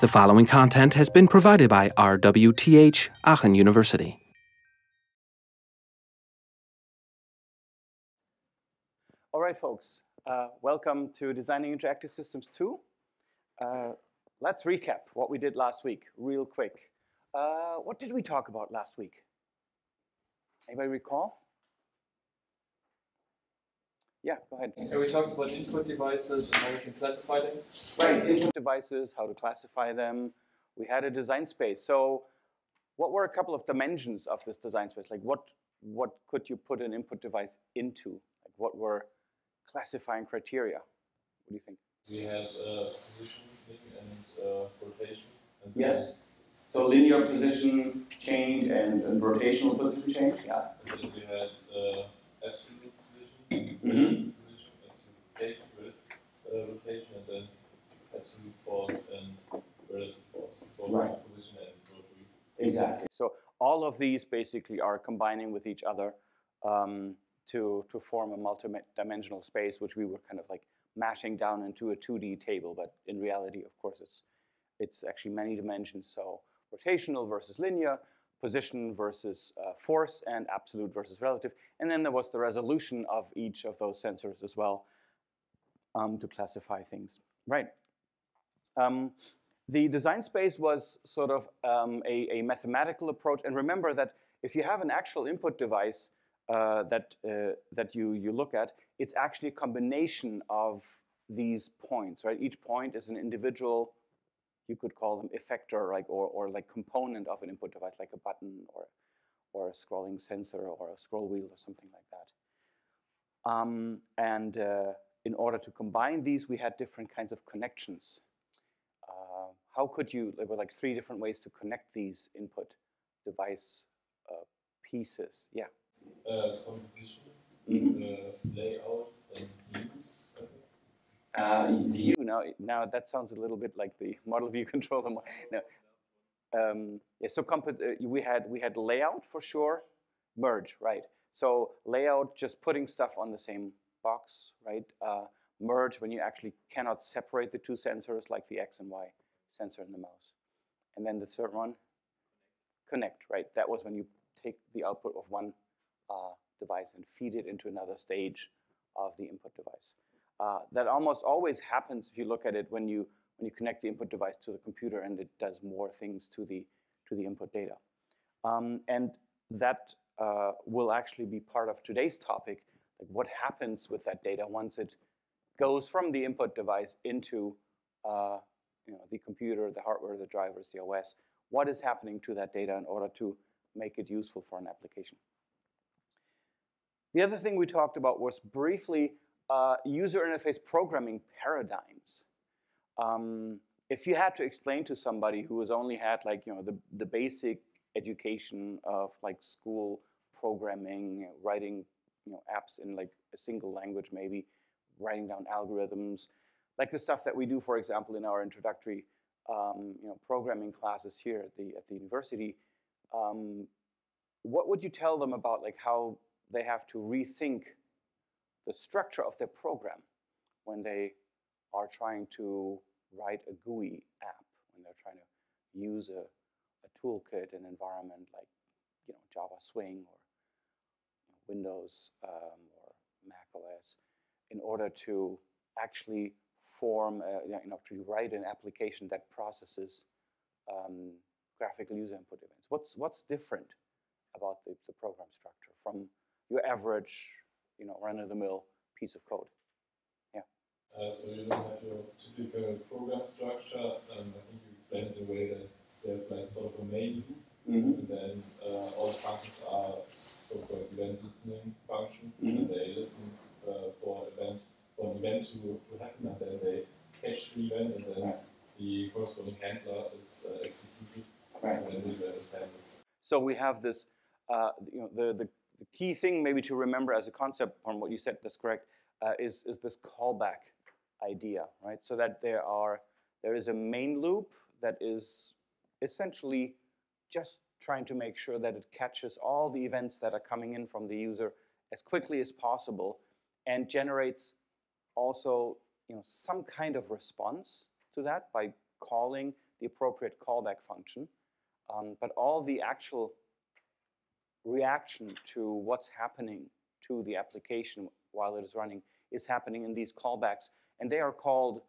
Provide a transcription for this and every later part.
The following content has been provided by RWTH Aachen University. All right, folks, uh, welcome to Designing Interactive Systems 2. Uh, let's recap what we did last week real quick. Uh, what did we talk about last week? Anybody recall? Yeah, go ahead. Yeah, we talked about input devices and how we can classify them. Right, input devices, how to classify them. We had a design space. So what were a couple of dimensions of this design space? Like what, what could you put an input device into? Like what were classifying criteria? What do you think? We had uh, positioning and uh, rotation. And Yes. So linear position change and, and rotational position change, yeah. And then we had uh, absolute rel- uh, rotation, and then absolute force and relative force. So Right. position and rotary. Exactly. So all of these basically are combining with each other um, to, to form a multi-dimensional space, which we were kind of like mashing down into a 2D table. But in reality, of course, it's, it's actually many dimensions. So rotational versus linear, position versus uh, force, and absolute versus relative. And then there was the resolution of each of those sensors as well um, to classify things. Right. Um, the design space was sort of um, a, a mathematical approach. And remember that if you have an actual input device uh, that, uh, that you, you look at, it's actually a combination of these points, right? Each point is an individual, you could call them effector, like, or, or like component of an input device, like a button or, or a scrolling sensor or a scroll wheel or something like that. Um, and uh, in order to combine these, we had different kinds of connections. Uh, how could you, there were like three different ways to connect these input device uh, pieces. Yeah. Uh, composition, Mhm. uh, layout, and views. I think. Uh, view, now, now that sounds a little bit like the model view controller. No. Um, yeah, so uh, we had we had layout for sure, merge, right? So layout, just putting stuff on the same box, right? Uh, merge when you actually cannot separate the two sensors, like the X and Y sensor in the mouse. And then the third one, connect, right? That was when you take the output of one uh, device and feed it into another stage of the input device. Uh, that almost always happens if you look at it when you when you connect the input device to the computer and it does more things to the to the input data. Um, and that uh, will actually be part of today's topic, like what happens with that data once it goes from the input device into uh, you know, the computer, the hardware, the drivers, the OS. What is happening to that data in order to make it useful for an application? The other thing we talked about was briefly uh, user interface programming paradigms. Um, if you had to explain to somebody who has only had like you know the, the basic education of like school programming, writing you know apps in like a single language maybe, writing down algorithms, like the stuff that we do, for example, in our introductory um, you know programming classes here at the at the university. Um, what would you tell them about like how they have to rethink the structure of their program when they are trying to write a GUI app, when they're trying to use a, a toolkit, an environment like you know Java Swing or Windows um, or Mac OS, in order to actually form, a, you know, to write an application that processes um, graphical user input events. What's what's different about the, the program structure from your average, know, run-of-the-mill piece of code? Uh, so you don't have your typical program structure. Um, I think you explained in a way that have like sort of a main loop, and then uh, all the functions are so-called event listening functions, and they listen uh, for event for an event to, to happen, and then they catch the event, and then Right. the corresponding handler is uh, executed, Right. and then the event is handled. So we have this, uh, you know, the, the, the key thing maybe to remember as a concept from what you said, that's correct, uh, is, is this callback idea, right? So that there are, there is a main loop that is essentially just trying to make sure that it catches all the events that are coming in from the user as quickly as possible and generates also, you know, some kind of response to that by calling the appropriate callback function. Um, but all the actual reaction to what's happening to the application while it is running is happening in these callbacks. And they are called,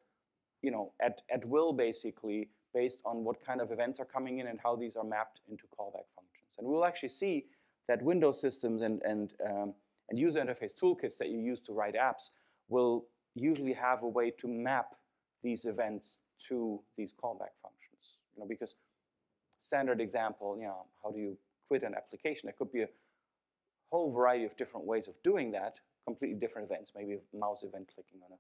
you know, at, at will basically, based on what kind of events are coming in and how these are mapped into callback functions. And we'll actually see that Windows systems and, and, um, and user interface toolkits that you use to write apps will usually have a way to map these events to these callback functions. You know, because standard example, you know, how do you quit an application? There could be a whole variety of different ways of doing that, completely different events, maybe a mouse event clicking on a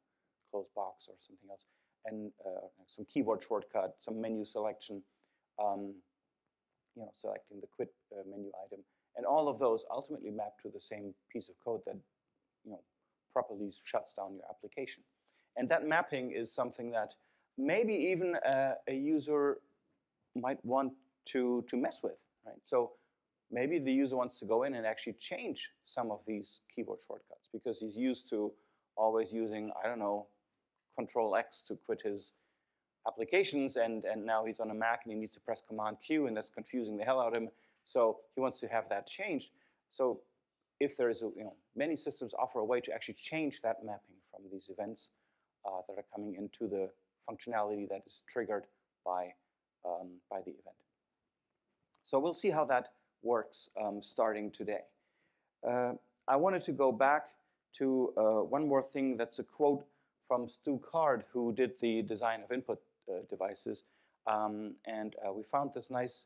closed box or something else, and uh, some keyboard shortcut, some menu selection, um, you know, selecting the quit uh, menu item. And all of those ultimately map to the same piece of code that, you know, properly shuts down your application. And that mapping is something that maybe even a, a user might want to, to mess with, right? So maybe the user wants to go in and actually change some of these keyboard shortcuts because he's used to always using, I don't know, Control X to quit his applications and, and now he's on a Mac and he needs to press Command Q and that's confusing the hell out of him. So he wants to have that changed. So if there is, a, you know, many systems offer a way to actually change that mapping from these events uh, that are coming into the functionality that is triggered by, um, by the event. So we'll see how that works um, starting today. Uh, I wanted to go back to uh, one more thing that's a quote from Stu Card, who did the design of input uh, devices. Um, and uh, we found this nice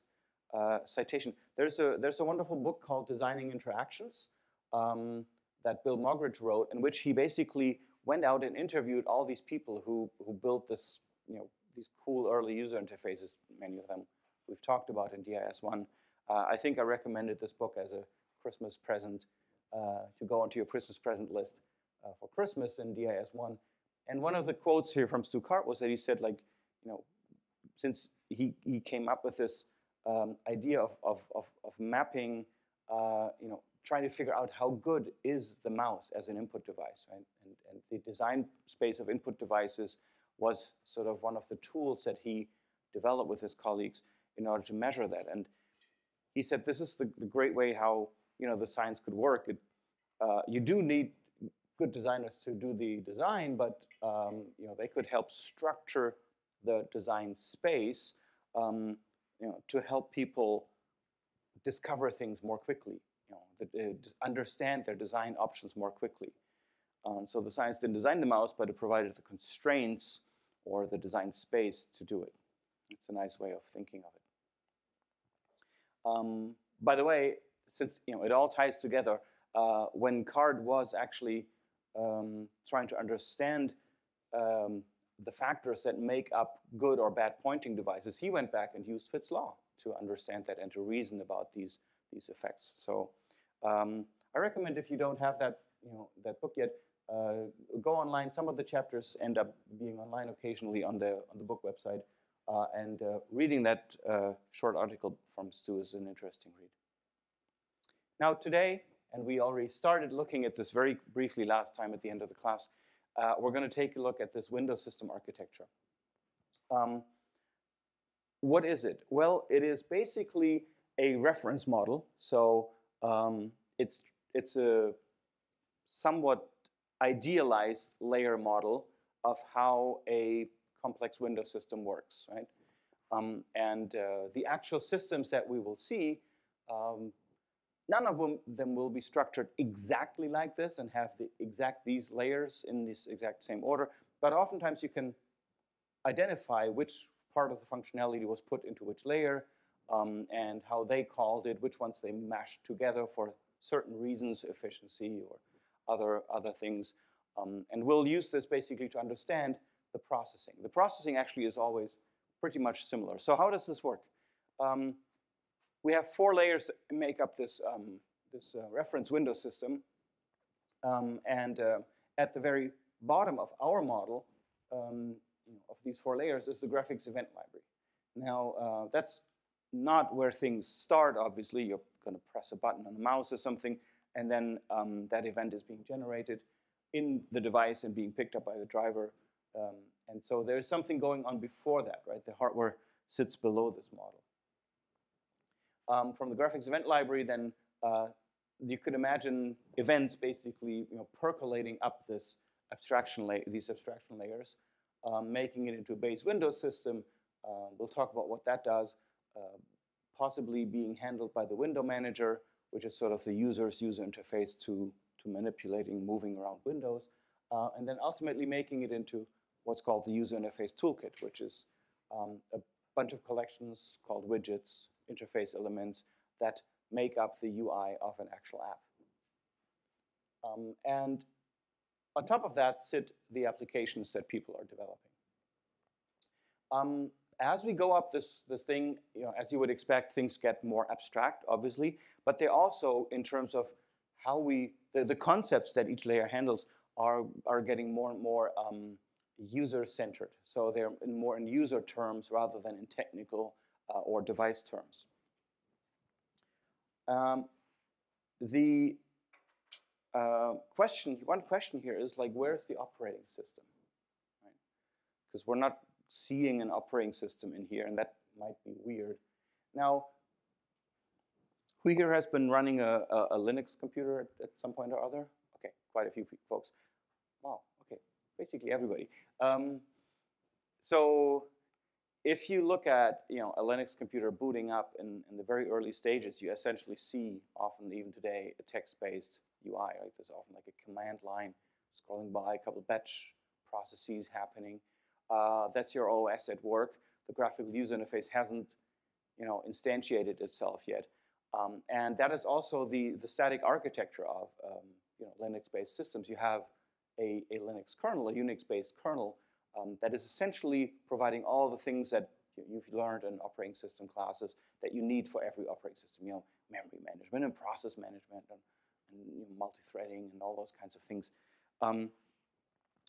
uh, citation. There's a, there's a wonderful book called Designing Interactions um, that Bill Moggridge wrote, in which he basically went out and interviewed all these people who, who built this, you know, these cool early user interfaces, many of them we've talked about in DIS1. Uh, I think I recommended this book as a Christmas present uh, to go onto your Christmas present list uh, for Christmas in DIS1. And one of the quotes here from Stu Card was that he said, like, you know, since he, he came up with this um, idea of, of, of, of mapping, uh, you know, trying to figure out how good is the mouse as an input device, right? And, and the design space of input devices was sort of one of the tools that he developed with his colleagues in order to measure that. And he said this is the, the great way how you know the science could work. It, uh, you do need good designers to do the design, but um, you know they could help structure the design space um, you know, to help people discover things more quickly that uh, understand their design options more quickly. Um, so the science didn't design the mouse, but it provided the constraints or the design space to do it. It's a nice way of thinking of it. Um, by the way, since you know it all ties together, uh, when Card was actually um, trying to understand um, the factors that make up good or bad pointing devices, he went back and used Fitts' law to understand that and to reason about these, these effects. So um, I recommend if you don't have that, you know, that book yet, uh, go online. Some of the chapters end up being online occasionally on the, on the book website. Uh, and uh, reading that uh, short article from Stu is an interesting read. Now today, and we already started looking at this very briefly last time at the end of the class, uh, we're going to take a look at this Windows system architecture. Um, what is it? Well, it is basically a reference model. So um, it's, it's a somewhat idealized layer model of how a complex window system works, right? Um, and uh, the actual systems that we will see, um, none of them, them, will be structured exactly like this and have the exact these layers in this exact same order, but oftentimes you can identify which part of the functionality was put into which layer, um, and how they called it, which ones they mashed together for certain reasons, efficiency or other, other things. Um, and we'll use this basically to understand the processing. The processing actually is always pretty much similar. So how does this work? Um, we have four layers that make up this, um, this uh, reference window system. Um, and uh, at the very bottom of our model um, you know, of these four layers is the graphics event library. Now, uh, that's not where things start, obviously. You're going to press a button on the mouse or something, and then um, that event is being generated in the device and being picked up by the driver. Um, and so there's something going on before that, right? The hardware sits below this model. Um, from the graphics event library, then uh, you could imagine events basically you know, percolating up this abstraction these abstraction layers, um, making it into a base window system. Uh, we'll talk about what that does, uh, possibly being handled by the window manager, which is sort of the user's user interface to, to manipulating, moving around windows, uh, and then ultimately making it into what's called the user interface toolkit, which is um, a bunch of collections called widgets, interface elements that make up the UI of an actual app. Um, and on top of that sit the applications that people are developing. Um, as we go up this, this thing, you know, as you would expect, things get more abstract, obviously, but they also, in terms of how we, the, the concepts that each layer handles are, are getting more and more um, user-centered. So they're in more in user terms rather than in technical uh, or device terms. Um, the uh, question, one question here is like, where's the operating system? Because we're not seeing an operating system in here, and that might be weird. Now, who here has been running a, a, a Linux computer at, at, some point or other? Okay, quite a few folks. Wow, basically everybody. Um, so if you look at you know, a Linux computer booting up in, in the very early stages, you essentially see, often even today, a text-based UI. Right? There's often like a command line scrolling by, a couple of batch processes happening. Uh, that's your OS at work. The graphical user interface hasn't you know, instantiated itself yet. Um, and that is also the, the static architecture of um, you know, Linux-based systems. You have a, a Linux kernel, a Unix-based kernel, um, that is essentially providing all the things that you've learned in operating system classes that you need for every operating system, you know, memory management and process management and, and you know, multi-threading and all those kinds of things, um,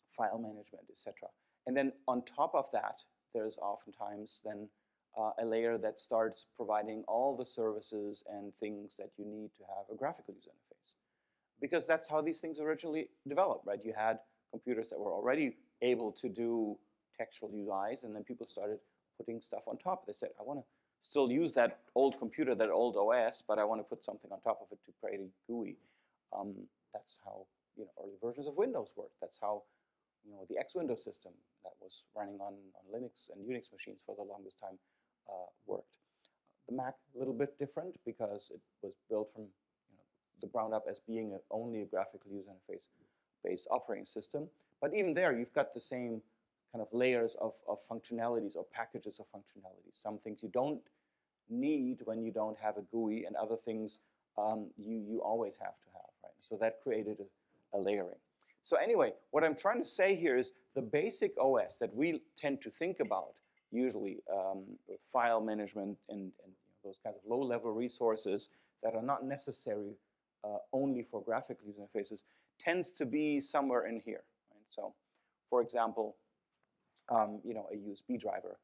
file management, etc. And then on top of that, there's oftentimes then uh, a layer that starts providing all the services and things that you need to have a graphical user interface. Because that's how these things originally developed, right? You had computers that were already able to do textual UIs, and then people started putting stuff on top. They said, I want to still use that old computer, that old OS, but I want to put something on top of it to create a GUI. Um, that's how you know, early versions of Windows worked. That's how you know, the X Window system that was running on, on Linux and Unix machines for the longest time uh, worked. The Mac, a little bit different because it was built from the ground up as being a, only a graphical user interface based operating system. But even there, you've got the same kind of layers of, of functionalities or packages of functionalities. Some things you don't need when you don't have a GUI, and other things um, you, you always have to have, right? So that created a, a layering. So anyway, what I'm trying to say here is the basic OS that we tend to think about usually um, with file management and, and you know, those kinds of low-level resources that are not necessary uh, only for graphical user interfaces tends to be somewhere in here. Right? So, for example, um, you know, a USB driver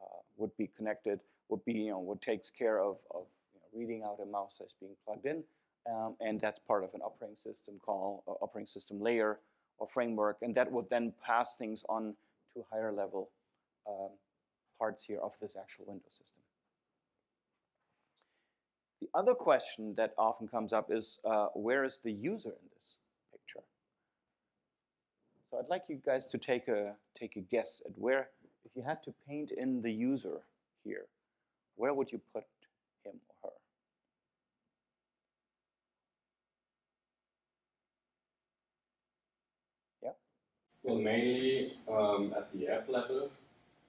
uh, would be connected, would be, you know, what takes care of, of you know, reading out a mouse that's being plugged in, um, and that's part of an operating system call, uh, operating system layer or framework, and that would then pass things on to higher level um, parts here of this actual Windows system. The other question that often comes up is, uh, where is the user in this picture? So I'd like you guys to take a, take a guess at where, if you had to paint in the user here, where would you put him or her? Yeah? Well, mainly um, at the app level.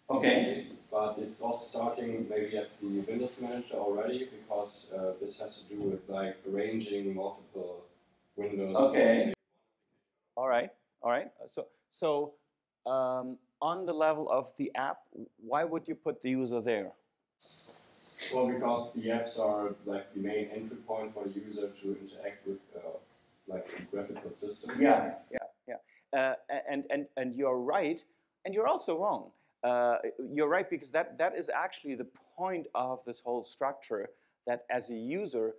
Okay. But it's also starting maybe at the Windows Manager already because uh, this has to do with like arranging multiple windows. Okay. All right. All right. So, so um, on the level of the app, why would you put the user there? Well, because the apps are like the main entry point for the user to interact with uh, like a graphical system. Yeah, yeah, yeah. Uh, and, and, and you're right, and you're also wrong. Uh, you're right, because that, that is actually the point of this whole structure, that as a user,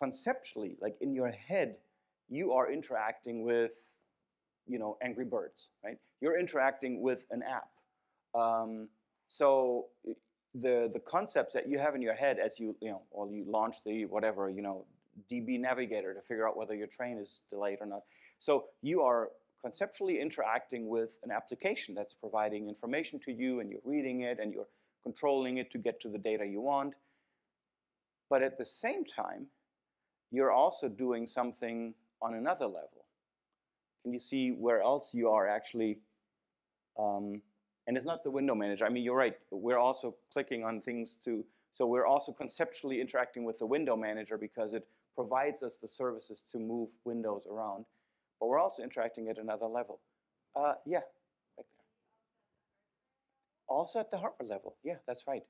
conceptually, like in your head, you are interacting with you know, Angry Birds, right? You're interacting with an app. Um, so the the concepts that you have in your head as you you know, or you launch the whatever you know DB Navigator to figure out whether your train is delayed or not. So you are conceptually interacting with an application that's providing information to you, and you're reading it, and you're controlling it to get to the data you want. But at the same time, you're also doing something on another level. Can you see where else you are actually um, and it's not the window manager. I mean, you're right. We're also clicking on things to, so we're also conceptually interacting with the window manager because it provides us the services to move windows around. But we're also interacting at another level. Uh, yeah, right there. Also at the hardware level. Yeah, that's right.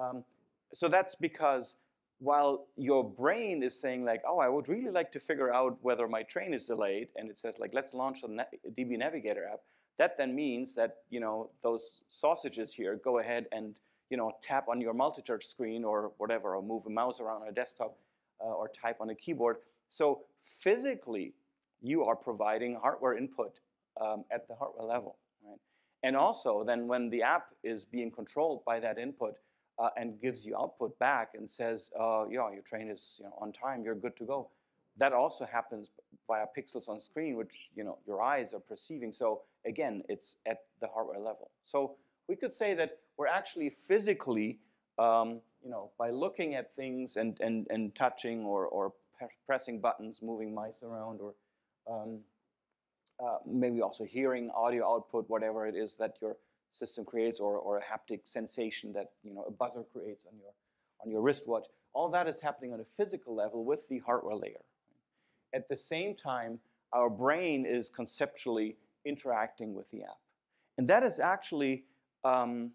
Um, so that's because while your brain is saying like, oh, I would really like to figure out whether my train is delayed, and it says like, let's launch the DB Navigator app, that then means that you know those sausages here go ahead and you know tap on your multi-touch screen or whatever, or move a mouse around on a desktop, uh, or type on a keyboard. So physically, you are providing hardware input um, at the hardware level, right? And also, then when the app is being controlled by that input uh, and gives you output back and says, uh, yeah, your train is you know, on time, you're good to go. That also happens via pixels on screen, which you know your eyes are perceiving. So again, it's at the hardware level. So we could say that we're actually physically, um, you know, by looking at things and, and, and touching or, or pressing buttons, moving mice around, or um, uh, maybe also hearing audio output, whatever it is that your system creates, or, or a haptic sensation that you know a buzzer creates on your on your wristwatch. All that is happening on a physical level with the hardware layer. At the same time, our brain is conceptually interacting with the app. And that is actually, um,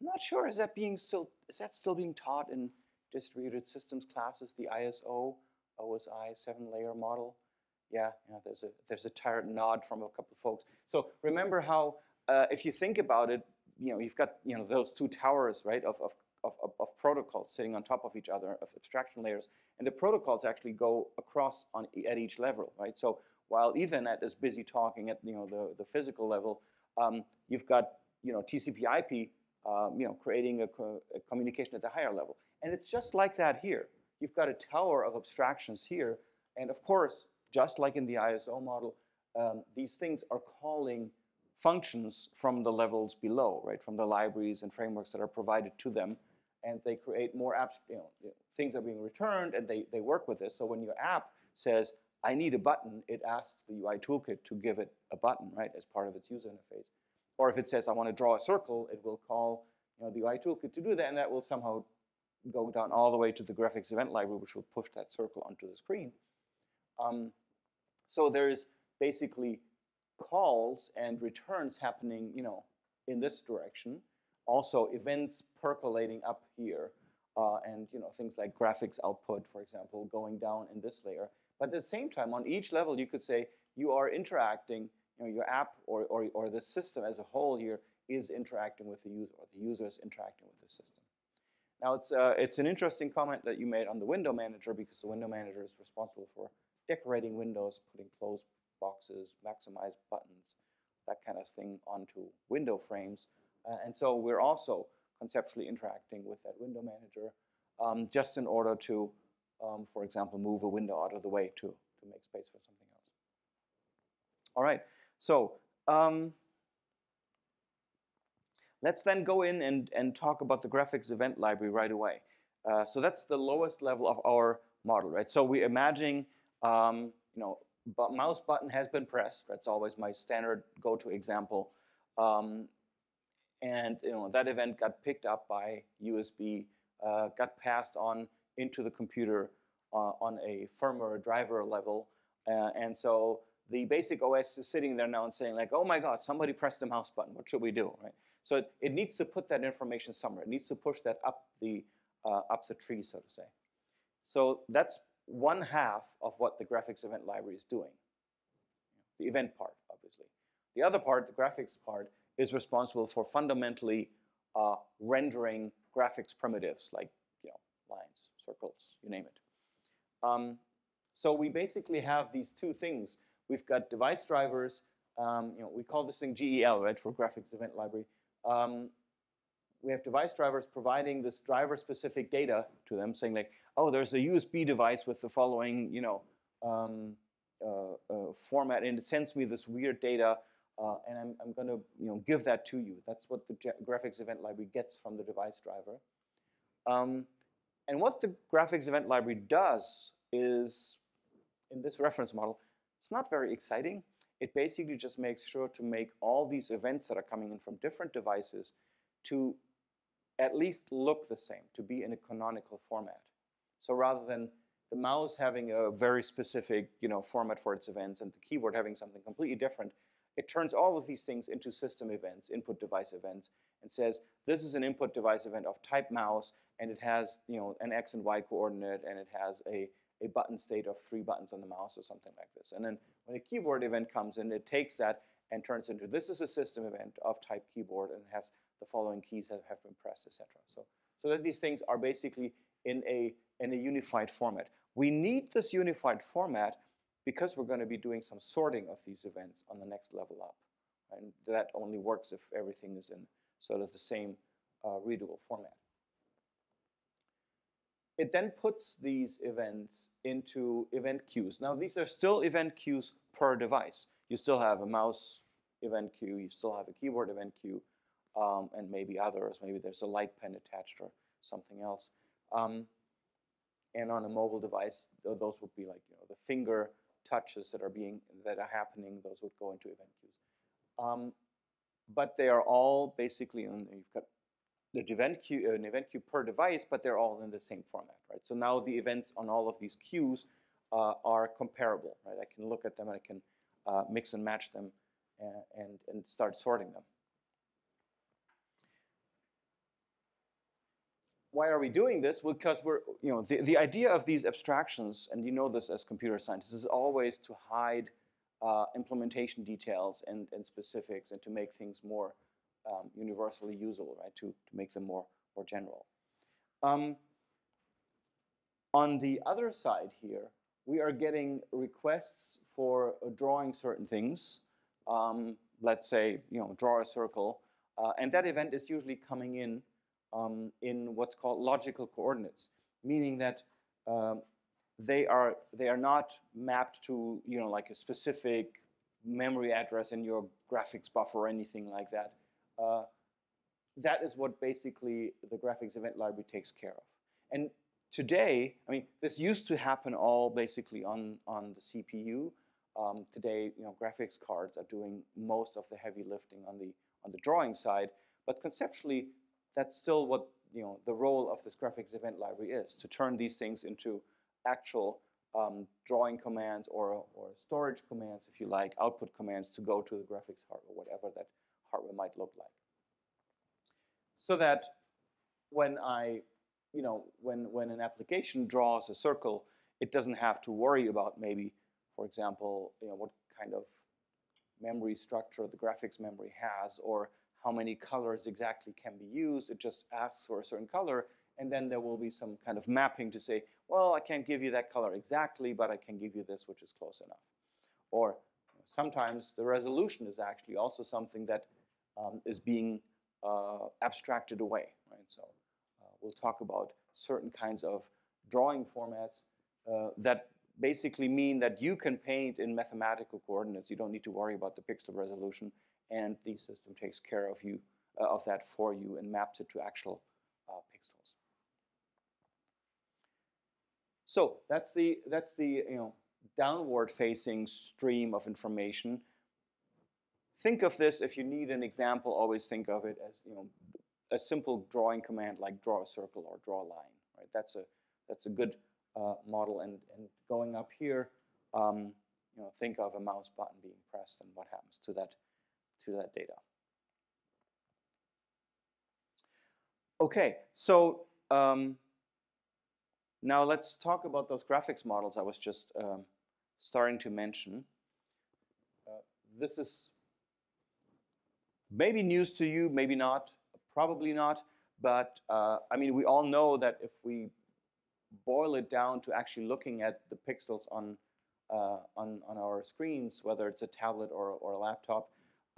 I'm not sure, is that being still, is that still being taught in distributed systems classes, the ISO, OSI seven layer model? Yeah, yeah there's, a, there's a tired nod from a couple of folks. So remember how, uh, if you think about it, you know, you've got you know, those two towers, right, of, of, of, of, protocols sitting on top of each other, of abstraction layers. And the protocols actually go across on, at each level, right? So while Ethernet is busy talking at you know the, the physical level, um, you've got you know TCP/IP um, you know creating a, co a, communication at the higher level, and it's just like that here. You've got a tower of abstractions here, and of course, just like in the ISO model, um, these things are calling functions from the levels below, right? From the libraries and frameworks that are provided to them, and they create more apps. You know, things are being returned, and they they work with this. So when your app says I need a button, it asks the UI toolkit to give it a button, right, as part of its user interface. Or if it says I want to draw a circle, it will call you know, the UI toolkit to do that, and that will somehow go down all the way to the graphics event library, which will push that circle onto the screen. Um, so there's basically calls and returns happening, you know, in this direction. Also, events percolating up here, uh, and you know, things like graphics output, for example, going down in this layer. But at the same time, on each level, you could say you are interacting, you know, your app or, or, or the system as a whole here is interacting with the user, or the user is interacting with the system. Now, it's, uh, it's an interesting comment that you made on the window manager because the window manager is responsible for decorating windows, putting close boxes, maximize buttons, that kind of thing onto window frames. Uh, and so we're also conceptually interacting with that window manager um, just in order to um, for example, move a window out of the way to, to make space for something else. All right, so um, let's then go in and, and talk about the graphics event library right away. Uh, so that's the lowest level of our model, right? So we're imagining, um, you know, but mouse button has been pressed. That's always my standard go-to example. Um, and you know, that event got picked up by USB, uh, got passed on into the computer uh, on a firmware driver level. Uh, and so the basic OS is sitting there now and saying like, oh my God, somebody pressed the mouse button. What should we do, right? So it, it needs to put that information somewhere. It needs to push that up the, uh, up the tree, so to say. So that's one half of what the graphics event library is doing. The event part, obviously. The other part, the graphics part, is responsible for fundamentally uh, rendering graphics primitives like you know, lines, circles, you name it. Um, so we basically have these two things. We've got device drivers. Um, you know, we call this thing GEL, right, for graphics event library. Um, we have device drivers providing this driver-specific data to them, saying like, oh, there's a USB device with the following, you know, um, uh, uh, format, and it sends me this weird data, uh, and I'm, I'm going to, you know, give that to you. That's what the graphics event library gets from the device driver. Um, and what the graphics event library does is, in this reference model, it's not very exciting. It basically just makes sure to make all these events that are coming in from different devices to at least look the same, to be in a canonical format. So rather than the mouse having a very specific you know, format for its events and the keyboard having something completely different, it turns all of these things into system events, input device events, and says, this is an input device event of type mouse, and it has you know, an x and y coordinate, and it has a, a button state of three buttons on the mouse or something like this. And then when a keyboard event comes in, it takes that and turns into, this is a system event of type keyboard, and has the following keys that have been pressed, etc. So, so that these things are basically in a, in a unified format. We need this unified format because we're going to be doing some sorting of these events on the next level up. And that only works if everything is in sort of the same uh, readable format. It then puts these events into event queues. Now, these are still event queues per device. You still have a mouse event queue, you still have a keyboard event queue, um, and maybe others. Maybe there's a light pen attached or something else. Um, and on a mobile device, those would be like you know the finger touches that are being that are happening. Those would go into event queues. Um, but they are all basically, and you've got the event queue, an event queue per device, but they're all in the same format, right? So now the events on all of these queues uh, are comparable, right? I can look at them and I can uh, mix and match them and, and, and start sorting them. Why are we doing this? Well, because we're, you know, the, the idea of these abstractions, and you know this as computer scientists, is always to hide uh, implementation details and, and specifics and to make things more um, universally usable, right, to, to make them more, more general. Um, on the other side here, we are getting requests for uh, drawing certain things. Um, let's say, you know, draw a circle. Uh, and that event is usually coming in um, in what's called logical coordinates, meaning that um, they are they are not mapped to you know like a specific memory address in your graphics buffer or anything like that. Uh, that is what basically the graphics event library takes care of. And today, I mean, this used to happen all basically on on the CPU. Um, today, you know, graphics cards are doing most of the heavy lifting on the on the drawing side. But conceptually, that's still what you know the role of this graphics event library is to turn these things into actual um, drawing commands or, or storage commands, if you like, output commands to go to the graphics hardware, whatever that hardware might look like. So that when I, you know, when, when an application draws a circle, it doesn't have to worry about maybe, for example, you know, what kind of memory structure the graphics memory has, or how many colors exactly can be used. It just asks for a certain color, and then there will be some kind of mapping to say, well, I can't give you that color exactly, but I can give you this, which is close enough. Or sometimes the resolution is actually also something that um, is being uh, abstracted away. Right? So uh, we'll talk about certain kinds of drawing formats uh, that basically mean that you can paint in mathematical coordinates. You don't need to worry about the pixel resolution and the system takes care of you uh, of that for you and maps it to actual uh, pixels. So that's the that's the you know downward facing stream of information. Think of this if you need an example. Always think of it as you know a simple drawing command like draw a circle or draw a line. Right? That's a that's a good uh, model. And and going up here, um, you know, think of a mouse button being pressed and what happens to that to that data. Okay, so um, now let's talk about those graphics models I was just um, starting to mention. Uh, this is maybe news to you, maybe not, probably not, but uh, I mean, we all know that if we boil it down to actually looking at the pixels on, uh, on, on our screens, whether it's a tablet or, or a laptop,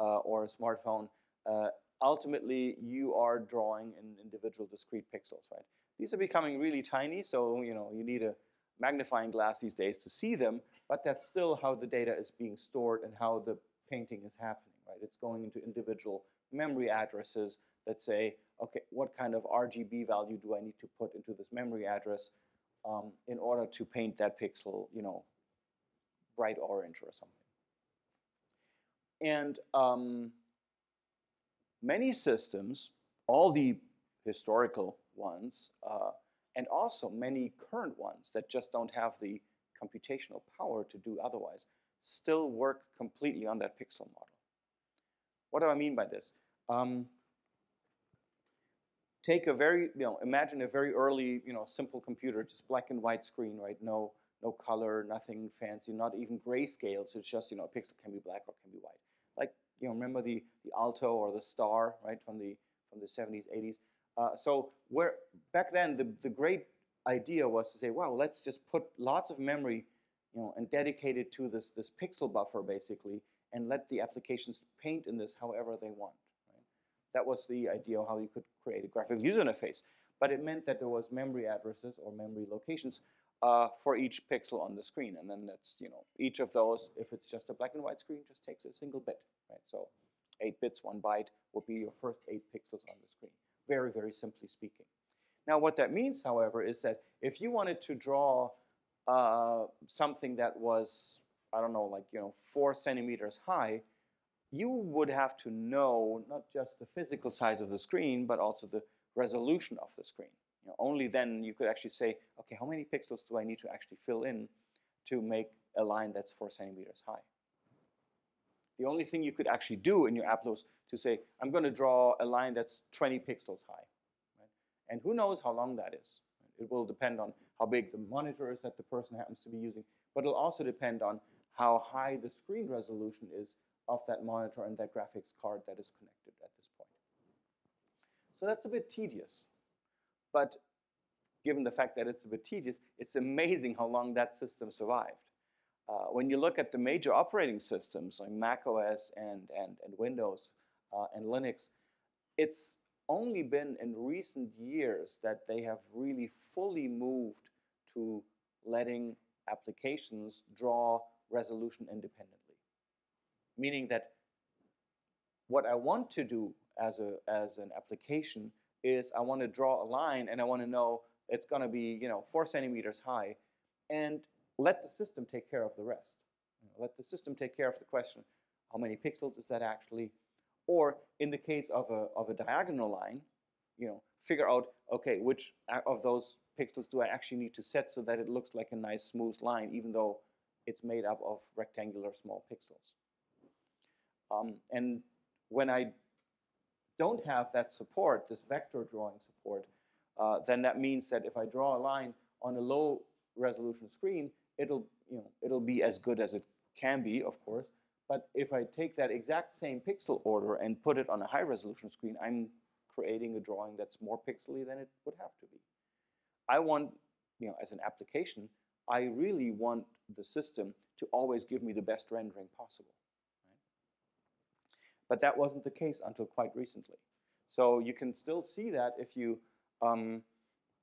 or a smartphone, uh, ultimately you are drawing in individual discrete pixels, right? These are becoming really tiny, so you know you need a magnifying glass these days to see them, but that's still how the data is being stored and how the painting is happening, right? It's going into individual memory addresses that say, okay, what kind of RGB value do I need to put into this memory address um, in order to paint that pixel, you know, bright orange or something. And um, many systems, all the historical ones, uh, and also many current ones that just don't have the computational power to do otherwise, still work completely on that pixel model. What do I mean by this? Um, take a very, you know, imagine a very early, you know, simple computer, just black and white screen, right? No, no color, nothing fancy, not even grayscale. So it's just, you know, a pixel can be black or can be white. Like, you know, remember the, the Alto or the Star, right, from the, from the 70s, 80s? Uh, so where, back then, the, the great idea was to say, wow, let's just put lots of memory, you know, and dedicate it to this, this pixel buffer, basically, and let the applications paint in this however they want. That was the idea of how you could create a graphical user interface. But it meant that there was memory addresses or memory locations uh, for each pixel on the screen. And then that's, you know, each of those, if it's just a black and white screen, just takes a single bit, right? So eight bits, one byte would be your first eight pixels on the screen. Very, very simply speaking. Now what that means, however, is that if you wanted to draw uh, something that was, I don't know, like, you know, four centimeters high, you would have to know not just the physical size of the screen, but also the resolution of the screen. Know, only then you could actually say, okay, how many pixels do I need to actually fill in to make a line that's four centimeters high? The only thing you could actually do in your app was to say, I'm going to draw a line that's 20 pixels high. Right? And who knows how long that is. It will depend on how big the monitor is that the person happens to be using, but it'll also depend on how high the screen resolution is of that monitor and that graphics card that is connected at this point. So that's a bit tedious. But given the fact that it's a bit tedious, it's amazing how long that system survived. Uh, when you look at the major operating systems like Mac OS and, and, and Windows uh, and Linux, it's only been in recent years that they have really fully moved to letting applications draw resolution independently. Meaning that what I want to do as, a, as an application is I want to draw a line and I want to know it's going to be you know four centimeters high, and let the system take care of the rest. Let the system take care of the question, how many pixels is that actually? Or in the case of a, of a diagonal line, you know, figure out, okay, which of those pixels do I actually need to set so that it looks like a nice smooth line, even though it's made up of rectangular small pixels. Um, and when I don't have that support, this vector drawing support, uh, then that means that if I draw a line on a low resolution screen, it'll, you know, it'll be as good as it can be, of course. But if I take that exact same pixel order and put it on a high resolution screen, I'm creating a drawing that's more pixely than it would have to be. I want, you know, as an application, I really want the system to always give me the best rendering possible. But that wasn't the case until quite recently. So you can still see that if you um,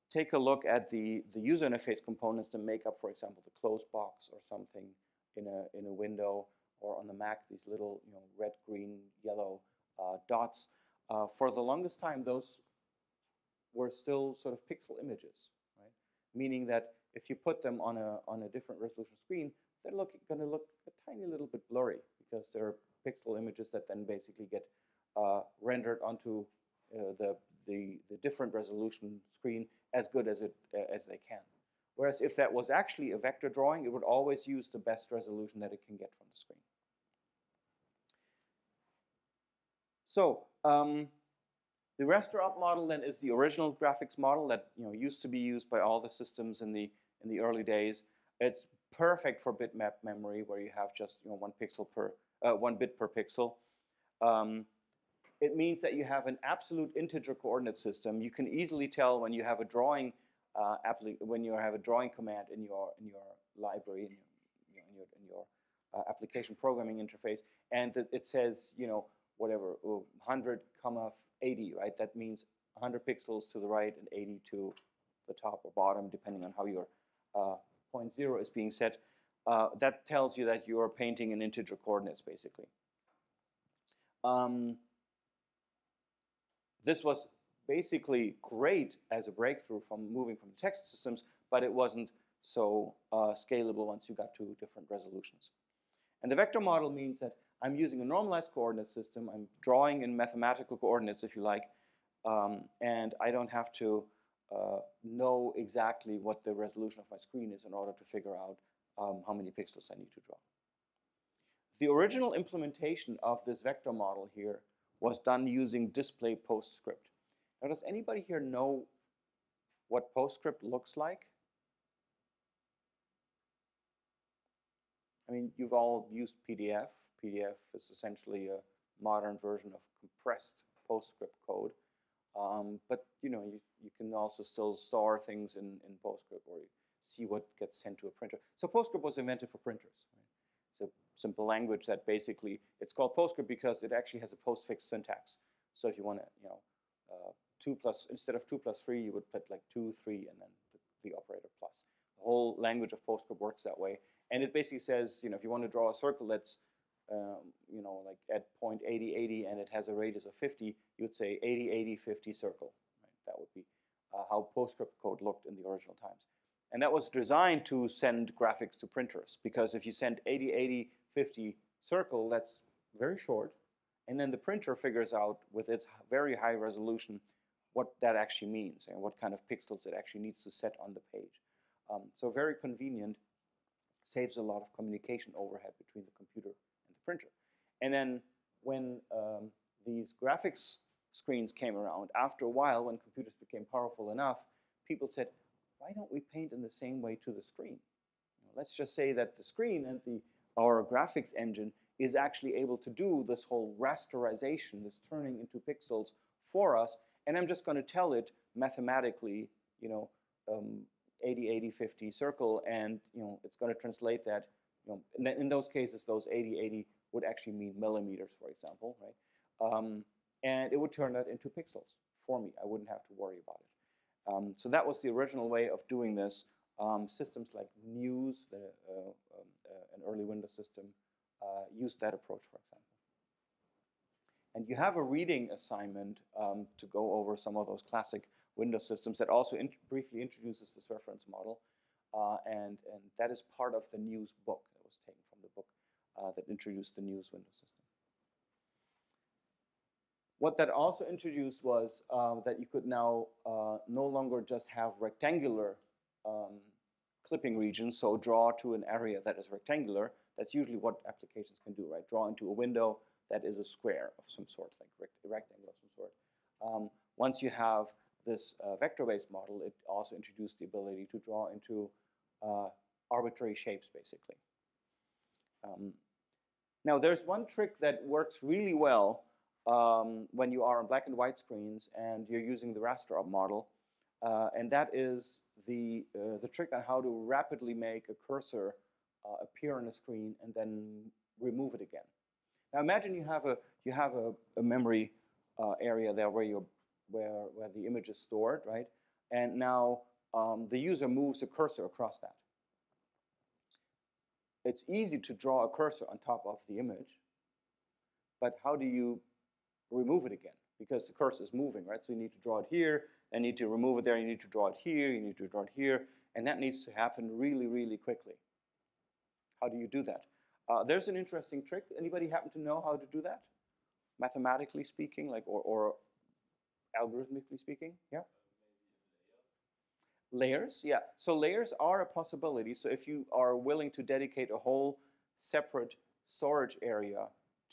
take a look at the, the user interface components to make up, for example, the close box or something in a, in a window or on the Mac, these little you know, red, green, yellow uh, dots. Uh, for the longest time, those were still sort of pixel images, right? Meaning that if you put them on a, on a different resolution screen, they're going to look a tiny little bit blurry because they're pixel images that then basically get uh, rendered onto uh, the, the, the, different resolution screen as good as, it, uh, as they can. Whereas if that was actually a vector drawing, it would always use the best resolution that it can get from the screen. So um, the RasterOp model then is the original graphics model that you know used to be used by all the systems in the in the early days. It's perfect for bitmap memory where you have just you know one pixel per uh, one bit per pixel. Um, it means that you have an absolute integer coordinate system. You can easily tell when you have a drawing uh, when you have a drawing command in your in your library in your in your, in your uh, application programming interface, and it says you know whatever, 100 comma 80, right? That means 100 pixels to the right and 80 to the top or bottom, depending on how your uh, point zero is being set. Uh, that tells you that you are painting in integer coordinates, basically. Um, this was basically great as a breakthrough from moving from text systems, but it wasn't so uh, scalable once you got to different resolutions. And the vector model means that I'm using a normalized coordinate system. I'm drawing in mathematical coordinates, if you like, um, and I don't have to uh, know exactly what the resolution of my screen is in order to figure out um, how many pixels I need to draw. The original implementation of this vector model here was done using display PostScript. Now, does anybody here know what PostScript looks like? I mean, you've all used PDF. PDF is essentially a modern version of compressed PostScript code. Um, but you know, you, you can also still store things in, in PostScript or see what gets sent to a printer. So PostScript was invented for printers. Right? It's a simple language that basically, it's called PostScript because it actually has a postfix syntax. So if you want to, you know, uh, two plus, instead of two plus three, you would put like two, three, and then the, the operator plus. The whole language of PostScript works that way. And it basically says, you know, if you want to draw a circle that's, um, you know, like at point 80, 80, and it has a radius of 50, you'd say 80, 80, 50 circle. Right? That would be uh, how PostScript code looked in the original times. And that was designed to send graphics to printers, because if you send 80, 80, 50 circle, that's very short, and then the printer figures out with its very high resolution what that actually means and what kind of pixels it actually needs to set on the page. Um, so very convenient saves a lot of communication overhead between the computer and the printer. And then when um, these graphics screens came around, after a while, when computers became powerful enough, people said, why don't we paint in the same way to the screen? You know, let's just say that the screen and the, our graphics engine is actually able to do this whole rasterization, this turning into pixels for us, and I'm just going to tell it mathematically, you know, um, 80, 80, 50 circle, and you know, it's going to translate that. You know, in, those cases, those 80, 80 would actually mean millimeters, for example, right? Um, and it would turn that into pixels for me. I wouldn't have to worry about it. Um, so that was the original way of doing this. Um, systems like NeWS, the, uh, um, uh, an early window system, uh, used that approach, for example. And you have a reading assignment um, to go over some of those classic window systems that also in briefly introduces this reference model. Uh, and, and that is part of the NeWS book that was taken from the book uh, that introduced the NeWS window system. What that also introduced was uh, that you could now uh, no longer just have rectangular um, clipping regions, so draw to an area that is rectangular. That's usually what applications can do, right? Draw into a window that is a square of some sort, like rect a rectangle of some sort. Um, once you have this uh, vector-based model, it also introduced the ability to draw into uh, arbitrary shapes, basically. Um, now, there's one trick that works really well um, when you are on black and white screens and you're using the raster model, uh, and that is the, uh, the trick on how to rapidly make a cursor uh, appear on a screen and then remove it again. Now imagine you have a, you have a, a memory uh, area there where, you where, where the image is stored, right? And now um, the user moves a cursor across that. It's easy to draw a cursor on top of the image, but how do you remove it again? Because the cursor is moving, right? So you need to draw it here, and need to remove it there, you need to draw it here, you need to draw it here, and that needs to happen really, really quickly. How do you do that? Uh, there's an interesting trick. Anybody happen to know how to do that? Mathematically speaking, like or, or algorithmically speaking, yeah? Layers, yeah. So layers are a possibility. So if you are willing to dedicate a whole separate storage area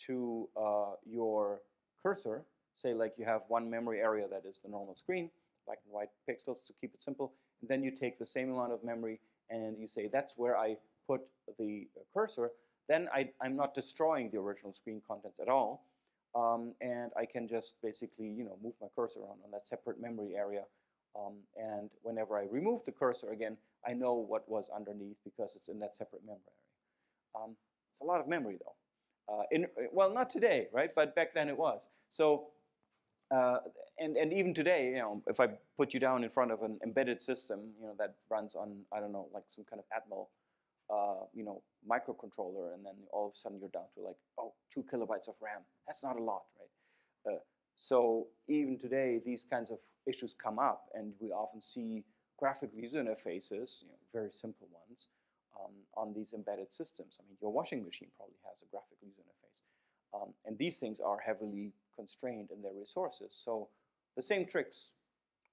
to uh, your cursor, say like you have one memory area that is the normal screen, black and white pixels to keep it simple, and then you take the same amount of memory and you say that's where I put the cursor, then I, am not destroying the original screen contents at all. Um, and I can just basically, you know, move my cursor on, on that separate memory area. Um, and whenever I remove the cursor again, I know what was underneath because it's in that separate memory area. Um, it's a lot of memory though. Uh, in, well, not today, right? But back then it was. So, uh, and, and even today, you know, if I put you down in front of an embedded system, you know, that runs on, I don't know, like some kind of Atmel, uh, you know, microcontroller, and then all of a sudden you're down to like, oh, two kilobytes of RAM. That's not a lot, right? Uh, so even today, these kinds of issues come up, and we often see graphical user interfaces, you know, very simple ones, um, on these embedded systems. I mean, your washing machine probably has a graphical user interface. Um, and these things are heavily constrained in their resources. So the same tricks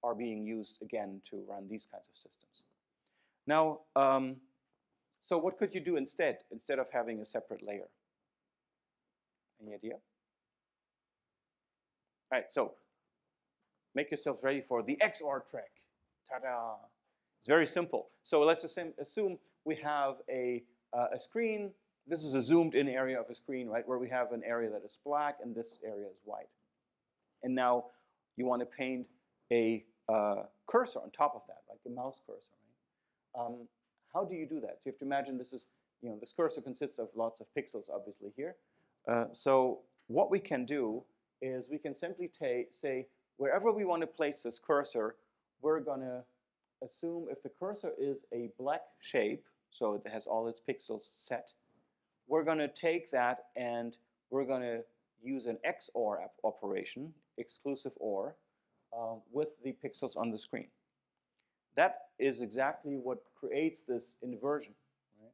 are being used again to run these kinds of systems. Now, um, so what could you do instead, instead of having a separate layer? Any idea? All right, so make yourselves ready for the XOR trick. Ta-da! It's very simple. So let's assume we have a, uh, a screen. This is a zoomed in area of a screen, right, where we have an area that is black and this area is white. And now you want to paint a uh, cursor on top of that, like a mouse cursor, right? Um, how do you do that? So you have to imagine this is, you know, this cursor consists of lots of pixels, obviously, here. Uh, so what we can do is we can simply say, wherever we want to place this cursor, we're going to assume if the cursor is a black shape, so it has all its pixels set, we're going to take that and we're going to use an XOR operation, exclusive OR, um, with the pixels on the screen. That is exactly what creates this inversion. Right?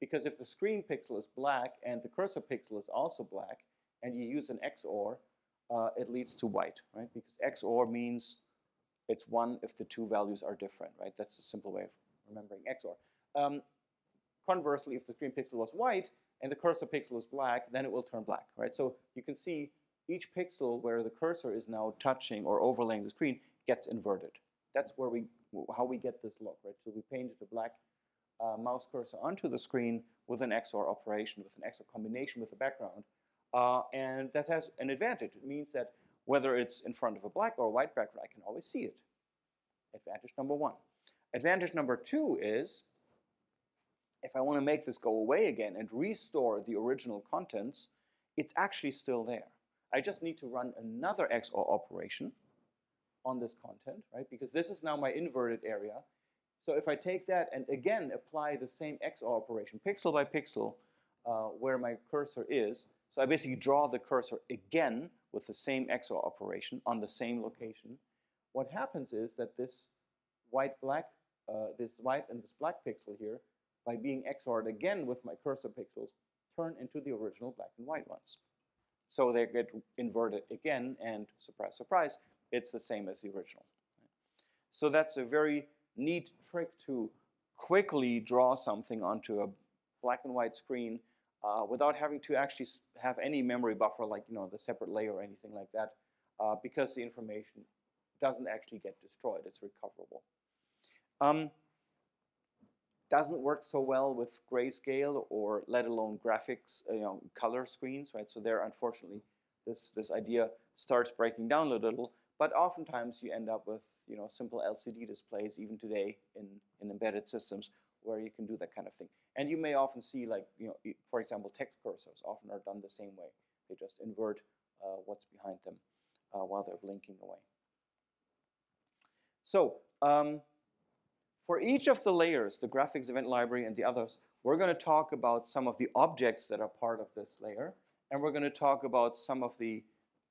Because if the screen pixel is black and the cursor pixel is also black, and you use an XOR, uh, it leads to white, right? Because XOR means it's one if the two values are different, right? That's a simple way of remembering XOR. Um, conversely, if the screen pixel was white and the cursor pixel is black, then it will turn black, right? So you can see each pixel where the cursor is now touching or overlaying the screen gets inverted. That's where we, how we get this look, right? So we painted a black uh, mouse cursor onto the screen with an XOR operation, with an XOR combination with the background. Uh, and that has an advantage. It means that whether it's in front of a black or a white background, I can always see it. Advantage number one. Advantage number two is if I want to make this go away again and restore the original contents, it's actually still there. I just need to run another XOR operation on this content, right? Because this is now my inverted area. So if I take that and again apply the same XOR operation, pixel by pixel, uh, where my cursor is, so I basically draw the cursor again with the same XOR operation on the same location. What happens is that this white-black, uh, this white and this black pixel here, by being XORed again with my cursor pixels, turn into the original black and white ones. So they get inverted again, and surprise, surprise, it's the same as the original. So that's a very neat trick to quickly draw something onto a black and white screen uh, without having to actually have any memory buffer like you know the separate layer or anything like that uh, because the information doesn't actually get destroyed. It's recoverable. Um, doesn't work so well with grayscale or let alone graphics, uh, you know, color screens, right? So there, unfortunately, this, this idea starts breaking down a little, but oftentimes you end up with, you know, simple LCD displays even today in, in embedded systems where you can do that kind of thing. And you may often see, like, you know, for example, text cursors often are done the same way. They just invert uh, what's behind them uh, while they're blinking away. So um, for each of the layers, the graphics event library and the others, we're going to talk about some of the objects that are part of this layer, and we're going to talk about some of the,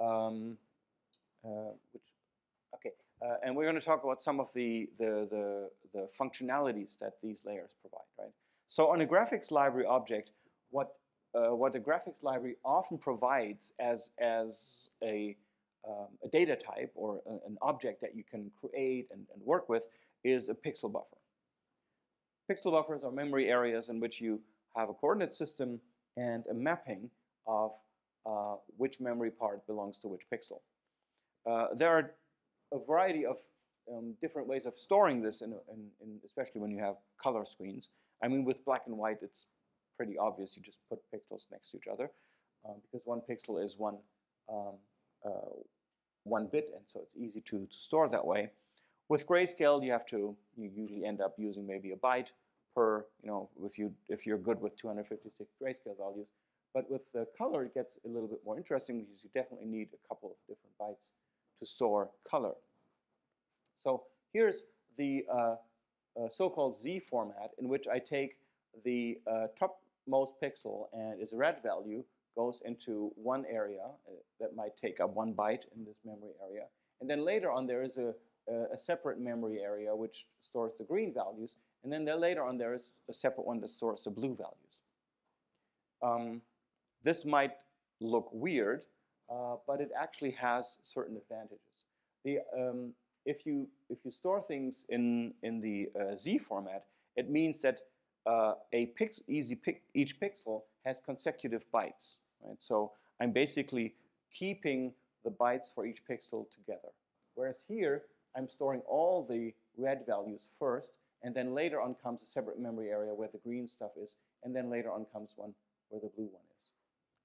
um, uh, which, okay, uh, and we're going to talk about some of the, the, the, the, functionalities that these layers provide, right? So on a graphics library object, what, uh, what a graphics library often provides as, as a, um, a data type or a, an object that you can create and, and work with is a pixel buffer. Pixel buffers are memory areas in which you have a coordinate system and a mapping of uh, which memory part belongs to which pixel. Uh, there are a variety of um, different ways of storing this, in, in, in, especially when you have color screens. I mean, with black and white, it's pretty obvious. You just put pixels next to each other um, because one pixel is one, um, uh, one bit, and so it's easy to, to store that way. With grayscale, you have to, you usually end up using maybe a byte per, you know, if, you, if you're good with 256 grayscale values, But with the color, it gets a little bit more interesting because you definitely need a couple of different bytes to store color. So here's the uh, uh, so-called Z format in which I take the uh, topmost pixel and its red value goes into one area uh, that might take up one byte in this memory area. And then later on there is a, a, separate memory area which stores the green values. And then there, later on there is a separate one that stores the blue values. Um, this might look weird, uh, but it actually has certain advantages. The, um, if, you, if you store things in, in the uh, Z format, it means that uh, a pix easy pic each pixel has consecutive bytes. Right? So I'm basically keeping the bytes for each pixel together. Whereas here, I'm storing all the red values first, and then later on comes a separate memory area where the green stuff is, and then later on comes one where the blue one is.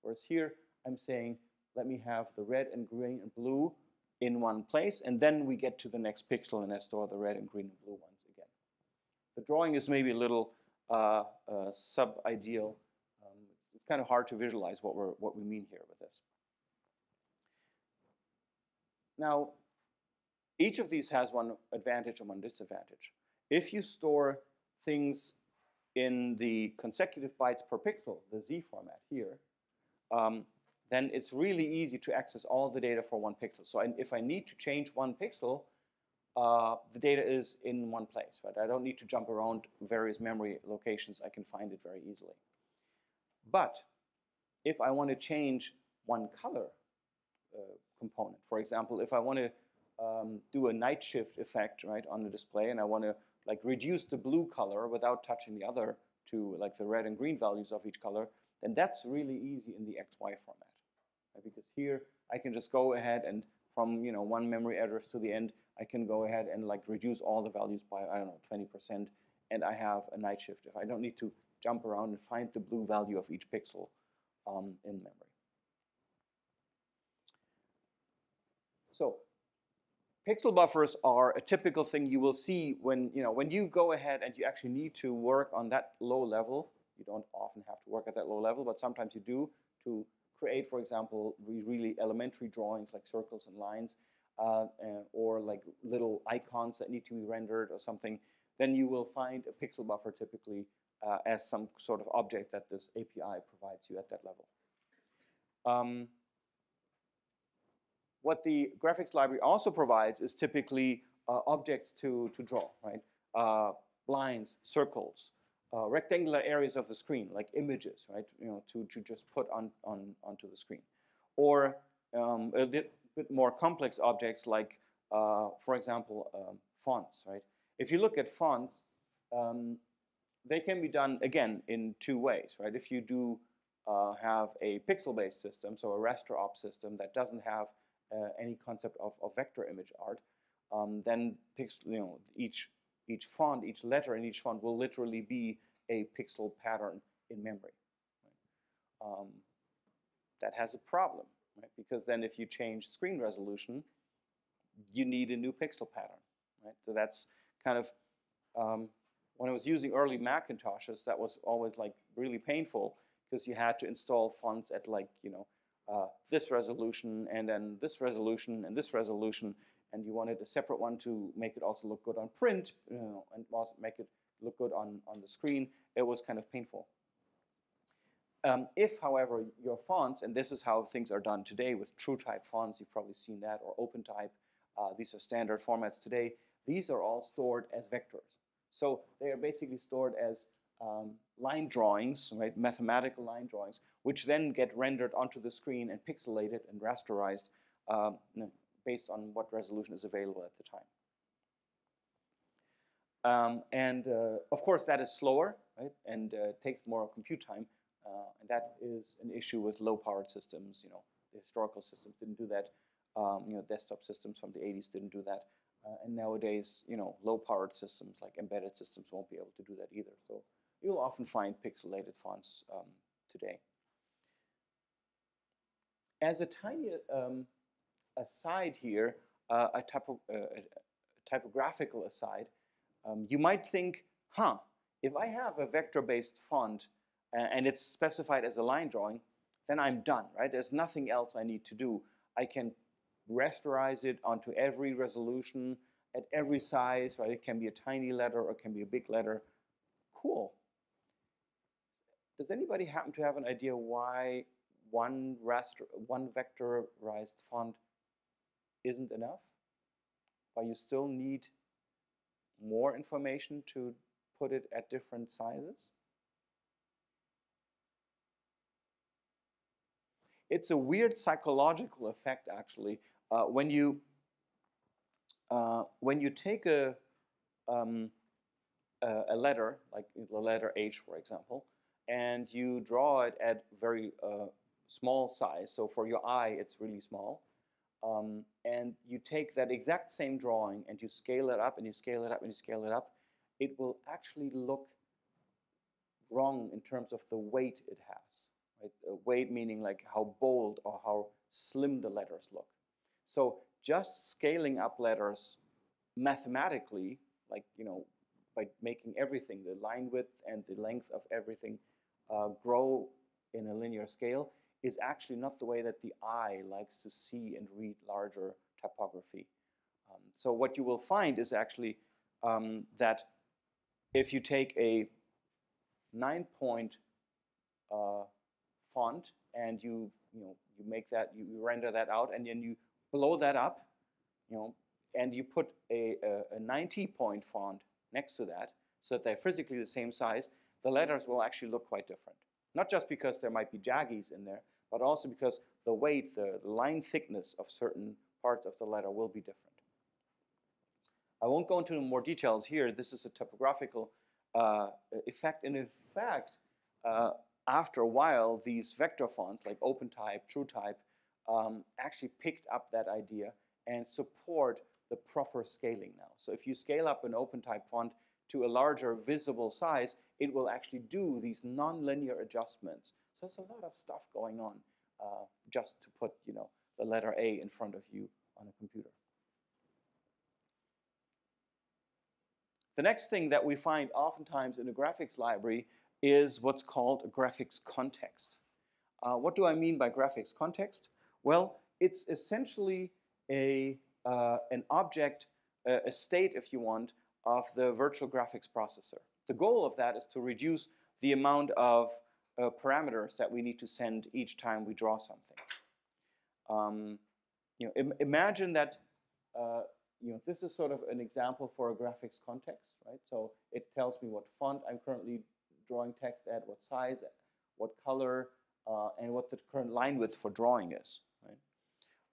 Whereas here, I'm saying, let me have the red and green and blue in one place, and then we get to the next pixel and I store the red and green and blue ones again. The drawing is maybe a little uh, uh, sub-ideal. Um, it's kind of hard to visualize what, we're, what we mean here with this. Now, each of these has one advantage and one disadvantage. If you store things in the consecutive bytes per pixel, the Z format here, um, then it's really easy to access all the data for one pixel. So if I need to change one pixel, uh, the data is in one place, right? I don't need to jump around various memory locations. I can find it very easily. But if I want to change one color uh, component, for example, if I want to um, do a night shift effect, right, on the display, and I want to like reduce the blue color without touching the other two, like the red and green values of each color, then that's really easy in the XY format. Right? Because here I can just go ahead and from you know one memory address to the end, I can go ahead and like reduce all the values by I don't know 20%, and I have a night shift. If I don't need to jump around and find the blue value of each pixel um, in memory. So pixel buffers are a typical thing you will see when you know when you go ahead and you actually need to work on that low level you don't often have to work at that low level, but sometimes you do to create, for example, really elementary drawings like circles and lines, uh, or like little icons that need to be rendered or something, then you will find a pixel buffer typically uh, as some sort of object that this API provides you at that level. Um, what the graphics library also provides is typically uh, objects to, to draw, right? Uh, lines, circles, uh, rectangular areas of the screen, like images, right? You know, to, to just put on, on onto the screen, or um, a bit, more complex objects like, uh, for example, um, fonts, right? If you look at fonts, um, they can be done again in two ways, right? If you do uh, have a pixel-based system, so a RasterOp system that doesn't have uh, any concept of, of vector image art, um, then pixel, you know, each each font, each letter in each font will literally be a pixel pattern in memory. Um, that has a problem, right? Because then if you change screen resolution, you need a new pixel pattern, right? So that's kind of, um, when I was using early Macintoshes, that was always like really painful because you had to install fonts at like, you know, uh, this resolution and then this resolution and this resolution and you wanted a separate one to make it also look good on print, you know, and also make it look good on, on the screen, it was kind of painful. Um, if, however, your fonts, and this is how things are done today with TrueType fonts, you've probably seen that, or OpenType, uh, these are standard formats today, these are all stored as vectors. So they are basically stored as um, line drawings, right, mathematical line drawings, which then get rendered onto the screen and pixelated and rasterized um, based on what resolution is available at the time. Um, and uh, of course, that is slower, right, and uh, takes more compute time. Uh, and that is an issue with low-powered systems. You know, the historical systems didn't do that. Um, you know, desktop systems from the 80s didn't do that. Uh, and nowadays, you know, low-powered systems like embedded systems won't be able to do that either. So you'll often find pixelated fonts um, today. As a tiny um, aside here, uh, a, typo uh, a, typographical aside, um, you might think, huh, if I have a vector-based font and it's specified as a line drawing, then I'm done, right? There's nothing else I need to do. I can rasterize it onto every resolution at every size, right? It can be a tiny letter or it can be a big letter. Cool. Does anybody happen to have an idea why one raster, one vectorized font isn't enough? Why you still need more information to put it at different sizes? It's a weird psychological effect, actually. Uh, when you uh, when you take a um, a letter, like the letter H, for example, and you draw it at very uh, small size. So for your eye, it's really small. Um, and you take that exact same drawing and you scale it up and you scale it up and you scale it up, it will actually look wrong in terms of the weight it has. Right? Uh, weight meaning like how bold or how slim the letters look. So just scaling up letters mathematically, like you know, by making everything, the line width and the length of everything, uh, grow in a linear scale, is actually not the way that the eye likes to see and read larger typography. Um, so what you will find is actually um, that if you take a nine-point uh, font and you you know you make that you render that out and then you blow that up, you know, and you put a, a, a 90-point font next to that so that they're physically the same size, the letters will actually look quite different. Not just because there might be jaggies in there, but also because the weight, the, line thickness of certain parts of the letter will be different. I won't go into more details here. This is a typographical uh, effect. And in fact, uh, after a while, these vector fonts like OpenType, TrueType, um, actually picked up that idea and support the proper scaling now. So if you scale up an OpenType font to a larger visible size, it will actually do these nonlinear adjustments. So there's a lot of stuff going on uh, just to put, you know, the letter A in front of you on a computer. The next thing that we find oftentimes in a graphics library is what's called a graphics context. Uh, what do I mean by graphics context? Well, it's essentially a, uh, an object, a state, if you want, of the virtual graphics processor. The goal of that is to reduce the amount of uh, parameters that we need to send each time we draw something. Um, you know, Im imagine that uh, you know, this is sort of an example for a graphics context, right? So it tells me what font I'm currently drawing text at, what size, what color, uh, and what the current line width for drawing is, right?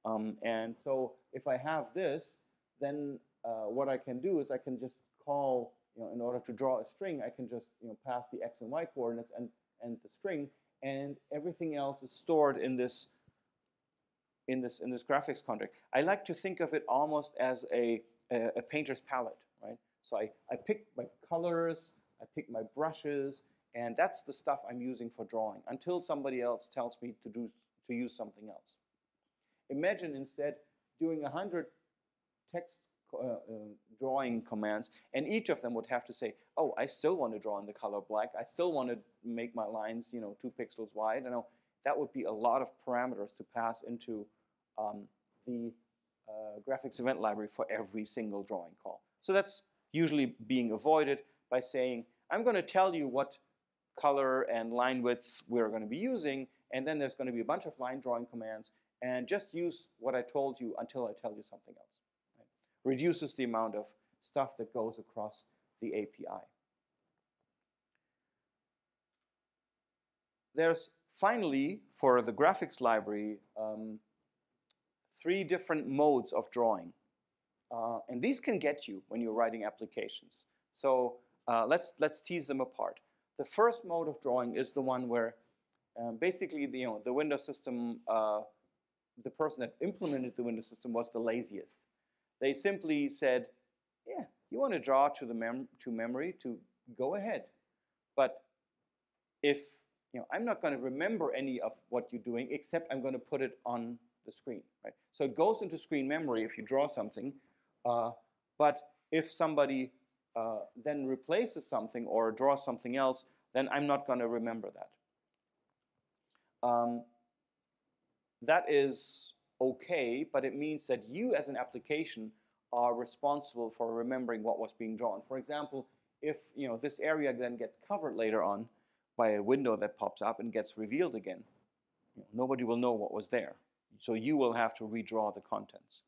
Um, and so if I have this, then uh, what I can do is I can just call, you know, in order to draw a string, I can just, you know, pass the x and y coordinates and, and the string, and everything else is stored in this in this in this graphics context. I like to think of it almost as a, a, a painter's palette, right? So I, I pick my colors, I pick my brushes, and that's the stuff I'm using for drawing until somebody else tells me to do to use something else. Imagine instead doing 100 text uh, uh, drawing commands, and each of them would have to say, oh, I still want to draw in the color black. I still want to make my lines, you know, two pixels wide. I know that would be a lot of parameters to pass into um, the uh, graphics event library for every single drawing call. So that's usually being avoided by saying, I'm going to tell you what color and line width we're going to be using, and then there's going to be a bunch of line drawing commands, and just use what I told you until I tell you something else. Reduces the amount of stuff that goes across the API. There's finally, for the graphics library, um, three different modes of drawing. Uh, and these can get you when you're writing applications. So uh, let's, let's tease them apart. The first mode of drawing is the one where um, basically the, you know, the window system, uh, the person that implemented the window system was the laziest. They simply said, yeah, you want to draw to the mem to memory, to go ahead. But if you know, I'm not going to remember any of what you're doing except I'm going to put it on the screen, right? So it goes into screen memory if you draw something, uh, but if somebody uh, then replaces something or draws something else, then I'm not going to remember that. Um, that is okay, but it means that you as an application are responsible for remembering what was being drawn. For example, if you know this area then gets covered later on by a window that pops up and gets revealed again, you know, nobody will know what was there. So you will have to redraw the contents.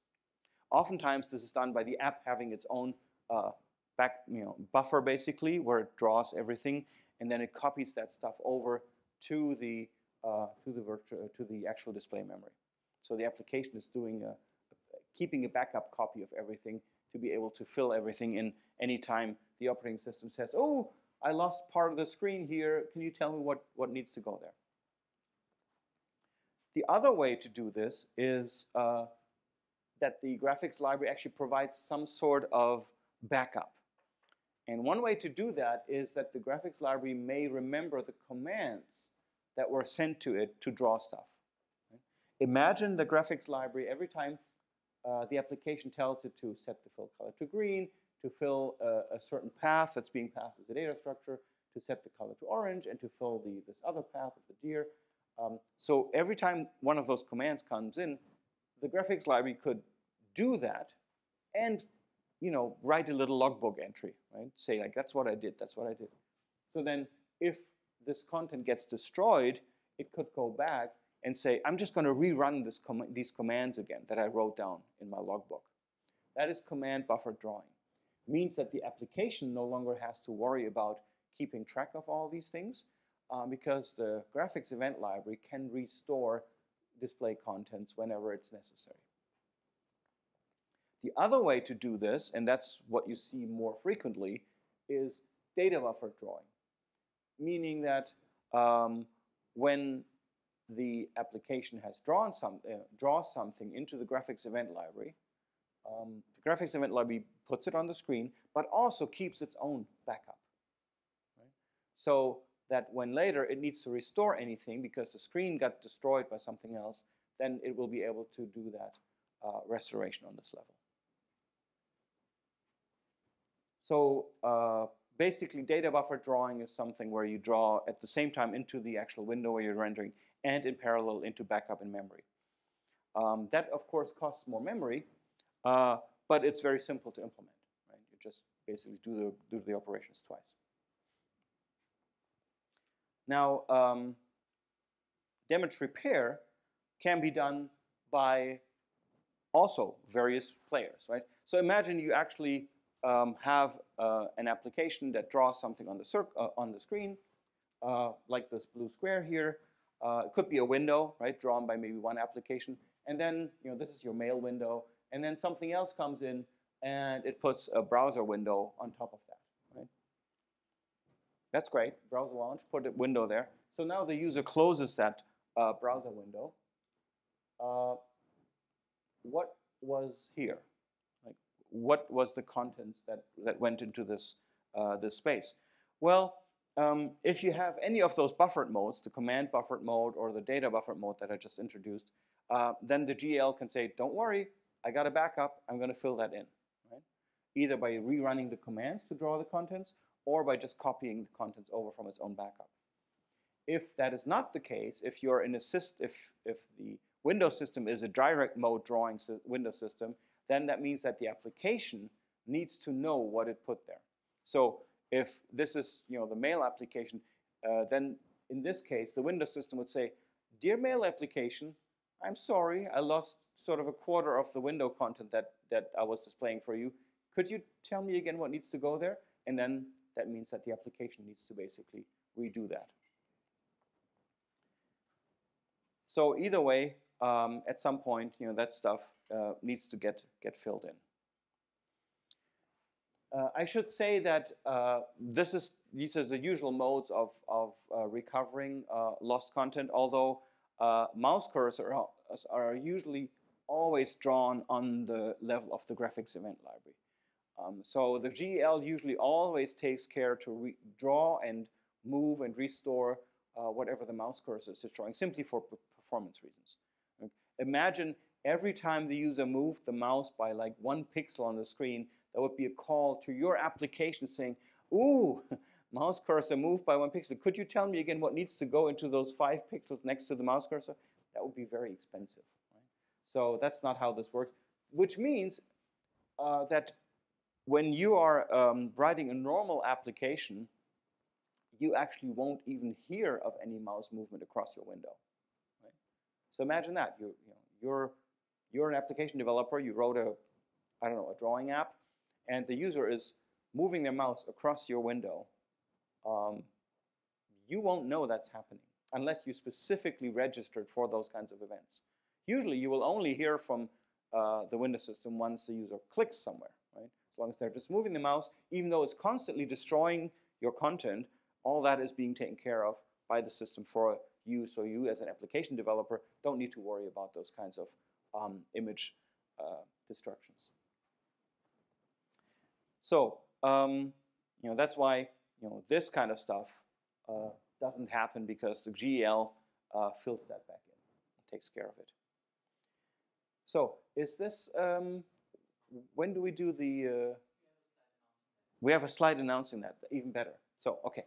Oftentimes, this is done by the app having its own uh, back, you know, buffer basically, where it draws everything, and then it copies that stuff over to the uh, to the virtual to the actual display memory. So the application is doing a, keeping a backup copy of everything to be able to fill everything in anytime the operating system says, "Oh, I lost part of the screen here. Can you tell me what what needs to go there?" The other way to do this is uh, that the graphics library actually provides some sort of backup. And one way to do that is that the graphics library may remember the commands that were sent to it to draw stuff. Imagine the graphics library every time uh, the application tells it to set the fill color to green, to fill a, a, certain path that's being passed as a data structure, to set the color to orange, and to fill the, this other path of the deer. Um, so every time one of those commands comes in, the graphics library could do that and you know, write a little logbook entry, right? Say like, that's what I did, that's what I did. So then if this content gets destroyed, it could go back and say, I'm just going to rerun this com these commands again that I wrote down in my logbook. That is command buffer drawing. means that the application no longer has to worry about keeping track of all these things um, because the graphics event library can restore display contents whenever it's necessary. The other way to do this, and that's what you see more frequently, is data buffer drawing, meaning that um, when the application has drawn some, uh, draws something into the graphics event library, um, the graphics event library puts it on the screen, but also keeps its own backup. Right? So that when later it needs to restore anything because the screen got destroyed by something else, then it will be able to do that uh, restoration on this level. So uh, basically data buffer drawing is something where you draw at the same time into the actual window where you're rendering and in parallel into backup in memory. Um, that of course costs more memory, uh, but it's very simple to implement. Right? You just basically do the, do the operations twice. Now, um, damage repair can be done by also various players, right? So imagine you actually um, have uh, an application that draws something on the, uh, on the screen, uh, like this blue square here. Uh, it could be a window, right, drawn by maybe one application. And then, you know, this is your mail window. And then something else comes in and it puts a browser window on top of that, right? That's great. Browser launch, put a window there. So now the user closes that uh, browser window. Uh, what was here? Like, what was the contents that, that went into this, uh, this space? Well, um, if you have any of those buffered modes, the command buffered mode or the data buffered mode that I just introduced, uh, then the GL can say, don't worry, I got a backup, I'm going to fill that in. Right? Either by rerunning the commands to draw the contents or by just copying the contents over from its own backup. If that is not the case, if you're in a system, if, if the window system is a direct mode drawing window system, then that means that the application needs to know what it put there. So if this is you know, the mail application, uh, then in this case, the window system would say, Dear mail application, I'm sorry, I lost sort of a quarter of the window content that, that I was displaying for you. Could you tell me again what needs to go there? And then that means that the application needs to basically redo that. So either way, um, at some point, you know, that stuff uh, needs to get, get filled in. Uh, I should say that uh, this is, these are the usual modes of, of uh, recovering uh, lost content, although uh, mouse cursors are, usually always drawn on the level of the graphics event library. Um, so the GEL usually always takes care to draw and move and restore whatever the mouse cursor is destroying, simply for performance reasons. Imagine every time the user moved the mouse by like one pixel on the screen, there would be a call to your application saying, ooh, mouse cursor moved by one pixel. Could you tell me again what needs to go into those five pixels next to the mouse cursor? that would be very expensive. Right? So that's not how this works, which means uh, that when you are um, writing a normal application, you actually won't even hear of any mouse movement across your window. Right? So imagine that. You, you know, you're, you're an application developer, you wrote a, I don't know, a drawing app, and the user is moving their mouse across your window. Um, you won't know that's happening unless you specifically registered for those kinds of events. Usually you will only hear from uh, the window system once the user clicks somewhere, right? As long as they're just moving the mouse, even though it's constantly destroying your content, all that is being taken care of by the system for you. So you, as an application developer, don't need to worry about those kinds of um, image uh, destructions. So um, you know that's why you know this kind of stuff uh, doesn't happen because the GEL uh, fills that back in, takes care of it. So is this um, when do we do the? Uh, we have a slide announcing that. Even better. So okay.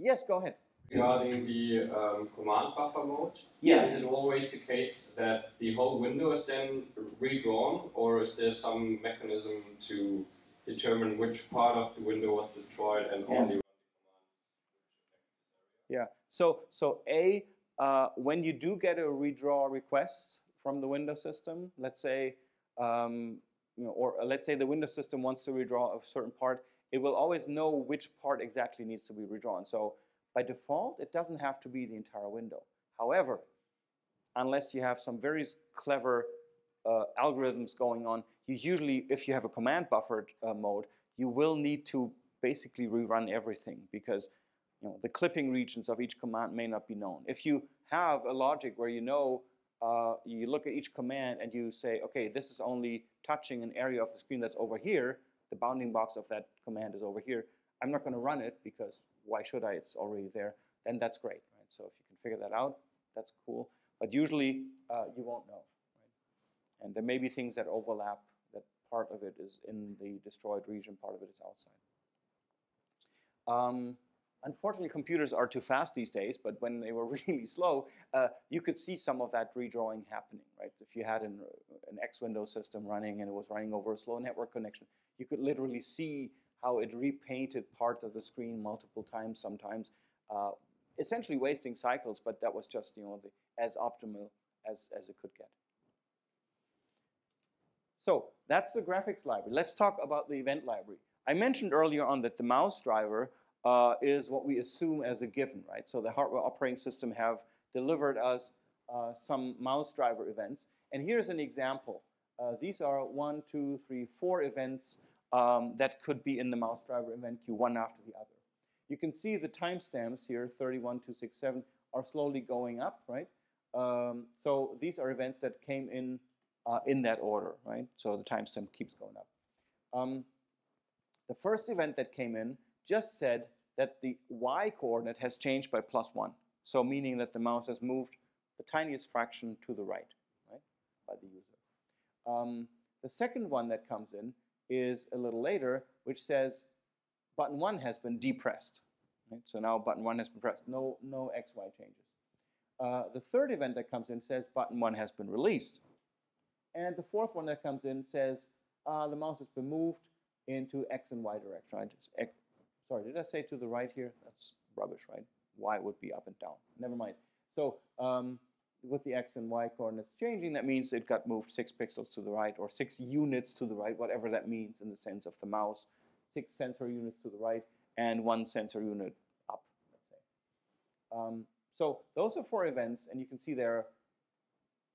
Yes, go ahead. Regarding the um, command buffer mode, Yeah. is it always the case that the whole window is then redrawn, or is there some mechanism to determine which part of the window was destroyed and Yeah. only run Yeah. So so a uh, when you do get a redraw request from the window system, let's say, um, you know, or uh, let's say the window system wants to redraw a certain part, it will always know which part exactly needs to be redrawn. So by default, it doesn't have to be the entire window. However, unless you have some very clever uh, algorithms going on, you usually, if you have a command buffered uh, mode, you will need to basically rerun everything because you know, the clipping regions of each command may not be known. If you have a logic where you know, uh, you look at each command and you say, okay, this is only touching an area of the screen that's over here, the bounding box of that command is over here, I'm not going to run it because why should I? It's already there. Then that's great, right? So if you can figure that out, that's cool. But usually uh, you won't know, right? And there may be things that overlap. That part of it is in the destroyed region, part of it is outside. Um, unfortunately, computers are too fast these days. But when they were really slow, uh, you could see some of that redrawing happening, right? If you had an, an X window system running and it was running over a slow network connection, you could literally see how it repainted parts of the screen multiple times sometimes, uh, essentially wasting cycles, but that was just you know the, as optimal as, as it could get. So that's the graphics library. Let's talk about the event library. I mentioned earlier on that the mouse driver uh, is what we assume as a given, right? So the hardware operating system have delivered us uh, some mouse driver events. And here's an example. Uh, these are one, two, three, four events um, that could be in the mouse driver event queue, one after the other. You can see the timestamps here, 31267, are slowly going up, right? Um, so these are events that came in uh, in that order, right? So the timestamp keeps going up. Um, the first event that came in just said that the y coordinate has changed by plus one. So meaning that the mouse has moved the tiniest fraction to the right, right, by the user. Um, the second one that comes in is a little later, which says button one has been depressed. Right? So now button one has been pressed. No, no XY changes. Uh, the third event that comes in says button one has been released. And the fourth one that comes in says uh, the mouse has been moved into X and Y direction. X, sorry, did I say to the right here? That's rubbish, right? Y would be up and down. Never mind. So um, with the X and Y coordinates changing, that means it got moved six pixels to the right or six units to the right, whatever that means in the sense of the mouse. Six sensor units to the right and one sensor unit up, let's say. Um, so those are four events, and you can see they're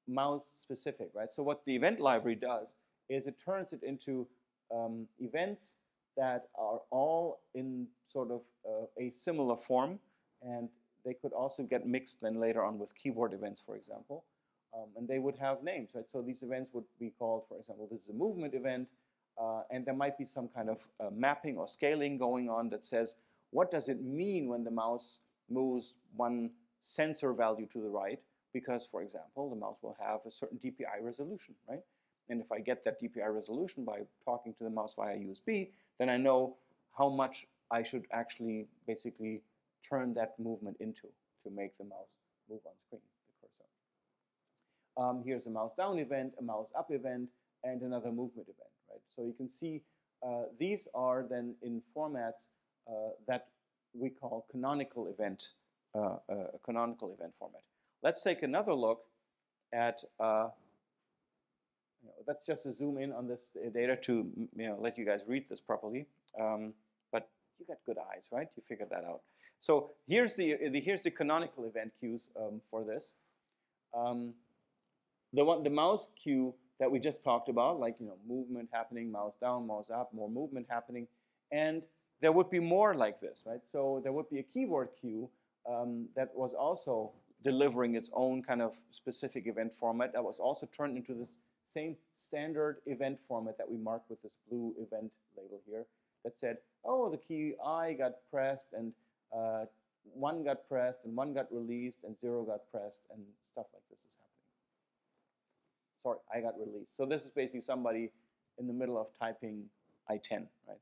mouse specific, right? So what the event library does is it turns it into um, events that are all in sort of uh, a similar form, and they could also get mixed then later on with keyboard events, for example. Um, and they would have names, right? So these events would be called, for example, this is a movement event, uh, and there might be some kind of uh, mapping or scaling going on that says, what does it mean when the mouse moves one sensor value to the right? Because, for example, the mouse will have a certain DPI resolution, right? And if I get that DPI resolution by talking to the mouse via USB, then I know how much I should actually basically turn that movement into to make the mouse move on screen, the cursor. Um, here's a mouse down event, a mouse up event, and another movement event, right? So you can see uh, these are then in formats uh, that we call canonical event, uh, uh a canonical event format. Let's take another look at, uh, you know, that's just a zoom in on this data to you know, let you guys read this properly. Um, you got good eyes, right? You figured that out. So here's the, the here's the canonical event queues um, for this. Um, the one, the mouse queue that we just talked about, like you know, movement happening, mouse down, mouse up, more movement happening, and there would be more like this, right? So there would be a keyboard queue um, that was also delivering its own kind of specific event format that was also turned into this same standard event format that we marked with this blue event label here that said, oh, the key I got pressed and uh, one got pressed and one got released and zero got pressed and stuff like this is happening. Sorry, I got released. So this is basically somebody in the middle of typing I-10, right?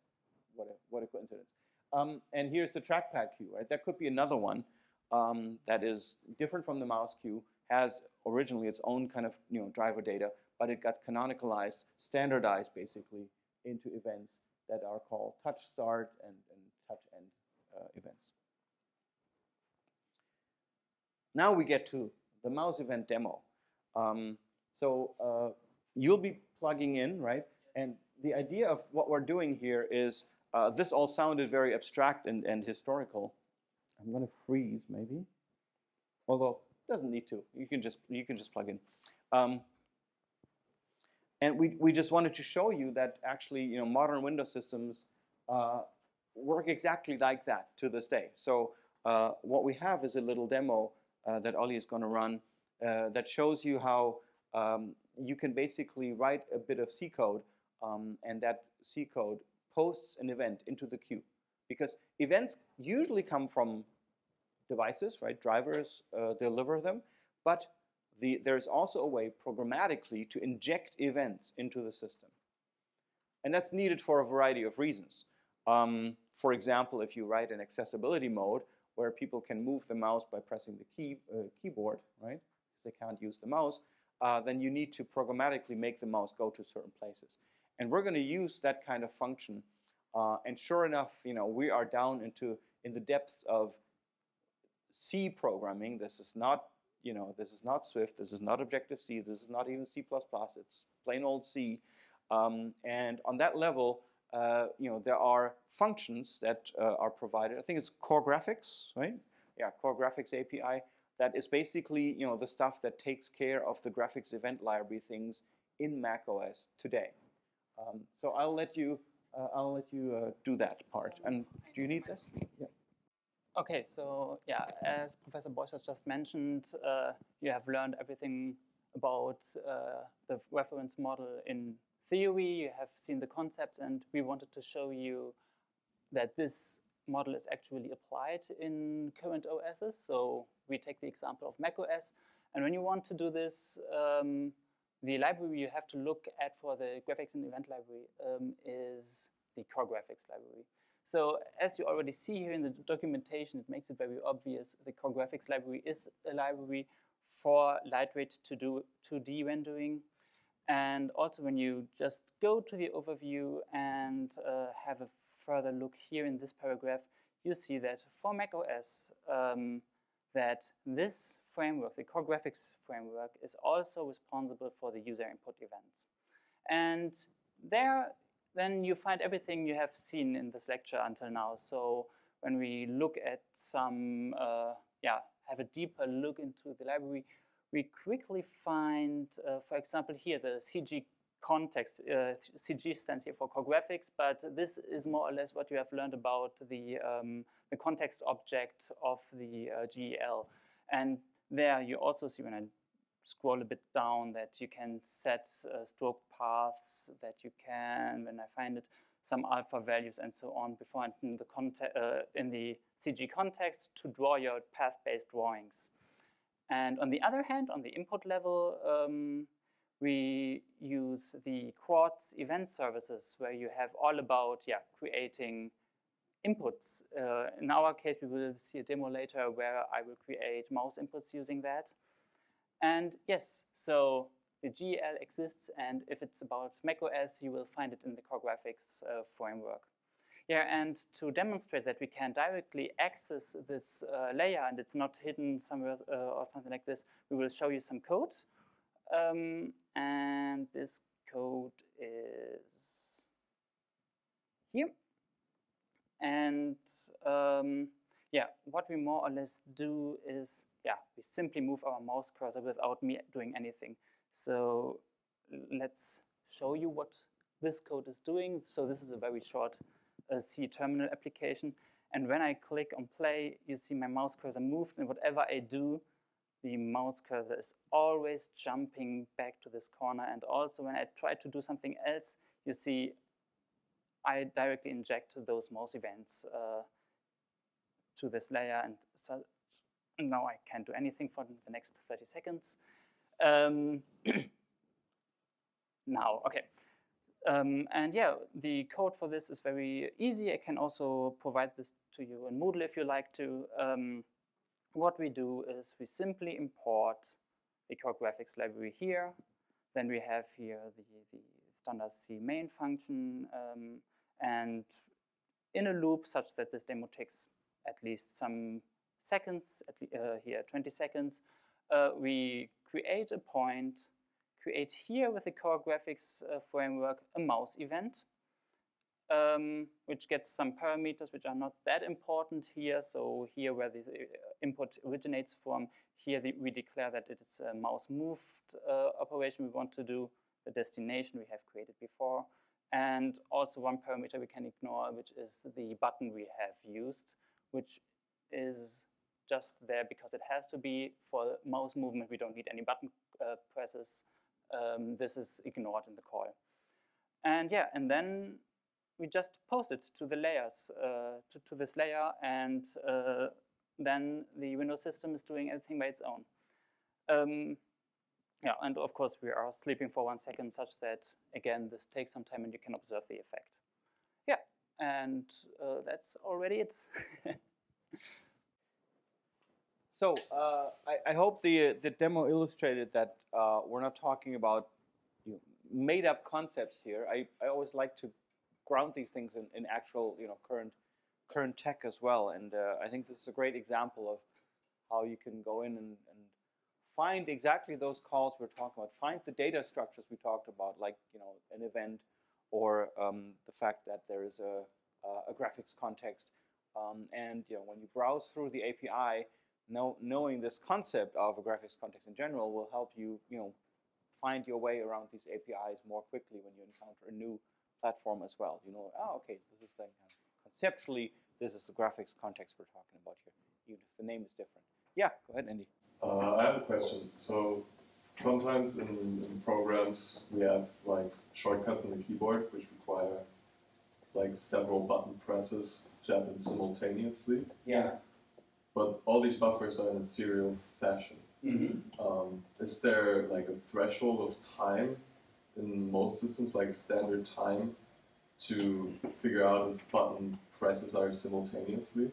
What a, what a coincidence. Um, and here's the trackpad queue, right? That could be another one um, that is different from the mouse queue, has originally its own kind of you know driver data, but it got canonicalized, standardized basically into events that are called touch start and, and touch end uh, events. Now we get to the mouse event demo. Um, so uh, you'll be plugging in, right? And the idea of what we're doing here is uh, this all sounded very abstract and, and historical. I'm going to freeze maybe, although doesn't need to. You can just you can just plug in. Um, and we, we just wanted to show you that actually, you know, modern Windows systems uh, work exactly like that to this day. So uh, what we have is a little demo uh, that Ollie is going to run uh, that shows you how um, you can basically write a bit of C code um, and that C code posts an event into the queue. Because events usually come from devices, right? Drivers uh, deliver them, but the, there's also a way programmatically to inject events into the system. And that's needed for a variety of reasons. Um, for example, if you write an accessibility mode where people can move the mouse by pressing the key, uh, keyboard, right? Because they can't use the mouse, uh, then you need to programmatically make the mouse go to certain places. And we're going to use that kind of function. Uh, and sure enough, you know, we are down into in the depths of C programming. This is not you know, this is not Swift, this is not Objective-C, this is not even C++, it's plain old C. Um, and on that level, uh, you know, there are functions that uh, are provided. I think it's Core Graphics, right? Yeah, Core Graphics API. That is basically, you know, the stuff that takes care of the graphics event library things in Mac OS today. Um, so I'll let you, uh, I'll let you uh, do that part. And do you need this? Yeah. Okay, so yeah, as Professor Borchers just mentioned, uh, you have learned everything about uh, the reference model in theory, you have seen the concept, and we wanted to show you that this model is actually applied in current OSs. So we take the example of macOS, and when you want to do this, um, the library you have to look at for the graphics and event library um, is the core graphics library. So as you already see here in the documentation, it makes it very obvious the core graphics library is a library for lightweight to do 2D rendering. And also when you just go to the overview and uh, have a further look here in this paragraph, you see that for macOS, um, that this framework, the core graphics framework, is also responsible for the user input events. And there then you find everything you have seen in this lecture until now. So when we look at some, uh, yeah, have a deeper look into the library, we quickly find, uh, for example, here the CG context. Uh, CG stands here for core graphics, but this is more or less what you have learned about the, um, the context object of the uh, GEL. And there you also see when I scroll a bit down that you can set uh, stroke paths, that you can, when I find it, some alpha values and so on before in the, uh, in the CG context to draw your path-based drawings. And on the other hand, on the input level, um, we use the Quartz event services where you have all about yeah, creating inputs. Uh, in our case, we will see a demo later where I will create mouse inputs using that. And yes, so the GL exists, and if it's about macOS, you will find it in the core graphics uh, framework. Yeah, and to demonstrate that we can directly access this uh, layer and it's not hidden somewhere uh, or something like this, we will show you some code. Um, and this code is here. And um, yeah, what we more or less do is, yeah, we simply move our mouse cursor without me doing anything. So let's show you what this code is doing. So this is a very short uh, C terminal application. And when I click on play, you see my mouse cursor moved, and whatever I do, the mouse cursor is always jumping back to this corner. And also when I try to do something else, you see I directly inject those mouse events uh, to this layer. And so now I can't do anything for the next 30 seconds. Um, now, okay. Um, and yeah, the code for this is very easy. I can also provide this to you in Moodle if you like to. Um, what we do is we simply import the core graphics library here. Then we have here the, the standard C main function um, and in a loop such that this demo takes at least some seconds, uh, here 20 seconds, uh, we create a point create here with the core graphics uh, framework a mouse event, um, which gets some parameters which are not that important here. So here where the input originates from, here the, we declare that it is a mouse moved uh, operation we want to do, the destination we have created before, and also one parameter we can ignore, which is the button we have used, which is just there because it has to be for mouse movement. We don't need any button uh, presses um, this is ignored in the call. And yeah, and then we just post it to the layers, uh, to, to, this layer, and uh, then the Windows system is doing everything by its own. Um, yeah, and of course we are sleeping for one second such that, again, this takes some time and you can observe the effect. Yeah, and uh, that's already it. So uh, I, I, hope the the demo illustrated that uh, we're not talking about you know, made up concepts here. I, I always like to ground these things in, in actual you know current current tech as well. And uh, I think this is a great example of how you can go in and, and find exactly those calls we're talking about. Find the data structures we talked about, like you know an event or um, the fact that there is a, a graphics context. Um, and you know when you browse through the API know, knowing this concept of a graphics context in general will help you, you know, find your way around these APIs more quickly when you encounter a new platform as well. You know, oh, okay, this is the conceptually this is the graphics context we're talking about here, even if the name is different. Yeah, go ahead, Andy. Uh, I have a question. So sometimes in, in, programs we have like shortcuts on the keyboard which require like several button presses to happen simultaneously. Yeah but all these buffers are in a serial fashion. Mm-hmm. Um, is there like a threshold of time in most systems, like standard time, to figure out if button presses are simultaneously?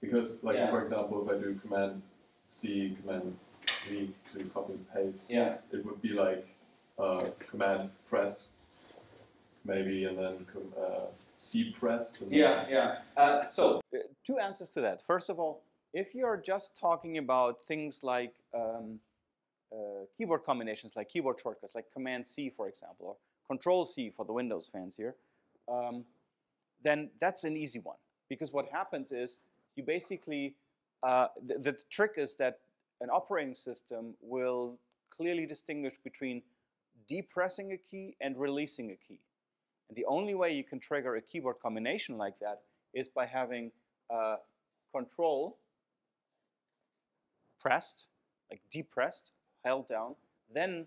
Because, like yeah. for example, if I do Command C, Command V to copy and paste, yeah. it would be like uh, Command pressed, maybe, and then uh, C press? yeah, yeah. Uh, so uh, two answers to that. First of all, if you're just talking about things like um, uh, keyboard combinations, like keyboard shortcuts, like Command C, for example, or Control C for the Windows fans here, um, then that's an easy one. Because what happens is you basically, uh, the, the trick is that an operating system will clearly distinguish between depressing a key and releasing a key. And the only way you can trigger a keyboard combination like that is by having uh, control pressed, like depressed, held down, then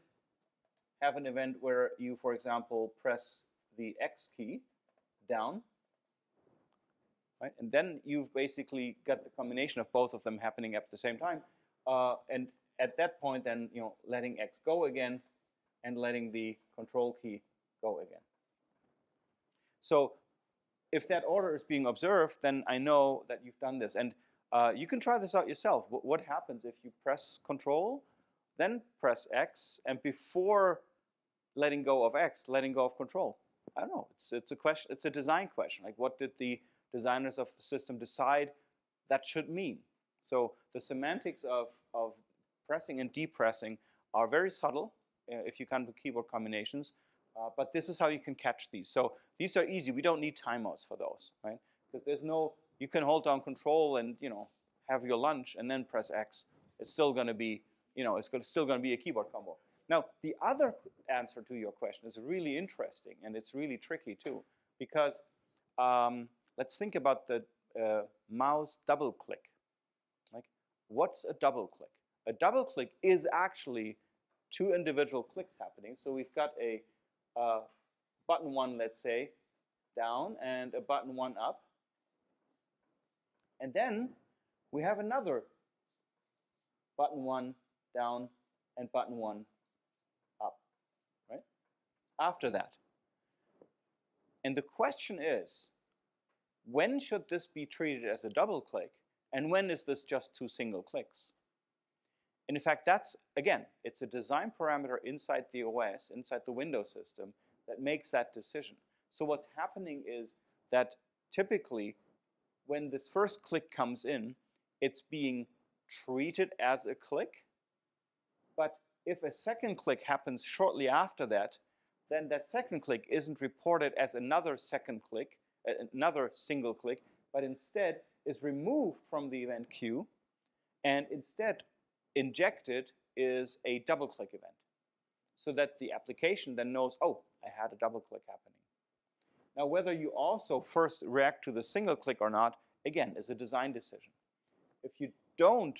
have an event where you, for example, press the X key down, right? And then you've basically got the combination of both of them happening at the same time. Uh, and at that point, then, you know, letting X go again and letting the control key go again. So if that order is being observed, then I know that you've done this. And uh, you can try this out yourself. What, what, happens if you press Control then press X, and before letting go of X, letting go of control. I don't know. It's, it's a question. It's a design question. Like, what did the designers of the system decide that should mean? So the semantics of, of pressing and depressing are very subtle uh, if you come to keyboard combinations. Uh, but this is how you can catch these. So these are easy. We don't need timeouts for those, right? Because there's no, you can hold down control and, you know, have your lunch and then press X. It's still going to be, you know, it's still going to be a keyboard combo. Now, the other answer to your question is really interesting and it's really tricky too, because um, let's think about the uh, mouse double click. Like, what's a double click? A double click is actually two individual clicks happening. So we've got a uh, button one, let's say, down and a button one up. And then we have another button one down and button one up, right? After that. And the question is, when should this be treated as a double click and when is this just two single clicks? And in fact, that's, again, it's a design parameter inside the OS, inside the Windows system, that makes that decision. So what's happening is that typically, when this first click comes in, it's being treated as a click. But if a second click happens shortly after that, then that second click isn't reported as another second click, another single click, but instead is removed from the event queue and instead injected is a double click event so that the application then knows, oh, I had a double click happening. Now, whether you also first react to the single click or not, again, is a design decision. If you don't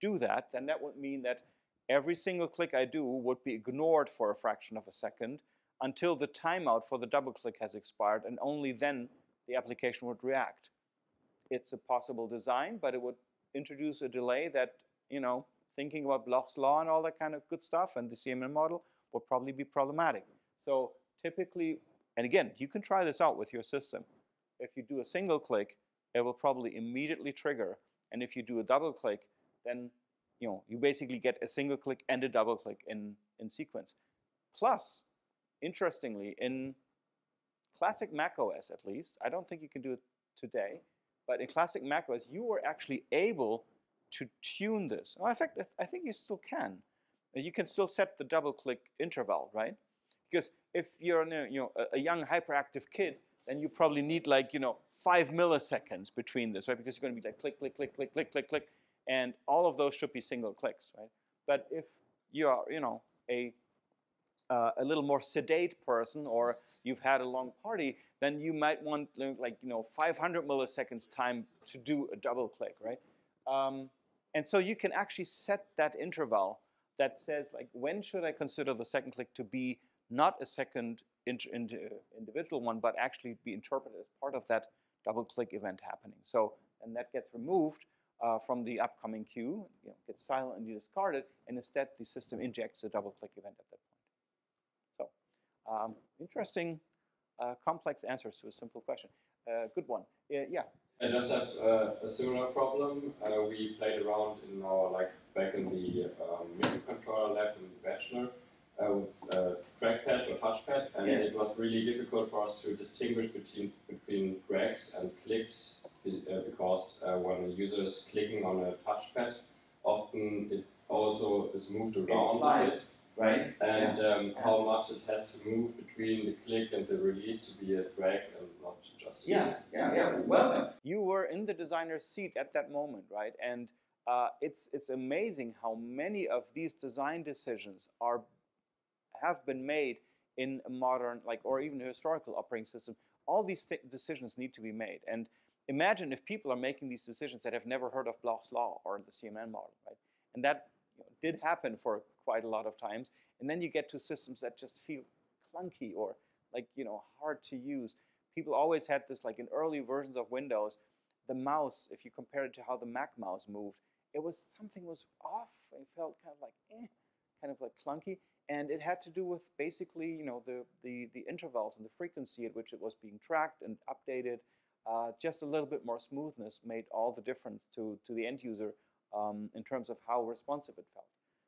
do that, then that would mean that every single click I do would be ignored for a fraction of a second until the timeout for the double click has expired, and only then the application would react. It's a possible design, but it would introduce a delay that, you know, thinking about Bloch's law and all that kind of good stuff and the CMN model would probably be problematic. So typically, and again, you can try this out with your system. If you do a single click, it will probably immediately trigger. And if you do a double click, then you know you basically get a single click and a double click in, in sequence. Plus, interestingly, in classic macOS at least, I don't think you can do it today, but in classic macOS, you were actually able to tune this. Well, in fact, I think you still can. You can still set the double click interval, right? Because if you're a, you know, a young hyperactive kid, then you probably need like, you know, five milliseconds between this, right? Because you're going to be like click, click, click, click, click, click, click. And all of those should be single clicks, right? But if you're, you know, a, uh, a little more sedate person or you've had a long party, then you might want like, you know, 500 milliseconds time to do a double click, right? Um, and so you can actually set that interval that says like when should I consider the second click to be not a second individual one, but actually be interpreted as part of that double click event happening. So and that gets removed uh, from the upcoming queue, you know, gets silently discarded, and instead the system injects a double click event at that point. So um, interesting, uh, complex answers to a simple question. Uh, good one. yeah. I just have uh, a similar problem. Uh, we played around in our, like, back in the um, microcontroller lab in the bachelor uh, with uh, trackpad or touchpad, and yeah. it was really difficult for us to distinguish between between drags and clicks uh, because uh, when a user is clicking on a touchpad, often it also is moved around. Slides, right? And yeah. Um, how much it has to move between the click and the release to be a drag and not just. Yeah, yeah, yeah. Well, you were in the designer's seat at that moment, right? And uh, it's it's amazing how many of these design decisions are have been made in a modern, like, or even a historical operating system. All these decisions need to be made. And imagine if people are making these decisions that have never heard of Bloch's law or the CMN model, right? And that you know, did happen for quite a lot of times. And then you get to systems that just feel clunky or like, you know, hard to use. People always had this, like in early versions of Windows, the mouse, if you compare it to how the Mac mouse moved, it was something was off. It felt kind of like, eh, kind of like clunky. And it had to do with basically, you know, the, the, the intervals and the frequency at which it was being tracked and updated. Uh, just a little bit more smoothness made all the difference to, to the end user um, in terms of how responsive it felt.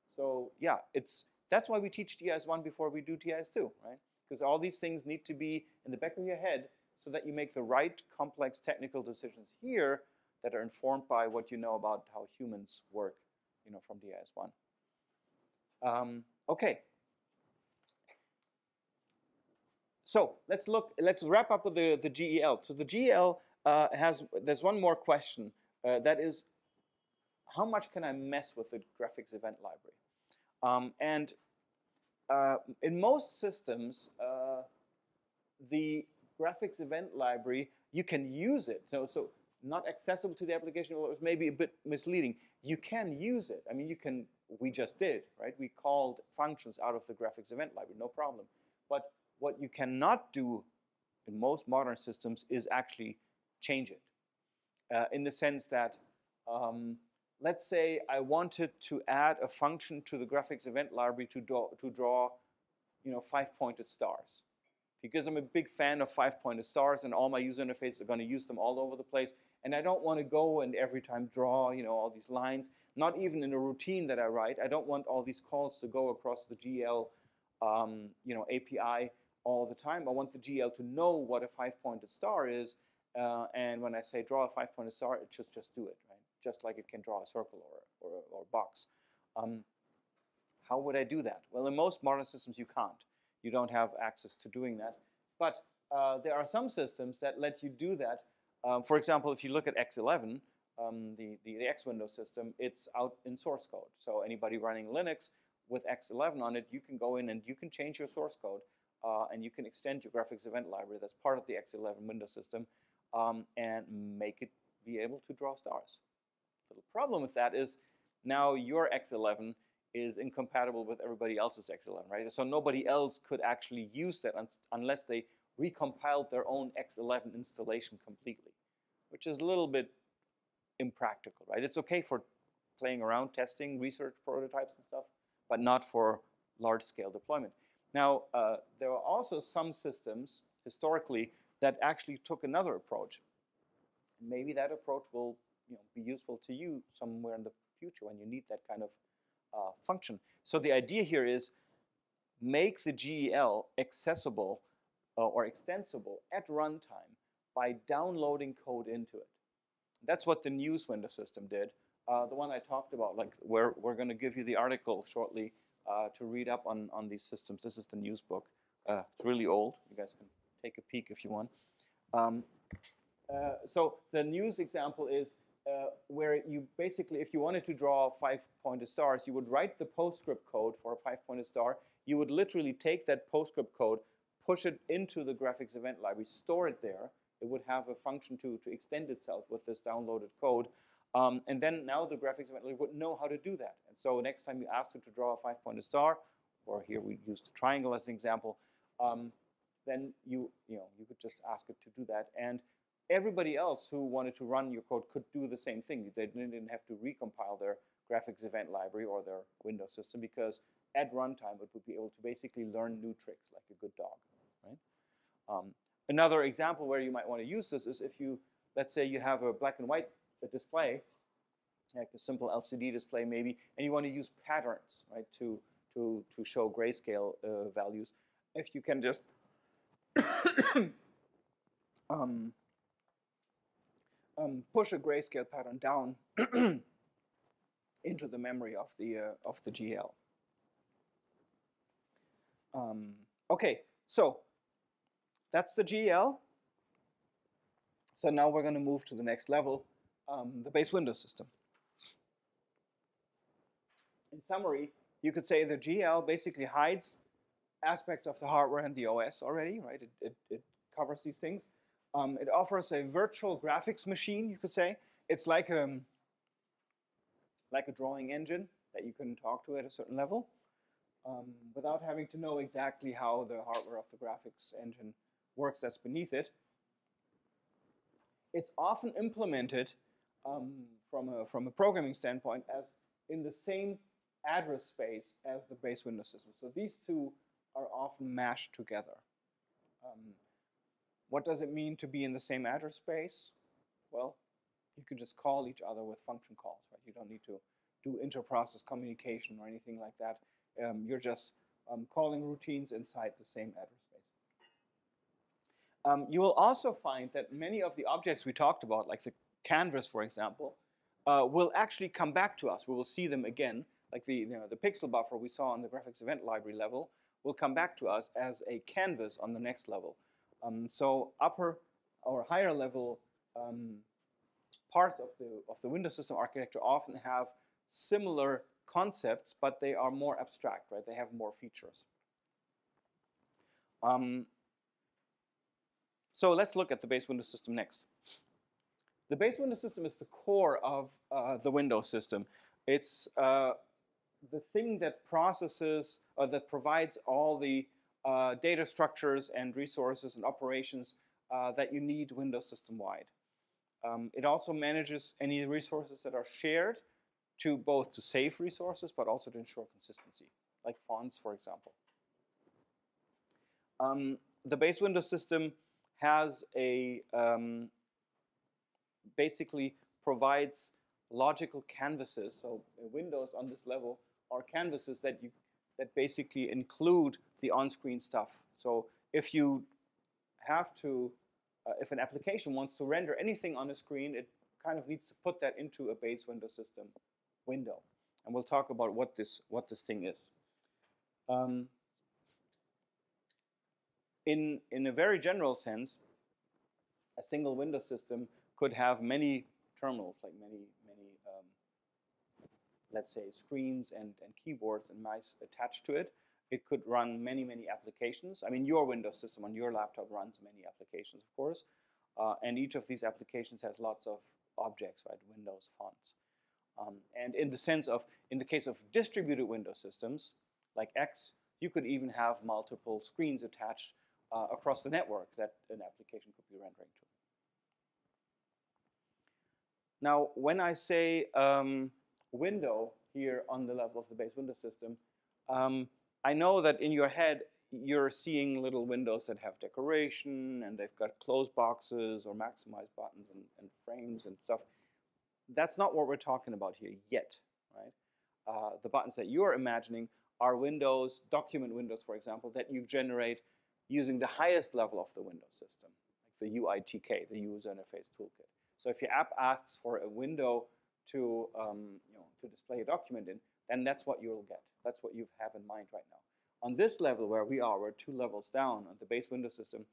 So yeah, it's that's why we teach DIS1 before we do DIS2, right? Because all these things need to be in the back of your head so that you make the right complex technical decisions here that are informed by what you know about how humans work, you know, from DIS1. Um, okay. So let's look. Let's wrap up with the the GEL. So the GEL uh, has there's one more question uh, that is, how much can I mess with the graphics event library? Um, and uh, in most systems, uh, the graphics event library you can use it. So so not accessible to the application well, it was maybe a bit misleading. You can use it. I mean, you can. We just did right. We called functions out of the graphics event library, no problem. But what you cannot do in most modern systems is actually change it. Uh, in the sense that, um, let's say I wanted to add a function to the graphics event library to draw, to draw you know, five-pointed stars. Because I'm a big fan of five-pointed stars and all my user interfaces are going to use them all over the place. And I don't want to go and every time draw, you know, all these lines. Not even in a routine that I write. I don't want all these calls to go across the GL, um, you know, API all the time. I want the GL to know what a five-pointed star is, uh, and when I say draw a five-pointed star, it should just do it, right? Just like it can draw a circle or, or, or a box. Um, how would I do that? Well, in most modern systems, you can't. You don't have access to doing that. But uh, there are some systems that let you do that. Um, for example, if you look at X11, um, the, the, the X Windows system, it's out in source code. So anybody running Linux with X11 on it, you can go in and you can change your source code uh, and you can extend your graphics event library that's part of the X11 Windows system um, and make it be able to draw stars. The problem with that is now your X11 is incompatible with everybody else's X11, right? So nobody else could actually use that un unless they recompiled their own X11 installation completely, which is a little bit impractical, right? It's okay for playing around, testing, research prototypes and stuff, but not for large-scale deployment. Now, uh, there are also some systems historically that actually took another approach. Maybe that approach will you know, be useful to you somewhere in the future when you need that kind of uh, function. So the idea here is make the GEL accessible uh, or extensible at runtime by downloading code into it. That's what the NeWS window system did. Uh, the one I talked about, like where we're going to give you the article shortly uh, to read up on, on these systems. This is the NeWS book. Uh, it's really old. You guys can take a peek if you want. Um, uh, so the NeWS example is uh, where you basically, if you wanted to draw five-pointed stars, you would write the PostScript code for a five-pointed star. You would literally take that PostScript code, push it into the graphics event library, store it there. It would have a function to, to extend itself with this downloaded code. Um, and then now the graphics event library would know how to do that. And so next time you ask it to draw a five-pointed star, or here we used a triangle as an example, um, then you, you, know, you could just ask it to do that. And everybody else who wanted to run your code could do the same thing. They didn't have to recompile their graphics event library or their Windows system because at runtime it would be able to basically learn new tricks like a good dog. Right? Um, another example where you might want to use this is if you, let's say you have a black and white display, like a simple LCD display maybe, and you want to use patterns, right, to, to, to show grayscale uh, values. If you can just um, um, push a grayscale pattern down into the memory of the uh, of the GL. Um, okay, so that's the GL. So now we're going to move to the next level, um, the base window system. In summary, you could say the GL basically hides aspects of the hardware and the OS already, right? It, it, it covers these things. Um, it offers a virtual graphics machine, you could say. It's like a, um, like a drawing engine that you can talk to at a certain level um, without having to know exactly how the hardware of the graphics engine works that's beneath it. It's often implemented um, from, a, from a programming standpoint as in the same address space as the base Windows system. So these two are often mashed together. Um, what does it mean to be in the same address space? Well, you can just call each other with function calls, right? You don't need to do inter-process communication or anything like that. Um, you're just um, calling routines inside the same address space. Um, you will also find that many of the objects we talked about, like the canvas, for example, uh, will actually come back to us. We will see them again, like the, you know, the pixel buffer we saw on the graphics event library level will come back to us as a canvas on the next level. Um, so upper or higher level um, parts of the, of the Windows system architecture often have similar concepts, but they are more abstract, right? They have more features. Um, so let's look at the base Windows system next. The base Windows system is the core of uh, the Windows system. It's uh, the thing that processes, or that provides all the uh, data structures and resources and operations uh, that you need Windows system-wide. Um, it also manages any resources that are shared to both to save resources, but also to ensure consistency, like fonts, for example. Um, the base Windows system has a um, basically provides logical canvases. So uh, Windows on this level are canvases that you that basically include the on-screen stuff. So if you have to, uh, if an application wants to render anything on the screen, it kind of needs to put that into a base window system window. And we'll talk about what this, what this thing is. Um, in, in a very general sense, a single window system could have many terminals, like many, many, um, let's say, screens and, and keyboards and mice attached to it. It could run many, many applications. I mean, your Windows system on your laptop runs many applications, of course. Uh, and each of these applications has lots of objects, right? Windows fonts. Um, and in the sense of, in the case of distributed Windows systems, like X, you could even have multiple screens attached uh, across the network that an application could be rendering to. Now, when I say um, window here on the level of the base Windows system, um, I know that in your head you're seeing little windows that have decoration and they've got close boxes or maximize buttons and, and frames and stuff that's not what we're talking about here yet, right? Uh, the buttons that you're imagining are windows, document windows, for example, that you generate using the highest level of the Windows system, like the UITK, the User Interface Toolkit. So if your app asks for a window to, um, you know, to display a document in, then that's what you'll get. That's what you have in mind right now. On this level where we are, we're two levels down on the base window system,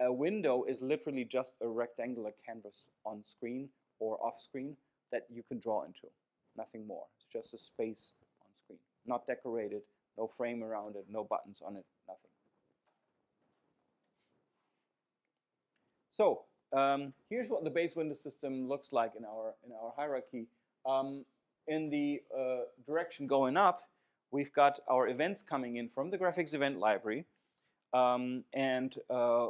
a window is literally just a rectangular canvas on screen or off screen that you can draw into. Nothing more. It's just a space on screen. Not decorated, no frame around it, no buttons on it, nothing. So um, here's what the base window system looks like in our, in our hierarchy. Um, in the uh, direction going up, we've got our events coming in from the graphics event library. Um, and uh,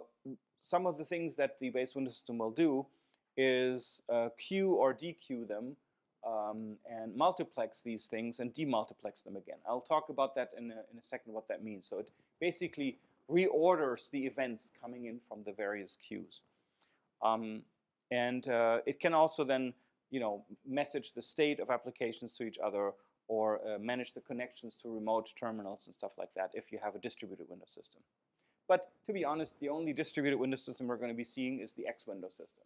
some of the things that the base window system will do is uh, queue or dequeue them um, and multiplex these things and demultiplex them again. I'll talk about that in a, in a second what that means. So it basically reorders the events coming in from the various queues. Um, and uh, it can also then you know, message the state of applications to each other or uh, manage the connections to remote terminals and stuff like that if you have a distributed Windows system. But to be honest, the only distributed Windows system we're going to be seeing is the X Windows system.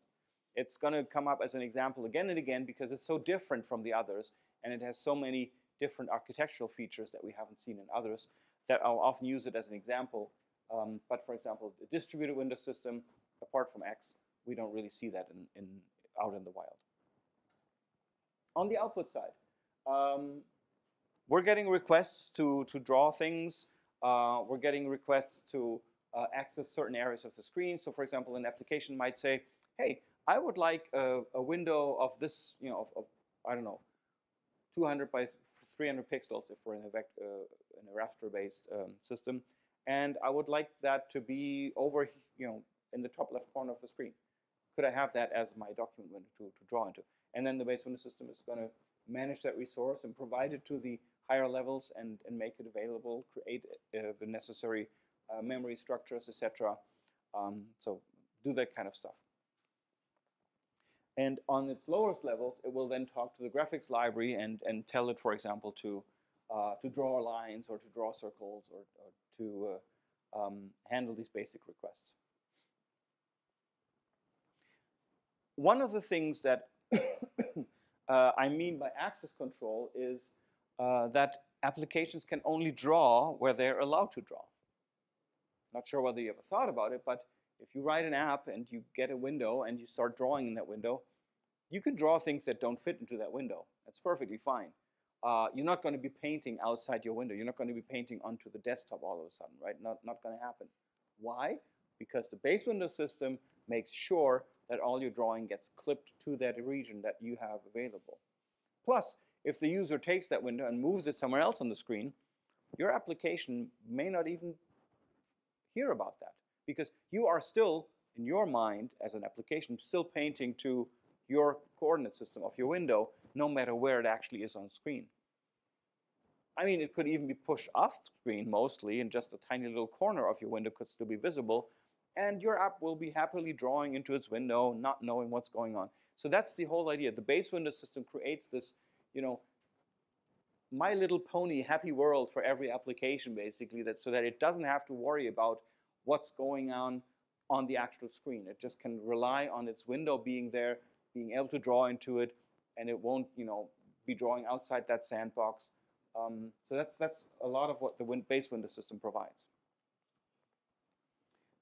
It's going to come up as an example again and again because it's so different from the others and it has so many different architectural features that we haven't seen in others that I'll often use it as an example. Um, but for example, the distributed Windows system, apart from X, we don't really see that in, in out in the wild. On the output side, um, we're getting requests to, to draw things. Uh, we're getting requests to uh, access certain areas of the screen. So for example, an application might say, hey, I would like a, a window of this, you know, of, of, I don't know, 200 by 300 pixels if we're in a, vector, uh, in a raster-based um, system, and I would like that to be over, you know, in the top left corner of the screen. Could I have that as my document window to, to draw into? And then the base window system is going to manage that resource and provide it to the higher levels and, and make it available, create uh, the necessary uh, memory structures, etc. Um, so do that kind of stuff. And on its lowest levels, it will then talk to the graphics library and, and tell it, for example, to, uh, to draw lines or to draw circles or, or to uh, um, handle these basic requests. One of the things that uh, I mean by access control is uh, that applications can only draw where they're allowed to draw. Not sure whether you ever thought about it, but if you write an app and you get a window and you start drawing in that window, you can draw things that don't fit into that window. That's perfectly fine. Uh, you're not going to be painting outside your window. You're not going to be painting onto the desktop all of a sudden, right? Not, not going to happen. Why? Because the base window system makes sure that all your drawing gets clipped to that region that you have available. Plus, if the user takes that window and moves it somewhere else on the screen, your application may not even hear about that because you are still, in your mind as an application, still painting to your coordinate system of your window, no matter where it actually is on screen. I mean, it could even be pushed off screen mostly, and just a tiny little corner of your window could still be visible, and your app will be happily drawing into its window, not knowing what's going on. So that's the whole idea. The base window system creates this, you know, my little pony happy world for every application, basically, that so that it doesn't have to worry about what's going on on the actual screen. It just can rely on its window being there, being able to draw into it, and it won't, you know, be drawing outside that sandbox. Um, so that's that's a lot of what the win base window system provides.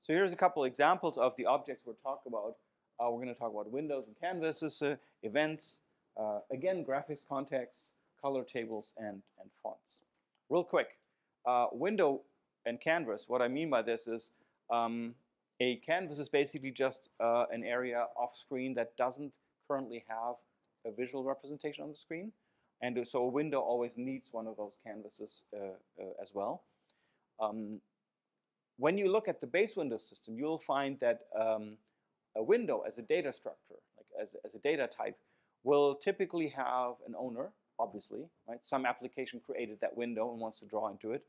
So here's a couple examples of the objects we're talking about. Uh, we're going to talk about windows and canvases, uh, events, uh, again, graphics contexts, color tables, and, and fonts. Real quick, uh, window and canvas, what I mean by this is um, a canvas is basically just uh, an area off screen that doesn't currently have a visual representation on the screen. And so a window always needs one of those canvases uh, as well. Um, when you look at the base window system, you'll find that um, a window as a data structure, like as, as a data type, will typically have an owner, obviously, right? Some application created that window and wants to draw into it.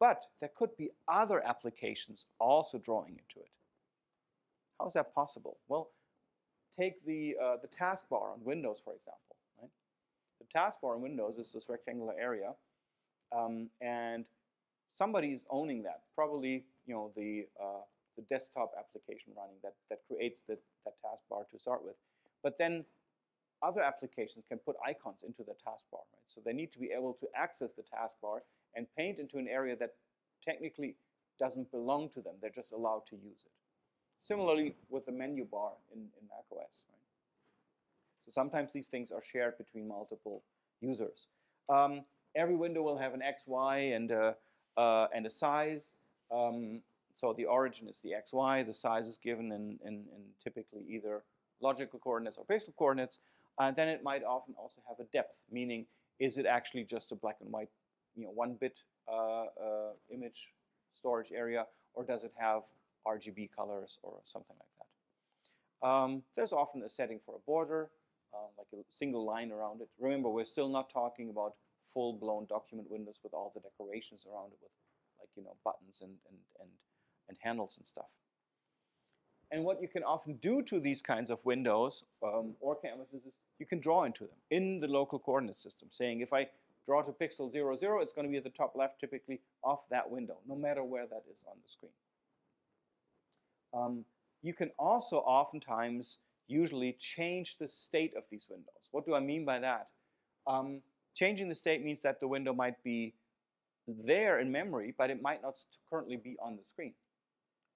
But there could be other applications also drawing into it. How is that possible? Well, take the, uh, the taskbar on Windows, for example. Right? The taskbar on Windows is this rectangular area, um, and somebody is owning that. Probably, you know, the, uh, the desktop application running that, that creates the, that taskbar to start with. But then other applications can put icons into the taskbar, right? So they need to be able to access the taskbar and paint into an area that technically doesn't belong to them. They're just allowed to use it. Similarly with the menu bar in, in macOS. Right? So sometimes these things are shared between multiple users. Um, every window will have an X, Y, and a, uh, and a size. Um, so the origin is the X, Y. The size is given in, in, in typically either logical coordinates or pixel coordinates. And then it might often also have a depth, meaning is it actually just a black and white you know, one bit uh, uh, image storage area, or does it have RGB colors or something like that? Um, there's often a setting for a border, uh, like a single line around it. Remember, we're still not talking about full-blown document windows with all the decorations around it with like, you know, buttons and, and, and, and handles and stuff. And what you can often do to these kinds of windows um, or canvases is you can draw into them in the local coordinate system, saying if I draw to pixel 0, 0, it's going to be at the top left typically of that window, no matter where that is on the screen. Um, you can also oftentimes usually change the state of these windows. What do I mean by that? Um, changing the state means that the window might be there in memory, but it might not currently be on the screen.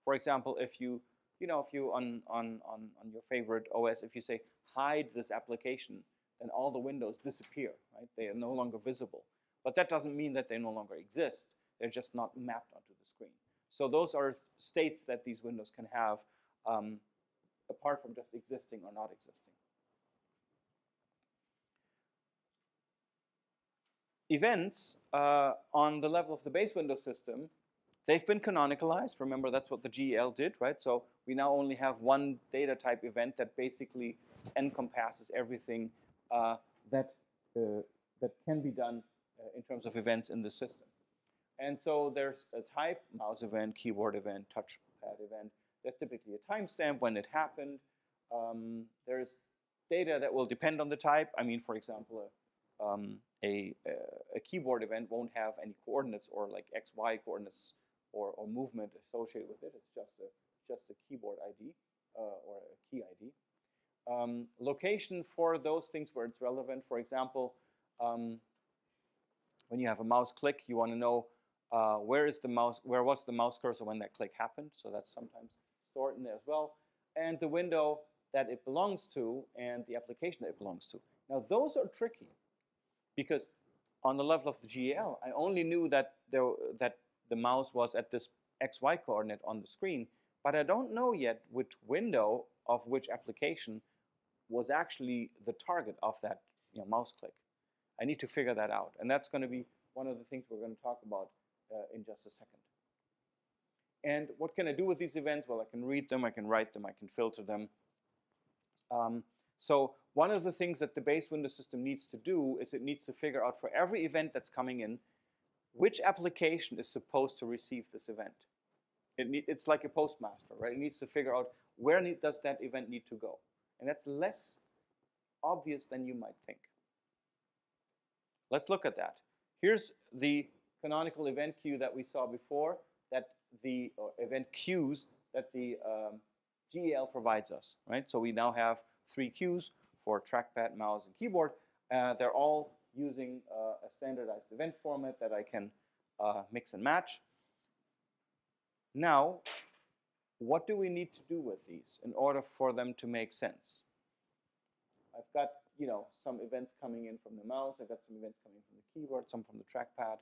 For example, if you, you know, if you on, on, on, on your favorite OS, if you say hide this application, then all the windows disappear, right? They are no longer visible. But that doesn't mean that they no longer exist. They're just not mapped onto the screen. So those are states that these windows can have um, apart from just existing or not existing. Events uh, on the level of the base window system, they've been canonicalized. Remember, that's what the GEL did, right? So we now only have one data type event that basically encompasses everything uh, that, uh, that can be done uh, in terms of events in the system. And so there's a type, mouse event, keyboard event, touchpad event. There's typically a timestamp when it happened. Um, there's data that will depend on the type. I mean, for example, a, um, a, a, keyboard event won't have any coordinates or like x, y coordinates or, or movement associated with it. It's just a, just a keyboard ID uh, or a key ID. Um, location for those things where it's relevant. For example, um, when you have a mouse click, you want to know uh, where is the mouse, where was the mouse cursor when that click happened. So that's sometimes stored in there as well. And the window that it belongs to and the application that it belongs to. Now those are tricky because on the level of the GEL, I only knew that there, that the mouse was at this XY coordinate on the screen, but I don't know yet which window of which application was actually the target of that you know, mouse click. I need to figure that out, and that's going to be one of the things we're going to talk about uh, in just a second. And what can I do with these events? Well, I can read them, I can write them, I can filter them. Um, so one of the things that the base window system needs to do is it needs to figure out for every event that's coming in, which application is supposed to receive this event. It it's like a postmaster, right? It needs to figure out where does that event need to go. And that's less obvious than you might think. Let's look at that. Here's the canonical event queue that we saw before, that the event queues that the um, provides us, right? So we now have three queues for trackpad, mouse, and keyboard. Uh, they're all using uh, a standardized event format that I can uh, mix and match. Now, what do we need to do with these in order for them to make sense? I've got, you know, some events coming in from the mouse, I've got some events coming from the keyboard, some from the trackpad.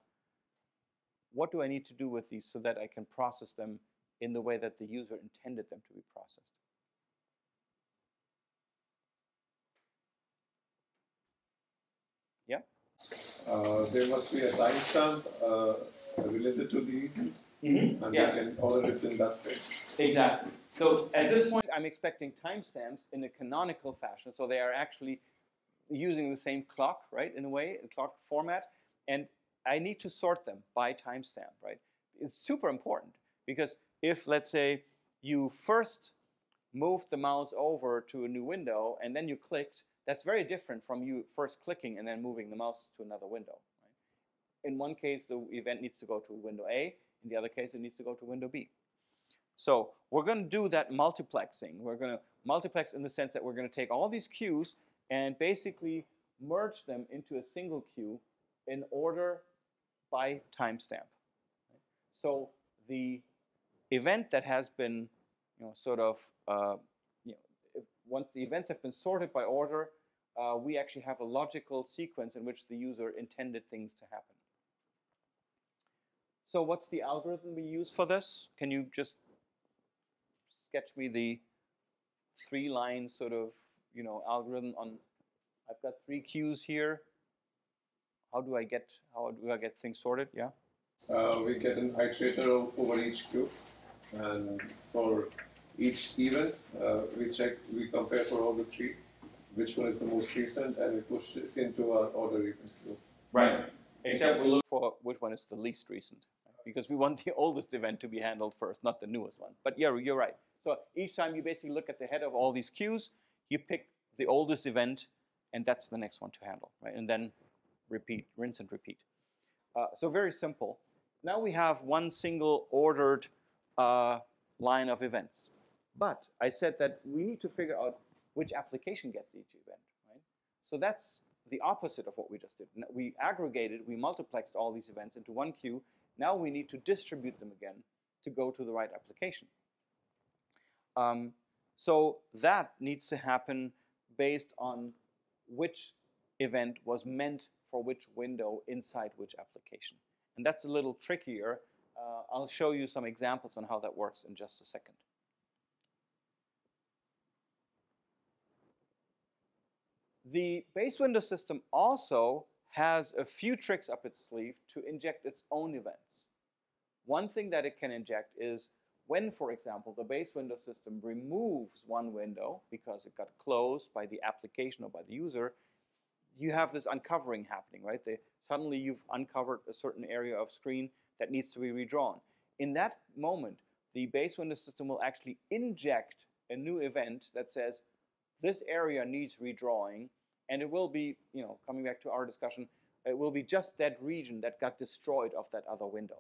What do I need to do with these so that I can process them in the way that the user intended them to be processed? Yeah? Uh, there must be a timestamp uh, related to the Mm-hmm. and Yeah. we can order it in that way. Exactly. So at this point, I'm expecting timestamps in a canonical fashion. So they are actually using the same clock, right, in a way, a clock format. And I need to sort them by timestamp, right? It's super important because if, let's say, you first moved the mouse over to a new window and then you clicked, that's very different from you first clicking and then moving the mouse to another window. Right? In one case, the event needs to go to window A. In the other case, it needs to go to window B. So we're going to do that multiplexing. We're going to multiplex in the sense that we're going to take all these queues and basically merge them into a single queue in order by timestamp. So the event that has been, you know, sort of, uh, once the events have been sorted by order, uh, we actually have a logical sequence in which the user intended things to happen. So what's the algorithm we use for this? Can you just sketch me the three line sort of, you know, algorithm on, I've got three queues here. How do I get, how do I get things sorted? Yeah? Uh, we get an iterator over each queue, and for each event, uh, we check, we compare for all the three, which one is the most recent, and we push it into our order event queue. Right. Except we look for which one is the least recent, right? because we want the oldest event to be handled first, not the newest one. But yeah, you're right. So each time you basically look at the head of all these queues, you pick the oldest event, and that's the next one to handle, right? And then repeat, rinse and repeat. Uh, so very simple. Now we have one single ordered uh, line of events. But I said that we need to figure out which application gets each event, right? So that's the opposite of what we just did. We aggregated, we multiplexed all these events into one queue. Now we need to distribute them again to go to the right application. Um, so that needs to happen based on which event was meant for which window inside which application. And that's a little trickier. Uh, I'll show you some examples on how that works in just a second. The base window system also has a few tricks up its sleeve to inject its own events. One thing that it can inject is when, for example, the base window system removes one window because it got closed by the application or by the user, you have this uncovering happening, right? They, suddenly you've uncovered a certain area of screen that needs to be redrawn. In that moment, the base window system will actually inject a new event that says, this area needs redrawing, and it will be, you know, coming back to our discussion, it will be just that region that got destroyed of that other window.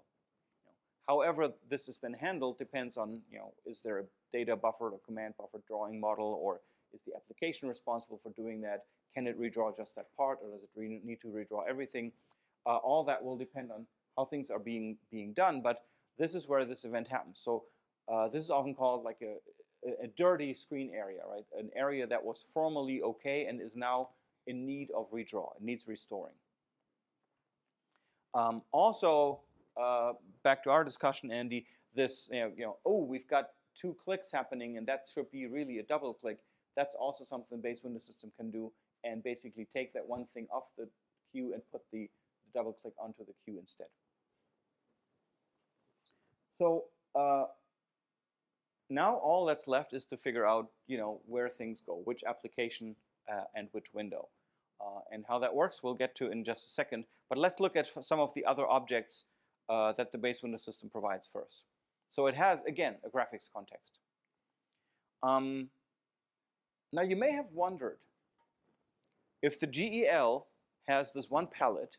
You know, however this is then handled depends on, you know, is there a data buffered or command buffered drawing model, or is the application responsible for doing that? Can it redraw just that part, or does it need to redraw everything? Uh, all that will depend on how things are being being done, but this is where this event happens. So uh, this is often called like a, a, dirty screen area, right? An area that was formerly okay and is now in need of redraw. It needs restoring. Um, also, uh, back to our discussion, Andy, this, you know, you know, oh, we've got two clicks happening and that should be really a double click. That's also something the base window system can do and basically take that one thing off the queue and put the, the double click onto the queue instead. So uh, now all that's left is to figure out, you know, where things go, which application uh, and which window. Uh, and how that works we'll get to in just a second. But let's look at some of the other objects uh, that the base window system provides first. So it has, again, a graphics context. Um, now you may have wondered if the GEL has this one palette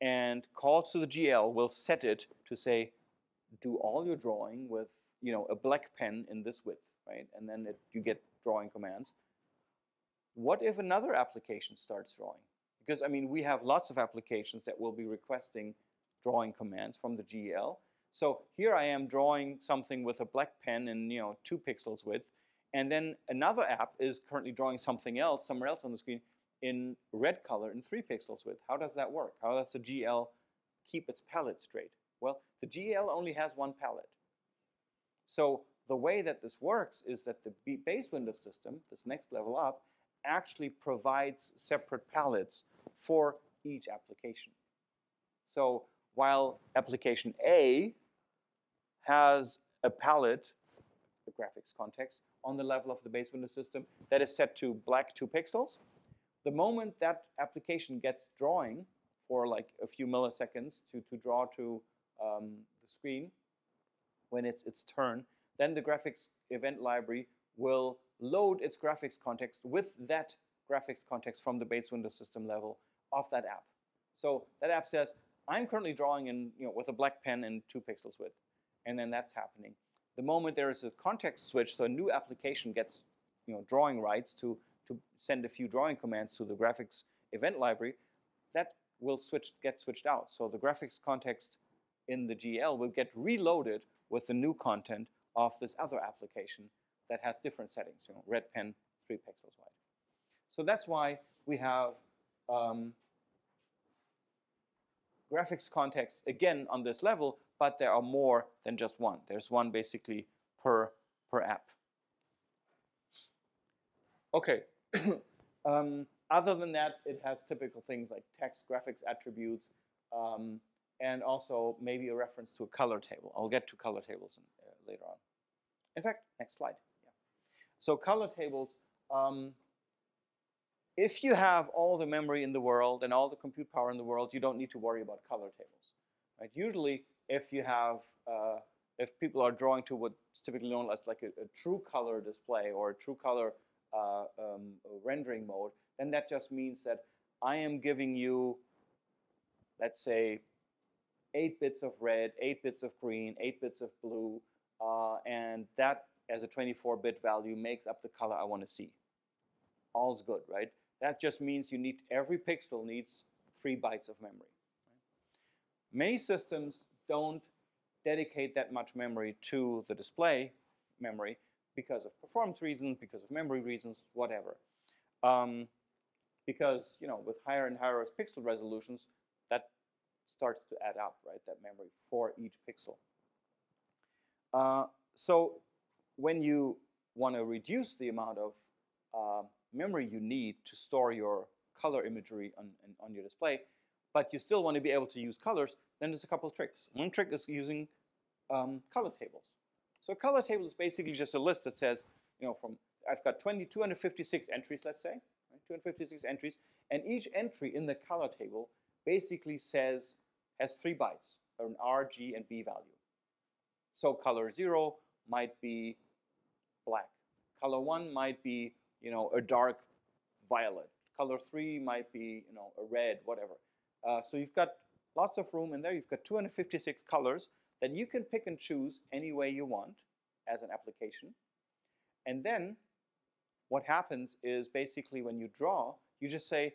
and calls to the GL will set it to say, do all your drawing with you know, a black pen in this width, right? And then it, you get drawing commands. What if another application starts drawing? Because, I mean, we have lots of applications that will be requesting drawing commands from the GEL. So here I am drawing something with a black pen and, you know, two pixels width. And then another app is currently drawing something else, somewhere else on the screen, in red color in three pixels width. How does that work? How does the GL keep its palette straight? Well, the GL only has one palette. So the way that this works is that the base window system, this next level up, actually provides separate palettes for each application. So while application A has a palette, the graphics context, on the level of the base window system that is set to black 2 pixels, the moment that application gets drawing for like a few milliseconds to, to draw to um, the screen, when it's its turn, then the graphics event library will load its graphics context with that graphics context from the base window system level of that app. So that app says, I'm currently drawing in, you know, with a black pen and two pixels width, and then that's happening. The moment there is a context switch, so a new application gets, you know, drawing rights to to send a few drawing commands to the graphics event library, that will switch get switched out. So the graphics context in the GL will get reloaded with the new content of this other application that has different settings, you know, red pen, three pixels wide. So that's why we have um, graphics context again on this level, but there are more than just one. There's one basically per, per app. Okay. um, other than that, it has typical things like text, graphics attributes, um, and also maybe a reference to a color table. I'll get to color tables in, uh, later on. In fact, next slide. So color tables, um, if you have all the memory in the world and all the compute power in the world, you don't need to worry about color tables. Right? Usually, if you have, uh, if people are drawing to what's typically known as like a, a true color display or a true color uh, um, rendering mode, then that just means that I am giving you, let's say, 8 bits of red, 8 bits of green, 8 bits of blue, uh, and that as a 24-bit value makes up the color I want to see. All's good, right? That just means you need, every pixel needs 3 bytes of memory. Many systems don't dedicate that much memory to the display memory because of performance reasons, because of memory reasons, whatever. Um, because, you know, with higher and higher pixel resolutions, that starts to add up, right, that memory for each pixel. Uh, so when you want to reduce the amount of uh, memory you need to store your color imagery on, on your display, but you still want to be able to use colors, then there's a couple of tricks. One trick is using um, color tables. So a color table is basically just a list that says, you know, from I've got 20, 256 entries, let's say, right, 256 entries, and each entry in the color table basically says has three bytes, an R, G, and B value. So color 0 might be black. Color 1 might be you know, a dark violet. Color three might be, you know, a red, whatever. Uh, so you've got lots of room in there. You've got 256 colors that you can pick and choose any way you want as an application. And then what happens is basically when you draw, you just say,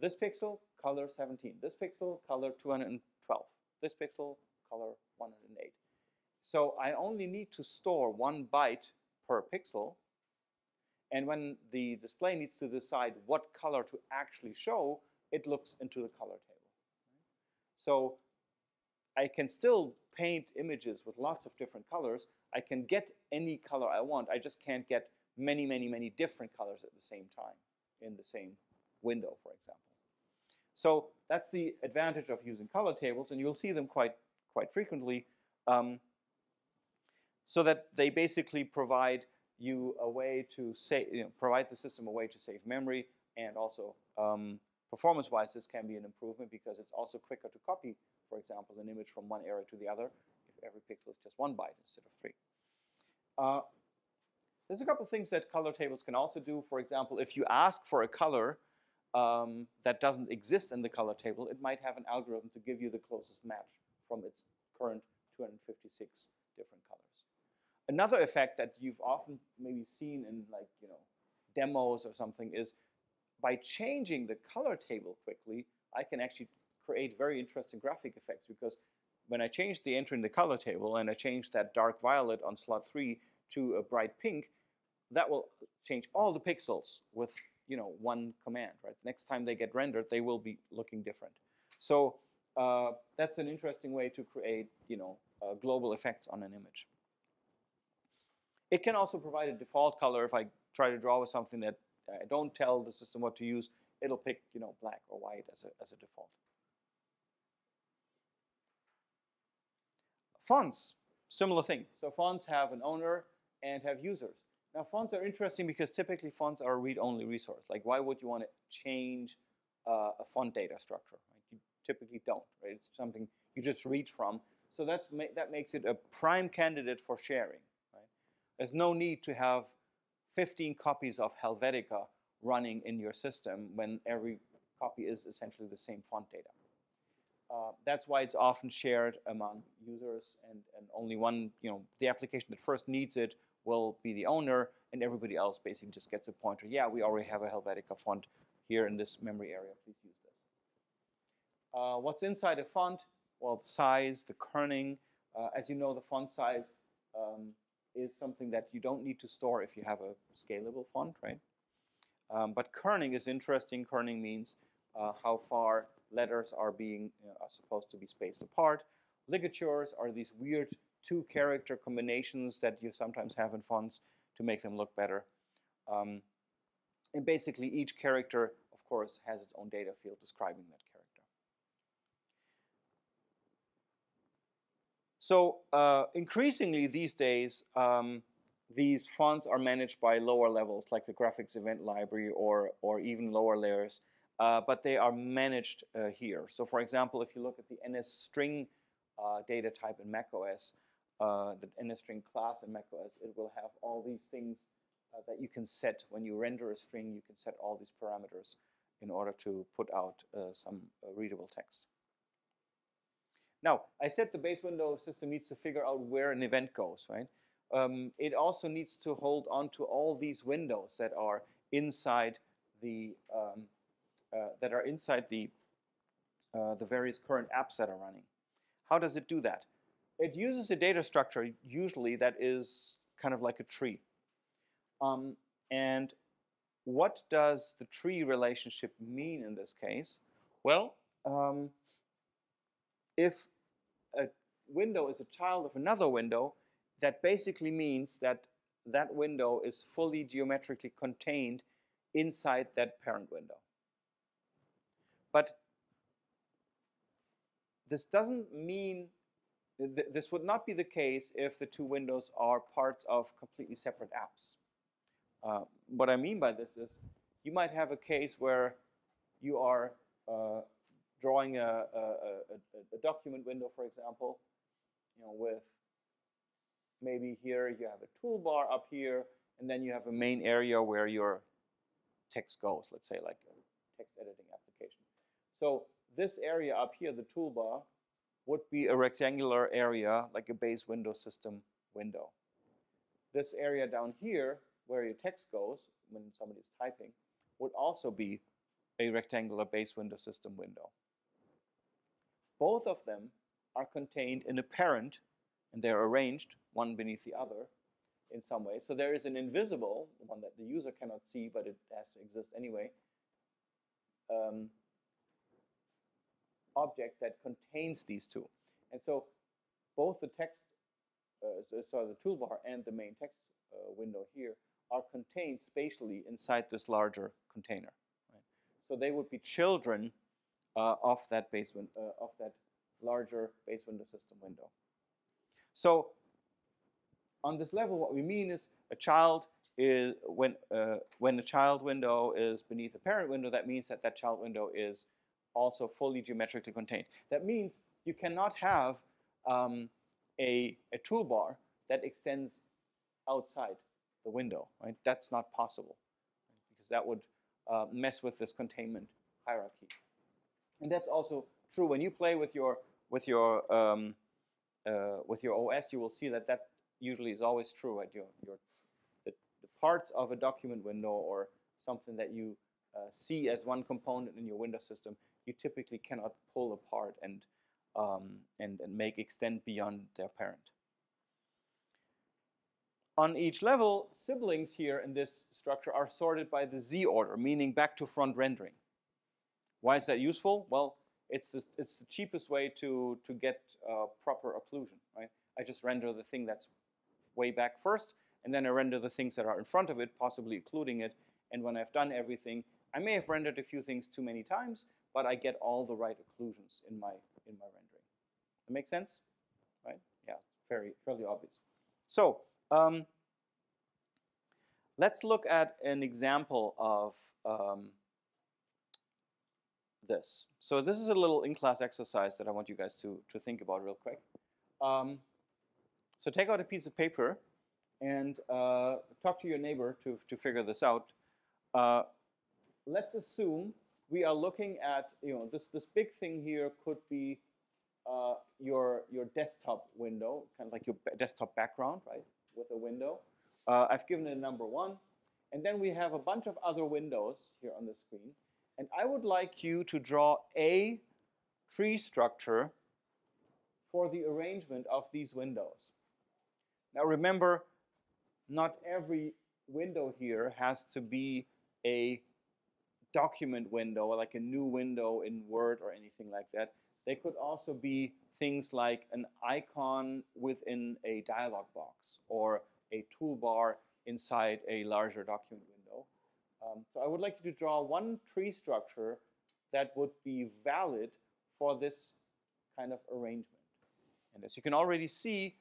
this pixel, color 17. This pixel, color 212. This pixel, color 108. So I only need to store one byte per pixel. And when the display needs to decide what color to actually show, it looks into the color table. So I can still paint images with lots of different colors. I can get any color I want. I just can't get many, many, many different colors at the same time in the same window, for example. So that's the advantage of using color tables, and you'll see them quite, quite frequently. Um, so that they basically provide you a way to say, you know, provide the system a way to save memory, and also um, performance-wise, this can be an improvement because it's also quicker to copy, for example, an image from one area to the other if every pixel is just one byte instead of three. Uh, there's a couple of things that color tables can also do. For example, if you ask for a color um, that doesn't exist in the color table, it might have an algorithm to give you the closest match from its current 256 different colors. Another effect that you've often maybe seen in like, you know, demos or something is by changing the color table quickly, I can actually create very interesting graphic effects because when I change the entry in the color table and I change that dark violet on slot three to a bright pink, that will change all the pixels with you know one command. Right. Next time they get rendered, they will be looking different. So uh, that's an interesting way to create you know uh, global effects on an image. It can also provide a default color if I try to draw with something that I don't tell the system what to use. It'll pick you know black or white as a as a default. Fonts, similar thing. So fonts have an owner and have users. Now fonts are interesting because typically fonts are a read-only resource. Like why would you want to change uh, a font data structure? You typically don't, right? It's something you just read from. So that's ma that makes it a prime candidate for sharing. There's no need to have 15 copies of Helvetica running in your system when every copy is essentially the same font data. Uh, that's why it's often shared among users and, and only one, you know, the application that first needs it will be the owner and everybody else basically just gets a pointer. Yeah, we already have a Helvetica font here in this memory area. Please use this. Uh, what's inside a font? Well, the size, the kerning. Uh, as you know, the font size um, is something that you don't need to store if you have a scalable font, right? Um, but kerning is interesting. Kerning means uh, how far letters are being know, are supposed to be spaced apart. Ligatures are these weird two character combinations that you sometimes have in fonts to make them look better. Um, and basically each character, of course, has its own data field describing that character. So uh, increasingly these days, um, these fonts are managed by lower levels like the graphics event library or, or even lower layers uh, but they are managed uh, here. So for example, if you look at the NSString uh, data type in macOS, uh, the NSString class in macOS, it will have all these things uh, that you can set. When you render a string, you can set all these parameters in order to put out some readable text. Now, I said the base window system needs to figure out where an event goes, right? Um, it also needs to hold on to all these windows that are inside the um, uh, that are inside the, uh, the various current apps that are running. How does it do that? It uses a data structure usually that is kind of like a tree. Um, and what does the tree relationship mean in this case? Well, um, if a window is a child of another window, that basically means that that window is fully geometrically contained inside that parent window. But this doesn't mean, th this would not be the case if the two windows are parts of completely separate apps. Uh, what I mean by this is you might have a case where you are uh, drawing a, a, a, a, document window, for example, you know, with maybe here you have a toolbar up here, and then you have a main area where you're text goes, let's say like a text editing application. So this area up here, the toolbar, would be a rectangular area like a base window system window. This area down here, where your text goes when somebody's typing, would also be a rectangular base window system window. Both of them are contained in a parent, and they're arranged one beneath the other in some way. So there is an invisible, one that the user cannot see, but it has to exist anyway, um, object that contains these two. And so both the text, uh, sorry, the toolbar and the main text uh, window here are contained spatially inside this larger container. Right? So they would be children of that base uh, of that larger base window system window. So on this level, what we mean is a child is when uh, when a child window is beneath a parent window, that means that that child window is also fully geometrically contained. That means you cannot have um, a, a toolbar that extends outside the window, right? That's not possible because that would uh, mess with this containment hierarchy. And that's also true when you play with your with your um, uh, with your OS. You will see that that usually is always true. Right? Your your the, the parts of a document window or something that you uh, see as one component in your window system, you typically cannot pull apart and um, and, and make extend beyond their parent. On each level, siblings here in this structure are sorted by the Z order, meaning back to front rendering. Why is that useful? Well, it's the, it's the cheapest way to, to get uh, proper occlusion, right? I just render the thing that's way back first, and then I render the things that are in front of it, possibly occluding it. And when I've done everything, I may have rendered a few things too many times, but I get all the right occlusions in my in my rendering. That makes sense, right? Yeah, very fairly obvious. So um, let's look at an example of um, this. So this is a little in-class exercise that I want you guys to to think about real quick. Um, so take out a piece of paper and uh, talk to your neighbor to to figure this out. Uh, let's assume we are looking at, you know, this, this big thing here could be uh, your, your desktop window, kind of like your desktop background, right, with a window. Uh, I've given it a number one. And then we have a bunch of other windows here on the screen. And I would like you to draw a tree structure for the arrangement of these windows. Now remember, not every window here has to be a document window, like a new window in Word or anything like that. They could also be things like an icon within a dialog box or a toolbar inside a larger document window. Um, so I would like you to draw one tree structure that would be valid for this kind of arrangement. And as you can already see,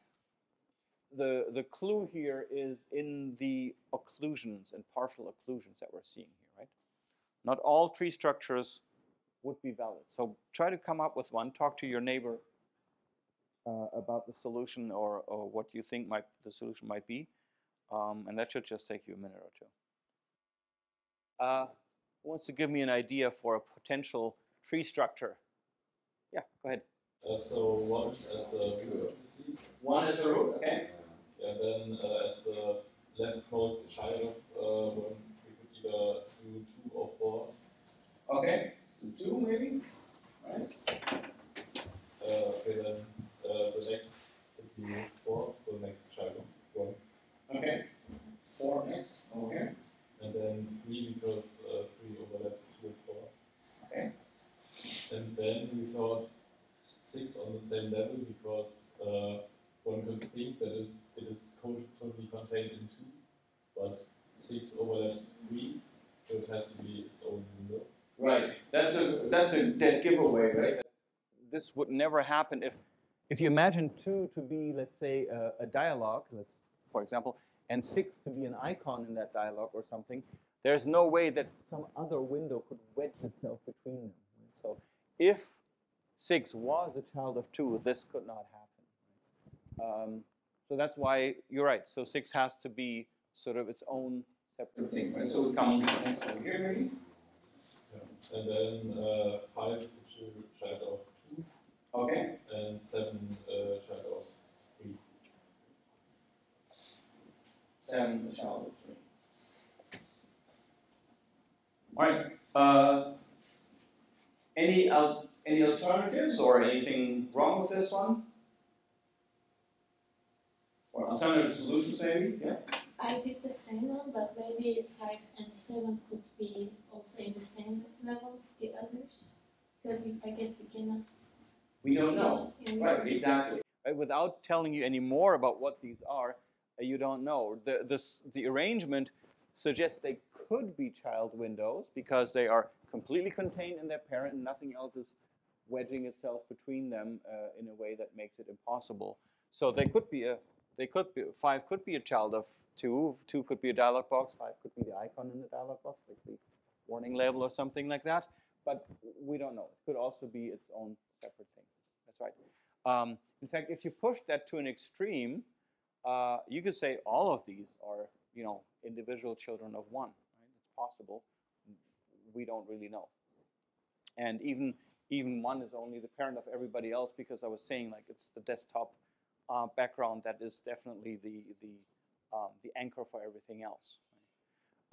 the, the clue here is in the occlusions and partial occlusions that we're seeing here. Right? Not all tree structures would be valid. So try to come up with one. Talk to your neighbor uh, about the solution or, or what you think might the solution might be. Um, and that should just take you a minute or two. Uh, wants to give me an idea for a potential tree structure? Yeah, go ahead. Uh, so one as the root. One is the root, okay. And then uh, as the leftmost child of uh, one, we could either do two or four. Okay, two maybe, right? Uh, okay, then uh, the next would be four, so next child of one. Okay, four next, okay. And then three because uh, three overlaps with four. Okay. And then we thought six on the same level because uh, one could think that it is totally contained in two, but six overlaps three, so it has to be its own window. Right. That's a that's a dead giveaway, right? This would never happen if if you imagine two to be, let's say, a, a dialogue, let's for example, and six to be an icon in that dialogue or something. There's no way that some other window could wedge itself between them. So if six was a child of two, this could not happen. Um, so that's why you're right. So six has to be sort of its own separate thing, right? So it comes next over here. Yeah. And then uh, five is a child of two, Okay. and seven uh, child of three. Seven, a child of three. All right. Uh, any al- any alternatives or anything wrong with this one? Or alternative solutions, maybe? Yeah. I did the same one, but maybe five and seven could be also in the same level the others. Because I guess we cannot. We don't know. Right, exactly. Without telling you any more about what these are, uh, you don't know. The, this, the arrangement suggests they could be child windows because they are completely contained in their parent and nothing else is wedging itself between them uh, in a way that makes it impossible. So they could be a, they could be, five could be a child of two, two could be a dialog box, five could be the icon in the dialog box, like the warning label or something like that. But we don't know. It could also be its own separate thing. That's right. Um, in fact, if you push that to an extreme, uh, you could say all of these are, you know, individual children of one. Right? It's possible. We don't really know. And even even one is only the parent of everybody else because I was saying like it's the desktop uh, background that is definitely the the um, the anchor for everything else.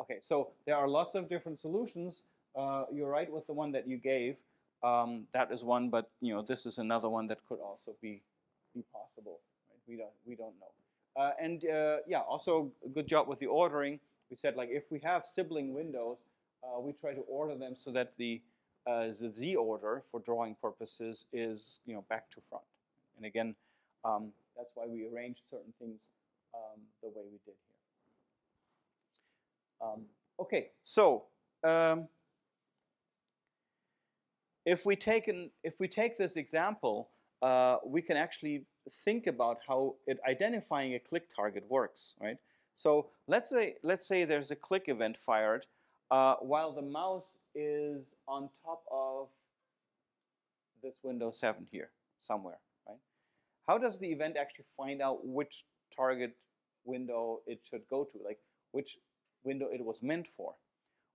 Okay, so there are lots of different solutions. Uh, you're right with the one that you gave. Um, that is one, but you know this is another one that could also be be possible. Right? We don't we don't know. Uh, and uh, yeah, also good job with the ordering. We said like if we have sibling windows, uh, we try to order them so that the uh, the Z order for drawing purposes is you know back to front. And again, um, that's why we arranged certain things um, the way we did here. Um, okay, so um, if we take an, if we take this example, uh, we can actually think about how it identifying a click target works, right? So let's say let's say there's a click event fired uh, while the mouse is on top of this Windows 7 here somewhere, right? How does the event actually find out which target window it should go to, like which window it was meant for?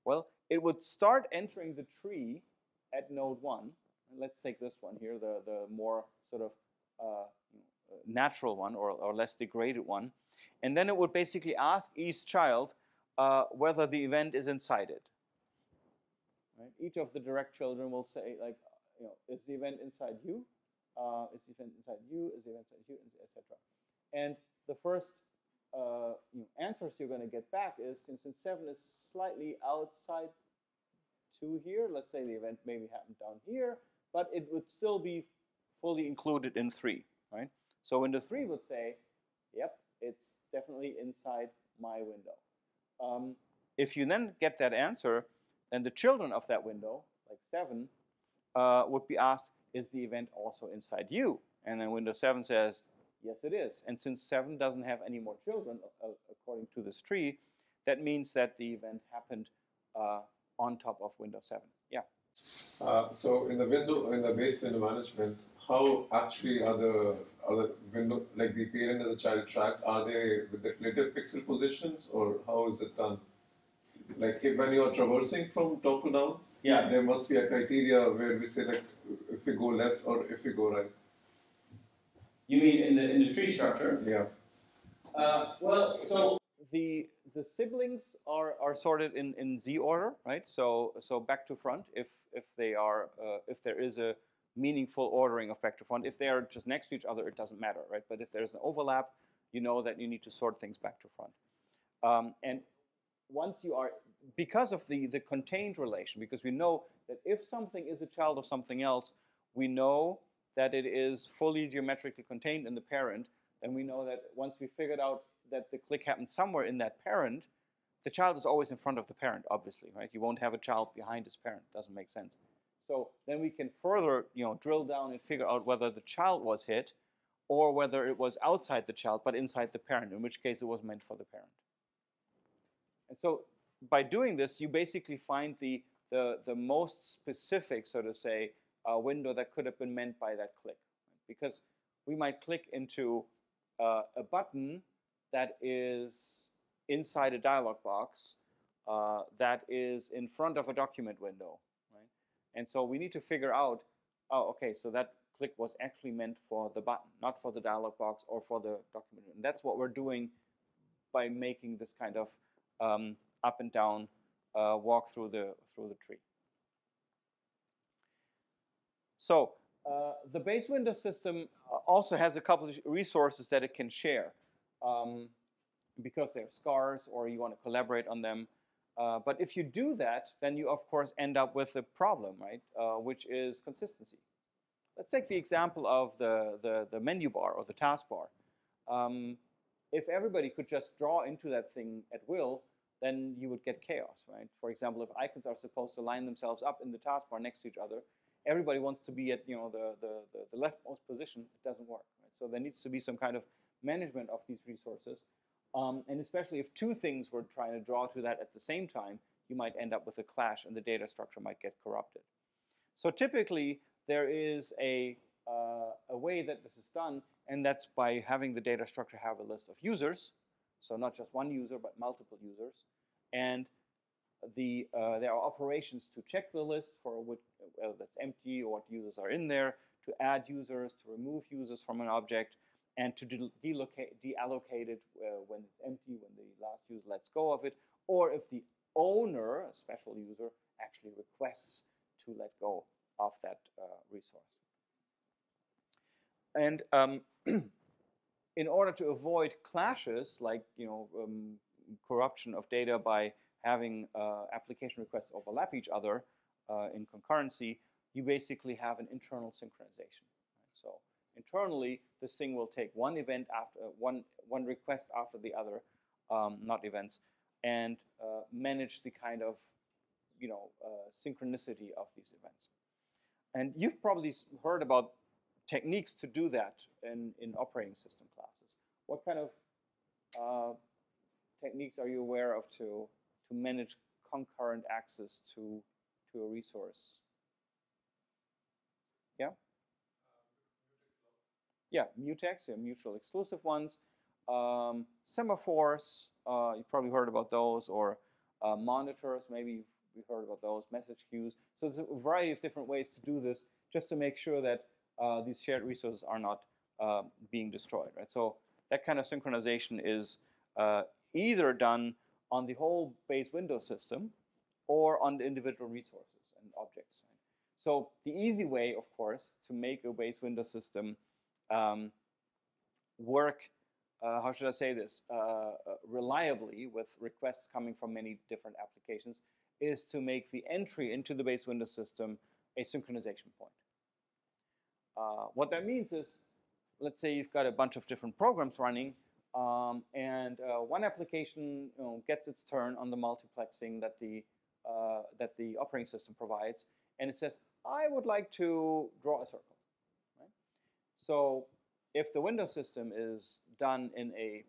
Well, it would start entering the tree at node 1. Let's take this one here, the, the more sort of uh, natural one or, or less degraded one. And then it would basically ask each child uh, whether the event is inside it. Right? Each of the direct children will say, like, you know, is the event inside you? Uh, is the event inside you? Is the event inside you? Etc. And the first uh, you know, answers you're going to get back is, since seven is slightly outside two here, let's say the event maybe happened down here, but it would still be fully included in three, right? So window three would say, yep, it's definitely inside my window. Um, if you then get that answer, then the children of that window, like seven, uh, would be asked, is the event also inside you? And then window seven says, yes, it is. And since seven doesn't have any more children, uh, according to this tree, that means that the event happened uh, on top of window seven. Yeah. Uh, so in the window, in the base window management, how actually are the are the window like the parent and the child tracked? Are they with the relative pixel positions, or how is it done? Like if, when you are traversing from top to down, Yeah. there must be a criteria where we say like if we go left or if we go right. You mean in the in the tree structure? Yeah. Uh, well, so the the siblings are, are sorted in, in Z order, right? So so back to front if if they are uh, if there is a meaningful ordering of back to front. If they are just next to each other, it doesn't matter, right? But if there's an overlap, you know that you need to sort things back to front. Um, and once you are because of the the contained relation, because we know that if something is a child of something else, we know that it is fully geometrically contained in the parent, then we know that once we figured out that the click happened somewhere in that parent, the child is always in front of the parent, obviously, right? You won't have a child behind his parent. Doesn't make sense. So then we can further, you know, drill down and figure out whether the child was hit or whether it was outside the child but inside the parent, in which case it was meant for the parent. And so by doing this, you basically find the, the, the most specific, so to say, uh, window that could have been meant by that click. Because we might click into uh, a button that is inside a dialog box uh, that is in front of a document window? And so we need to figure out, oh, okay, so that click was actually meant for the button, not for the dialog box or for the document. And that's what we're doing by making this kind of um, up and down uh, walk through the through the tree. So uh, the base window system uh, also has a couple of resources that it can share um, because they're scarce or you want to collaborate on them. Uh, but if you do that, then you of course end up with a problem, right? Uh, which is consistency. Let's take the example of the, the, the menu bar or the taskbar. Um, if everybody could just draw into that thing at will, then you would get chaos, right? For example, if icons are supposed to line themselves up in the taskbar next to each other, everybody wants to be at you know the, the, the, the leftmost position, it doesn't work. Right? So there needs to be some kind of management of these resources. Um, and especially if two things were trying to draw to that at the same time, you might end up with a clash and the data structure might get corrupted. So typically, there is a, uh, a way that this is done, and that's by having the data structure have a list of users, so not just one user, but multiple users. And the, uh, there are operations to check the list for what, whether that's empty or what users are in there, to add users, to remove users from an object, and to delocate, deallocate it uh, when it's empty, when the last user lets go of it, or if the owner, a special user, actually requests to let go of that uh, resource. And um, in order to avoid clashes, like you know, um, corruption of data by having uh, application requests overlap each other uh, in concurrency, you basically have an internal synchronization. Right? So internally, this thing will take one event after uh, one one request after the other, um, not events, and uh, manage the kind of you know uh, synchronicity of these events. And you've probably heard about techniques to do that in, in operating system classes. What kind of uh, techniques are you aware of to to manage concurrent access to, to a resource. Yeah? Yeah, mutex, yeah, mutual exclusive ones. Um, semaphores, uh, you've probably heard about those, or uh, monitors, maybe you've heard about those, message queues. So there's a variety of different ways to do this just to make sure that uh, these shared resources are not uh, being destroyed, right? So that kind of synchronization is uh, either done on the whole base window system or on the individual resources and objects. Right? So the easy way, of course, to make a base window system um, work, uh, how should I say this, uh, uh, reliably with requests coming from many different applications is to make the entry into the base window system a synchronization point. Uh, what that means is, let's say you've got a bunch of different programs running, um, and uh, one application you know, gets its turn on the multiplexing that the, uh, that the operating system provides, and it says, I would like to draw a circle. So if the window system is done in a,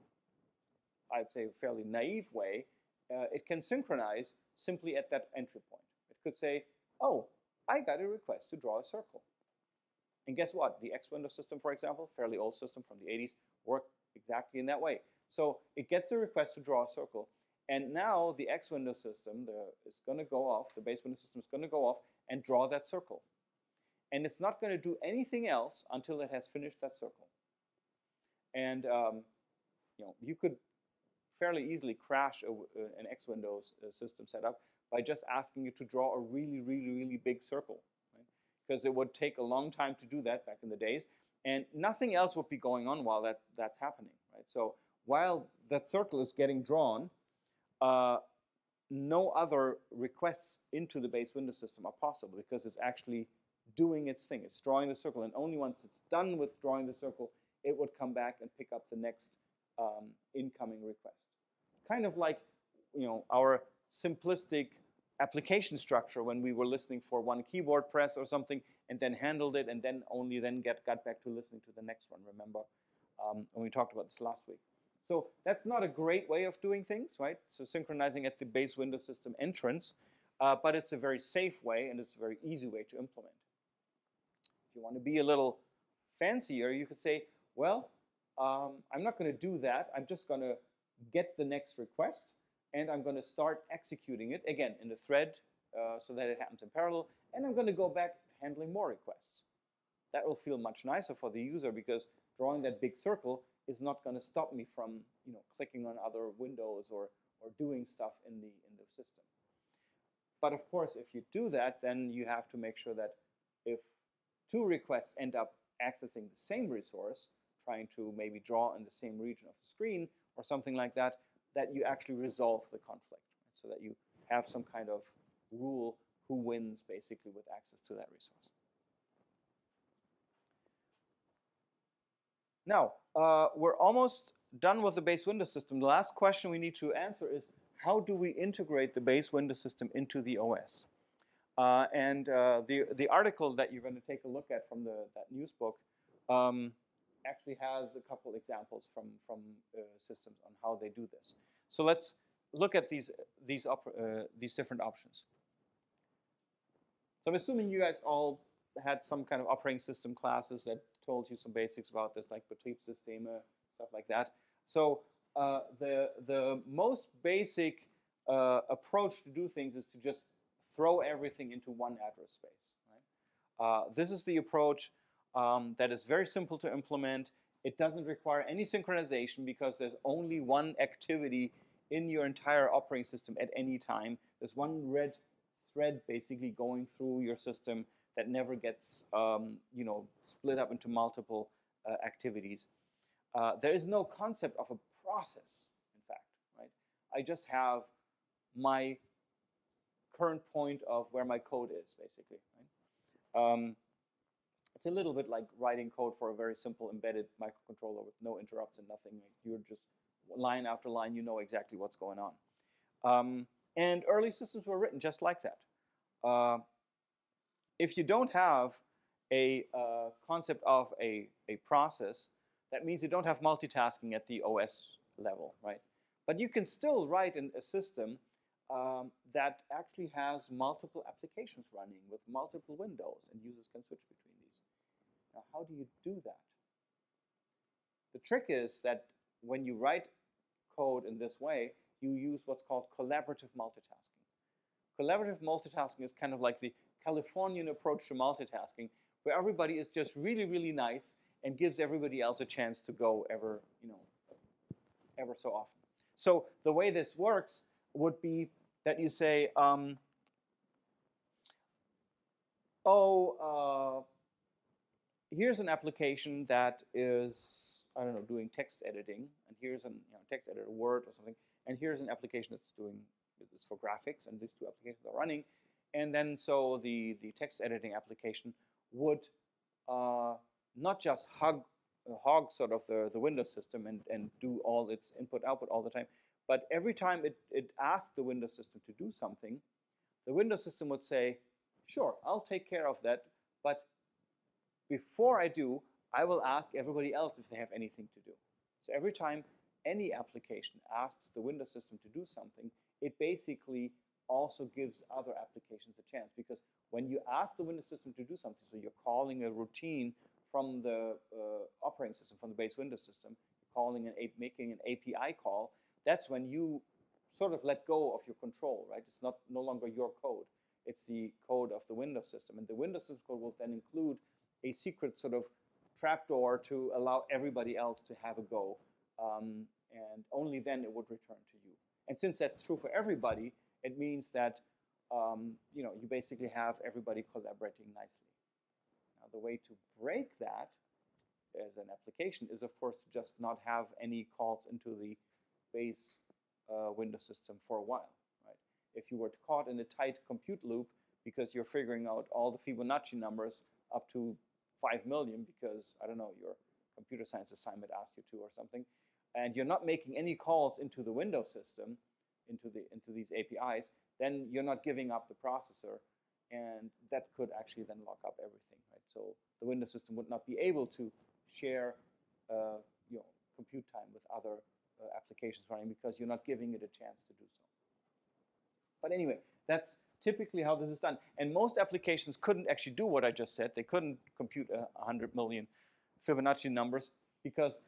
I'd say, fairly naive way, uh, it can synchronize simply at that entry point. It could say, oh, I got a request to draw a circle. And guess what? The X window system, for example, fairly old system from the 80s, worked exactly in that way. So it gets the request to draw a circle. And now the X window system the, is going to go off, the base window system is going to go off and draw that circle. And it's not going to do anything else until it has finished that circle. And um, you know, you could fairly easily crash a, uh, an X Windows uh, system setup by just asking it to draw a really, really, really big circle. Because right? it would take a long time to do that back in the days. And nothing else would be going on while that, that's happening, right? So while that circle is getting drawn, uh, no other requests into the base window system are possible because it's actually doing its thing. It's drawing the circle, and only once it's done with drawing the circle, it would come back and pick up the next um, incoming request. Kind of like, you know, our simplistic application structure when we were listening for one keyboard press or something and then handled it and then only then get got back to listening to the next one, remember? Um, when we talked about this last week. So that's not a great way of doing things, right? So synchronizing at the base window system entrance, uh, but it's a very safe way and it's a very easy way to implement. If you want to be a little fancier, you could say, well, um, I'm not going to do that. I'm just going to get the next request, and I'm going to start executing it again in the thread uh, so that it happens in parallel, and I'm going to go back handling more requests. That will feel much nicer for the user because drawing that big circle is not going to stop me from you know clicking on other windows or or doing stuff in the in the system. But of course, if you do that, then you have to make sure that if two requests end up accessing the same resource, trying to maybe draw in the same region of the screen or something like that, that you actually resolve the conflict, right? so that you have some kind of rule who wins basically with access to that resource. Now, uh, we're almost done with the base window system. The last question we need to answer is how do we integrate the base window system into the OS? Uh, and uh, the, the article that you're going to take a look at from the, that NeWS book um, actually has a couple examples from, from uh, systems on how they do this. So let's look at these, these, uh, these different options. So I'm assuming you guys all had some kind of operating system classes that told you some basics about this, like Betriebssysteme, stuff like that. So uh, the, the most basic uh, approach to do things is to just throw everything into one address space. Right? Uh, this is the approach um, that is very simple to implement. It doesn't require any synchronization because there's only one activity in your entire operating system at any time. There's one red thread basically going through your system that never gets um, you know split up into multiple uh, activities. Uh, there is no concept of a process, in fact, right? I just have my current point of where my code is, basically. Right? Um, it's a little bit like writing code for a very simple embedded microcontroller with no interrupts and nothing. You're just line after line, you know exactly what's going on. Um, and early systems were written just like that. Uh, if you don't have a uh, concept of a, a process, that means you don't have multitasking at the OS level, right? But you can still write in a system um, that actually has multiple applications running with multiple windows, and users can switch between these. Now, how do you do that? The trick is that when you write code in this way, you use what's called collaborative multitasking. Collaborative multitasking is kind of like the Californian approach to multitasking, where everybody is just really, really nice and gives everybody else a chance to go ever, you know, ever so often. So the way this works would be that you say, um, oh, uh, here's an application that is, I don't know, doing text editing, and here's an you know, text editor, Word or something, and here's an application that's doing, it's for graphics, and these two applications are running, and then so the, the text editing application would uh, not just hug, hog sort of the, the window system and, and do all its input output all the time, but every time it, it asked the window system to do something, the window system would say, sure, I'll take care of that, but before I do, I will ask everybody else if they have anything to do. So every time any application asks the window system to do something, it basically also gives other applications a chance because when you ask the window system to do something, so you're calling a routine from the uh, operating system, from the base window system, calling an making an API call, that's when you sort of let go of your control, right? It's not no longer your code. It's the code of the window system. And the window system code will then include a secret sort of trapdoor to allow everybody else to have a go. Um, and only then it would return to you. And since that's true for everybody, it means that um, you know you basically have everybody collaborating nicely. Now the way to break that as an application is of course to just not have any calls into the base uh, window system for a while. Right? If you were caught in a tight compute loop because you're figuring out all the Fibonacci numbers up to 5 million because, I don't know, your computer science assignment asked you to or something, and you're not making any calls into the window system, into, the, into these APIs, then you're not giving up the processor, and that could actually then lock up everything, right? So the window system would not be able to share, uh, you know, compute time with other Uh, applications running because you're not giving it a chance to do so. But anyway, that's typically how this is done. And most applications couldn't actually do what I just said. They couldn't compute a 100 million Fibonacci numbers because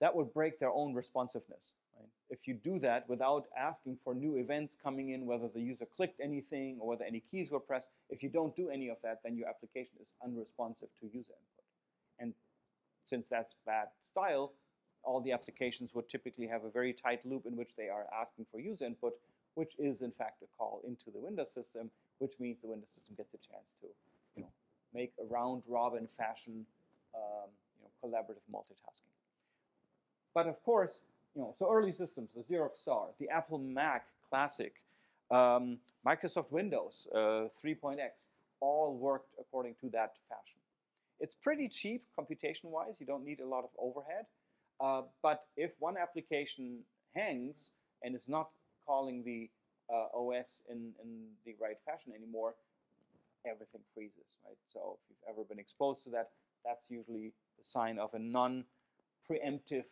that would break their own responsiveness. Right? If you do that without asking for new events coming in, whether the user clicked anything or whether any keys were pressed, if you don't do any of that, then your application is unresponsive to user input. And since that's bad style, all the applications would typically have a very tight loop in which they are asking for user input, which is in fact a call into the window system, which means the window system gets a chance to, you know, make a round robin fashion, um, you know, collaborative multitasking. But of course, you know, so early systems, the Xerox Star, the Apple Mac Classic, um, Microsoft Windows uh, 3.x, all worked according to that fashion. It's pretty cheap computation-wise. You don't need a lot of overhead. Uh, but if one application hangs and is not calling the uh, OS in, in the right fashion anymore, everything freezes, right? So if you've ever been exposed to that, that's usually the sign of a non-preemptive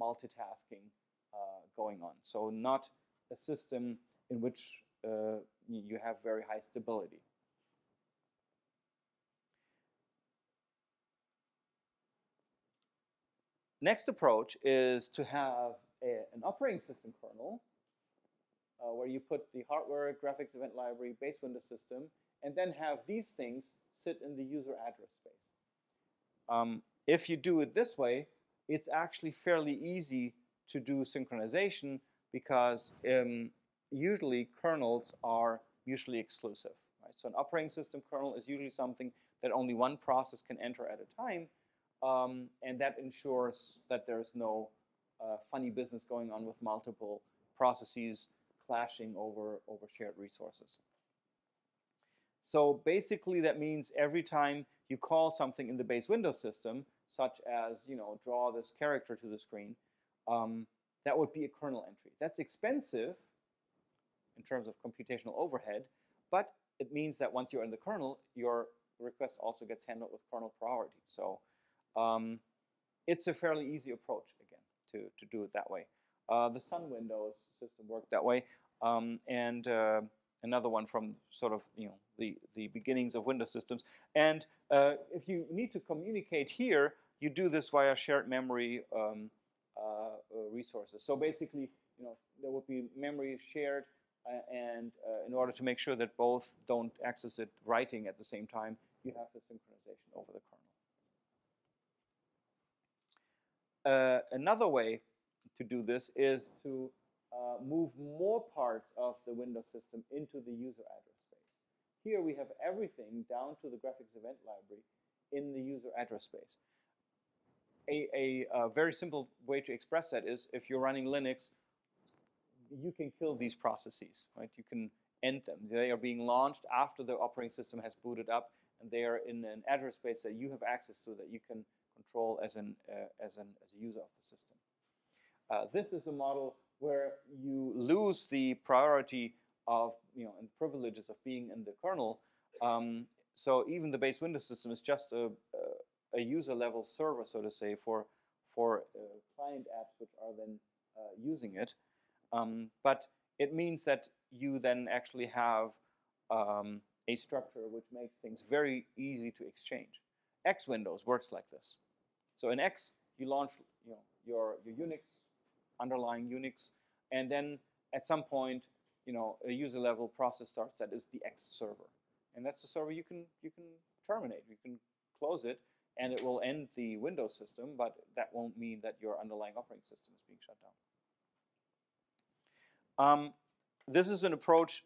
multitasking uh, going on. So not a system in which uh, you have very high stability. Next approach is to have a, an operating system kernel uh, where you put the hardware, graphics event library, base window system, and then have these things sit in the user address space. Um, if you do it this way, it's actually fairly easy to do synchronization because um, usually kernels are mutually exclusive. Right? So an operating system kernel is usually something that only one process can enter at a time, um, and that ensures that there's no uh, funny business going on with multiple processes clashing over, over shared resources. So basically that means every time you call something in the base window system, such as, you know, draw this character to the screen, um, that would be a kernel entry. That's expensive in terms of computational overhead, but it means that once you're in the kernel, your request also gets handled with kernel priority. So um, it's a fairly easy approach, again, to, to do it that way. Uh, the Sun Windows system worked that way. Um, and uh, another one from sort of you know the, the beginnings of window systems. And uh, if you need to communicate here, you do this via shared memory um, uh, uh resources. So basically, you know, there would be memory shared, uh, and in order to make sure that both don't access it writing at the same time, you have the synchronization over the kernel. Another way to do this is to uh, move more parts of the window system into the user address space. Here we have everything down to the graphics event library in the user address space. A, a, a, very simple way to express that is if you're running Linux, you can kill these processes, right? You can end them. They are being launched after the operating system has booted up, and they are in an address space that you have access to that you can control as an uh, as an as a user of the system. Uh, this is a model where you lose the priority of, you know, and privileges of being in the kernel. Um, so even the base window system is just a, a, a, user level server, so to say, for, for uh, client apps which are then uh, using it. Um, but it means that you then actually have um, a structure which makes things very easy to exchange. X Windows works like this. So in X, you launch you know, your, your Unix underlying Unix, and then at some point, you know, a user level process starts that is the X server, and that's the server you can you can terminate, you can close it, and it will end the window system, but that won't mean that your underlying operating system is being shut down. Um, this is an approach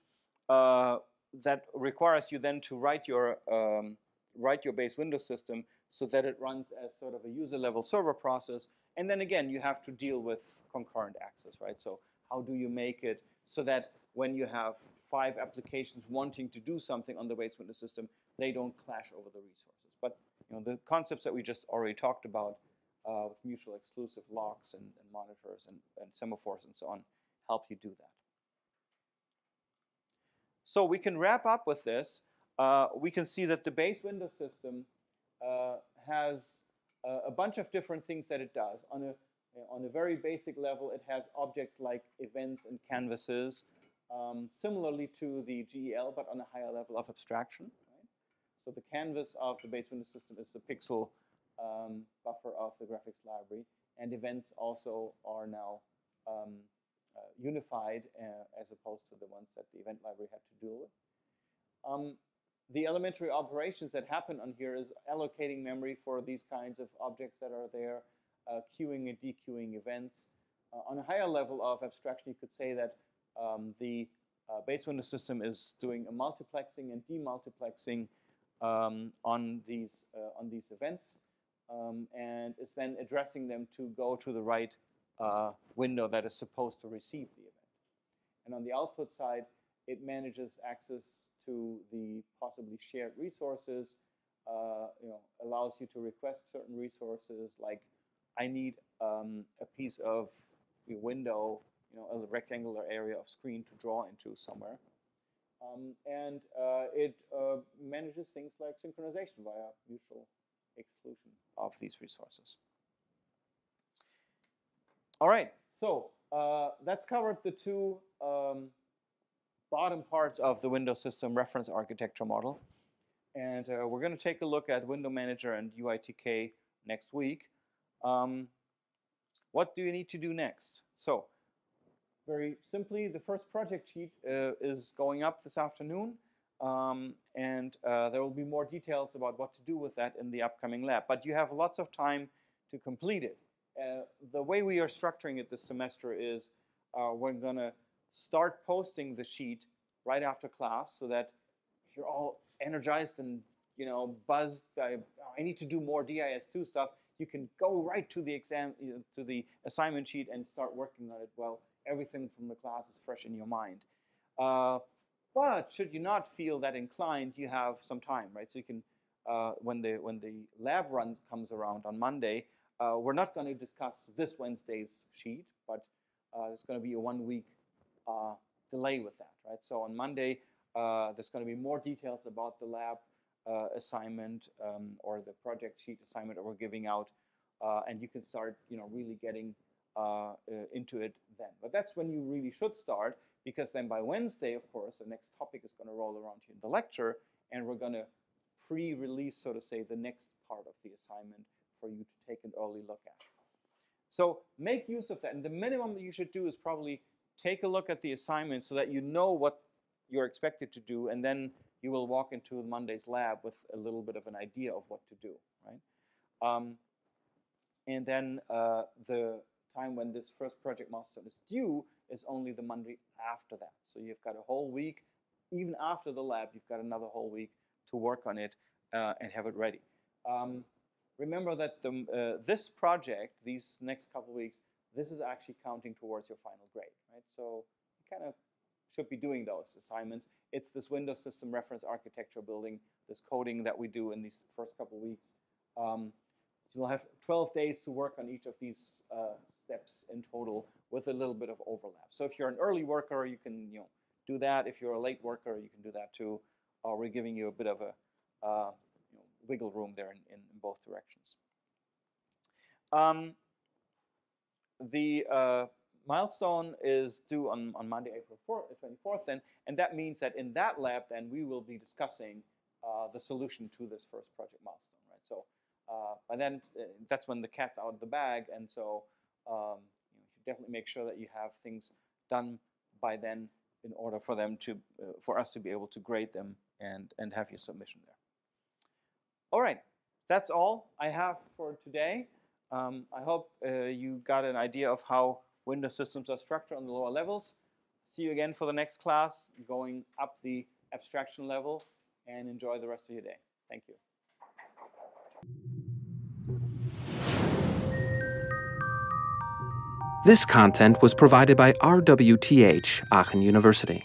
uh, that requires you then to write your um, write your base window system so that it runs as sort of a user level server process and then again, you have to deal with concurrent access, right? So how do you make it so that when you have five applications wanting to do something on the base window system, they don't clash over the resources. But you know, the concepts that we just already talked about uh, with mutual exclusive locks and, and monitors and, and, semaphores and so on help you do that. So we can wrap up with this. Uh, we can see that the base window system uh, has a bunch of different things that it does. On a, on a very basic level, it has objects like events and canvases, um, similarly to the GEL, but on a higher level of abstraction. Right? So the canvas of the base window system is the pixel um, buffer of the graphics library, and events also are now um, uh, unified uh, as opposed to the ones that the event library had to deal with. Um, the elementary operations that happen on here is allocating memory for these kinds of objects that are there, uh, queuing and dequeuing events. Uh, on a higher level of abstraction, you could say that um, the uh, base window system is doing a multiplexing and demultiplexing um, on these uh, on these events, um, and is then addressing them to go to the right uh, window that is supposed to receive the event. And on the output side, it manages access to the possibly shared resources, uh, you know, allows you to request certain resources like I need um, a piece of a window, you know, a rectangular area of screen to draw into somewhere. Um, and uh, it uh, manages things like synchronization via mutual exclusion of these resources. All right, so uh, that's covered the two um, bottom parts of the Window System reference architecture model. And uh, we're going to take a look at Window Manager and UITK next week. Um, what do you need to do next? So very simply, the first project sheet uh, is going up this afternoon. Um, and uh, there will be more details about what to do with that in the upcoming lab. But you have lots of time to complete it. Uh, the way we are structuring it this semester is uh, we're going to start posting the sheet right after class so that if you're all energized and you know buzzed by, I need to do more DIS2 stuff, you can go right to the exam you know, to the assignment sheet and start working on it. Well, everything from the class is fresh in your mind. Uh, but should you not feel that inclined, you have some time, right? So you can, uh, when the when the lab run comes around on Monday, uh, we're not going to discuss this Wednesday's sheet, but uh, there's going to be a one week uh, delay with that, right? So on Monday, uh, there's going to be more details about the lab uh, assignment um, or the project sheet assignment that we're giving out, uh, and you can start, you know, really getting uh, into it then. But that's when you really should start, because then by Wednesday, of course, the next topic is going to roll around here in the lecture, and we're going to pre-release, so to say, the next part of the assignment for you to take an early look at. So make use of that. And the minimum that you should do is probably take a look at the assignment so that you know what you're expected to do, and then you will walk into Monday's lab with a little bit of an idea of what to do, right? Um, and then uh, the time when this first project milestone is due is only the Monday after that. So you've got a whole week, even after the lab, you've got another whole week to work on it uh, and have it ready. Um, remember that the, uh, this project, these next couple weeks, this is actually counting towards your final grade, right? So you kind of should be doing those assignments. It's this Window System Reference Architecture building, this coding that we do in these first couple weeks. Um, you'll have 12 days to work on each of these uh, steps in total with a little bit of overlap. So if you're an early worker, you can you know do that. If you're a late worker, you can do that too. Uh, we're giving you a bit of a uh, you know, wiggle room there in, in, in both directions. Um, the uh, milestone is due on, on Monday, April 4th, 24th then, and that means that in that lab then we will be discussing uh, the solution to this first project milestone, right? So uh, by then, uh, that's when the cat's out of the bag, and so um, you, know, you should definitely make sure that you have things done by then in order for them to, uh, for us to be able to grade them and, and have your submission there. All right, that's all I have for today. Um, I hope uh, you got an idea of how window systems are structured on the lower levels. See you again for the next class, going up the abstraction level, and enjoy the rest of your day. Thank you. This content was provided by RWTH Aachen University.